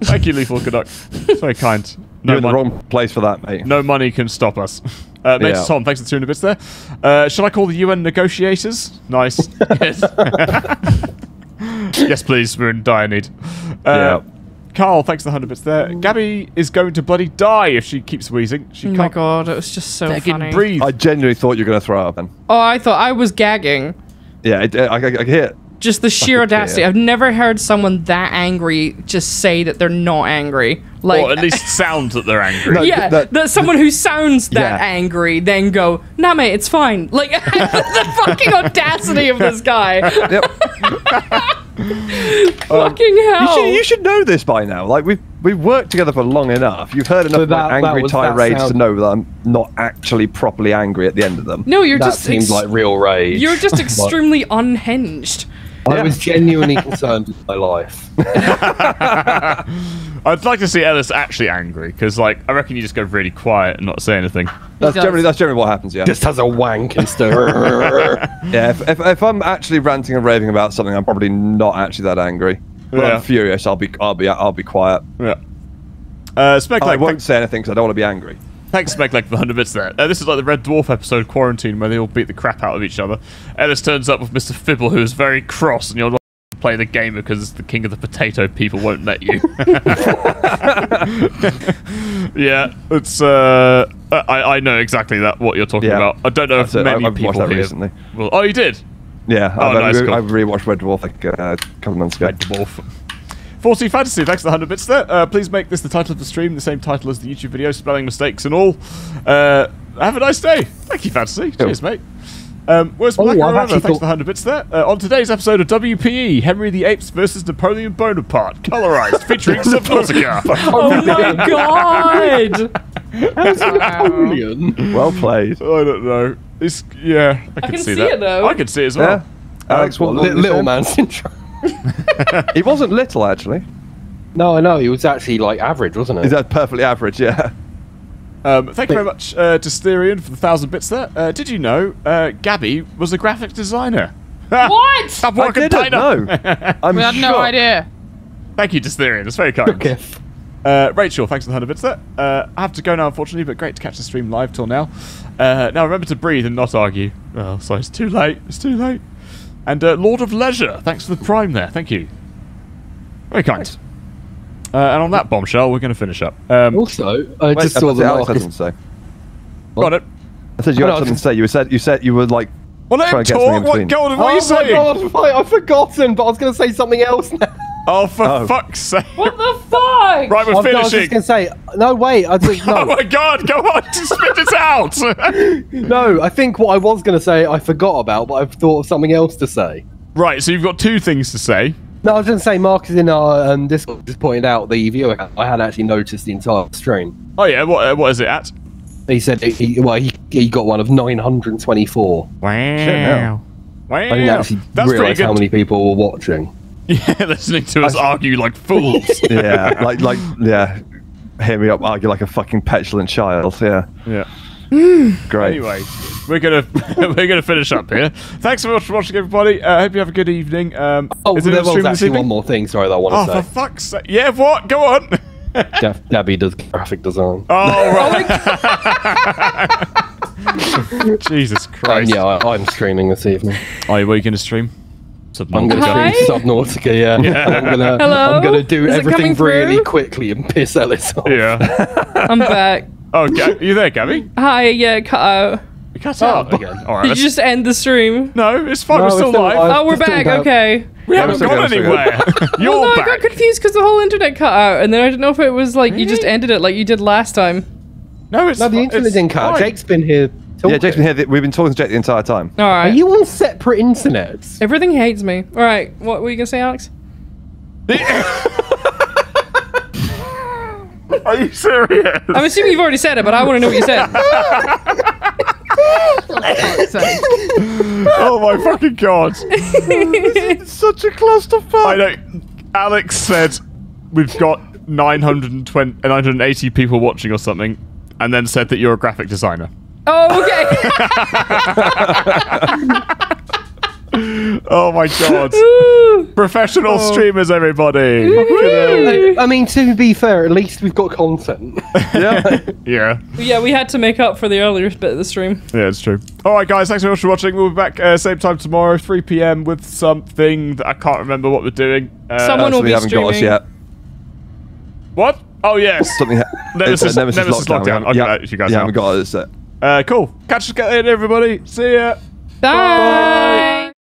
Thank you, Lethal Canuck. It's very kind. No, You're in the wrong place for that, mate. no money can stop us. Uh, Major Yeah. Tom, thanks for the 200 bits there. Uh, should I call the UN negotiators? Nice. yes. yes, please. We're in dire need. Uh, Carl, thanks for the 100 bits there. Gabby is going to bloody die if she keeps wheezing. She Oh my can't god, it was just so fucking funny. breathe. I genuinely thought you were going to throw up then. Oh, I thought I was gagging. Yeah, it, I, I, I can hear it. Just the sheer Fucking audacity. care. I've never heard someone that angry just say that they're not angry. Like, or at least sound that they're angry. No, yeah, that- that, someone who sounds that Yeah. angry then go, nah, mate, it's fine. Like, the fucking audacity of this guy. Yep. Um, fucking You hell. should, you should know this by now. Like we've we've worked together for long enough. You've heard enough So of my that- that angry tirades to know that I'm not actually properly angry at the end of them. no, you're That just seems ex- like real rage. you're just extremely unhinged. I Yeah. was genuinely concerned with my life. I'd like to see Ellis actually angry because, like, I reckon you just go really quiet and not say anything. That's generally that's generally what happens. Yeah. Just has a wank and stir. yeah. If, if, if I'm actually ranting and raving about something, I'm probably not actually that angry. When Yeah. I'm furious, I'll be I'll be I'll be quiet. Yeah. Uh, Spec I won't say anything because I don't want to be angry. Thanks like for 100 bits there. Uh, this is like the Red Dwarf episode, Quarantine, where they all beat the crap out of each other. Ellis turns up with Mr. Fibble, who is very cross, and you're not to play the game because the king of the potato people won't let you. yeah, it's uh, I I know exactly that what you're talking Yeah. about. I don't know That's if it. I- many I've watched people that here recently. will- Oh, you did. Yeah. Oh, I've, nice, I've, cool. I've rewatched Red Dwarf like uh, a couple of months ago. Red Dwarf. 40 Fantasy, thanks for the 100 bits there. Uh, please make this the title of the stream, the same title as the YouTube video, spelling mistakes and all. Uh, have a nice day. Thank you, Fantasy. Cheers, mate. Um, where's Oh, Black I've Mirror? actually Thanks for the 100 bits there. Uh, on today's episode of WPE, Henry the Apes versus Napoleon Bonaparte, colorized, featuring Subnautica. Oh my god! Napoleon. Well played. I don't know. It's, yeah, I can, can see, see that. it, though. I can see it as well. Yeah. Alex, what, what Li- little saying? man syndrome. He wasn't little actually. No, I know. He was actually like average, wasn't He's he? that perfectly average. Yeah. Um, thank you very much uh, to Styrian for the thousand bits there. Uh, did you know uh, Gabby was a graphic designer? What? Stop I didn't know. I'm We had no idea. Thank you to Styrian. That's very kind. Okay. Uh, Rachel, thanks for the 100 bits there. Uh, I have to go now, unfortunately, but great to catch the stream live till now. Uh, now remember to breathe and not argue. Oh, sorry, it's too late. It's too late. And uh, Lord of Leisure, thanks for the prime there. Thank you. Very kind. Uh, and on that bombshell, we're going to finish up. Um, Also, I Wait, just I saw thought the Alex had Marcus. something say. got it. I said you Oh, had something to say. You said you said you were like. Well, let Try him something in talk. What, between. go on, what are you oh my saying? god, wait, I've forgotten, but I was going to say something else now. Oh, for Oh. fuck's sake. What the fuck? Right, we're I was just going to say, no, wait, I think, Oh my god, go on, just spit it out. no, I think what I was going to say I forgot about, but I've thought of something else to say. right, so you've got two things to say. No, I was going to say, Mark is in our um, Discord just pointed out the viewer. I had actually noticed the entire stream. Oh, yeah, what, uh, what is it at? He said, he, well, he, he got one of 924. Wow. Wow. I didn't actually That's realise how many people were watching. Yeah, listening to us argue like fools. Yeah. like like yeah. Hear me up, argue like a fucking petulant child. Yeah. yeah. Great. Anyway, we're gonna we're gonna finish up here. Thanks so much for watching, everybody. I uh, hope you have a good evening. Um, Oh, is it there a was stream this actually evening? one more thing, sorry, that I Oh, want for to say. fuck's sake! Yeah, what? Go on. Dab- Dabby does graphic design. Oh right. Jesus Um, Christ. yeah, I, I'm streaming this evening. Oh, what are you gonna stream? I'm going to Hi. Subnautica, yeah. And I'm gonna, Hello? I'm gonna do Is everything really through? quickly and piss Ellis off. Yeah. I'm back. Oh, Ga- are you there, Gabby? Hi, yeah, cut out. You cut out oh, again. All right. Did you just end the stream? No, it's fine. No, we're it's still still live. live. Oh, we're back. about- Okay. We haven't gone good, anywhere. You're Well, no, I got confused because the whole internet cut out, and then I didn't know if it was like you just ended it like you did last time. No, it's No, the fi- internet didn't cut. Jake's been here. Yeah, talking. Jake's been here. We've been talking to Jake the entire time. All Are you on separate internets? Everything hates me. All right. What were you gonna say, Alex? Are you serious? I'm assuming you've already said it, but I want to know what you said. oh my fucking god! Such a clusterfuck. I know. Alex said we've got 920, 980 people watching or something, and then said that you're a graphic designer. Oh, okay. oh my god. Professional oh. streamers, everybody. I, mean, to be fair, at least we've got content. yeah. yeah. Yeah, we had to make up for the earlier bit of the stream. Yeah, it's true. All right, guys, thanks very much for watching. We'll be back uh, same time tomorrow, 3 p.m. with something that I can't remember what we're doing. Uh, Someone will be haven't got us yet. What? Oh, yes. Something. Nemesis, uh, Nemesis, Nemesis Lockdown. lockdown. Okay, yeah, you guys. Yeah, we got it. Uh, cool. Catch us later, everybody. See ya. Bye. Bye.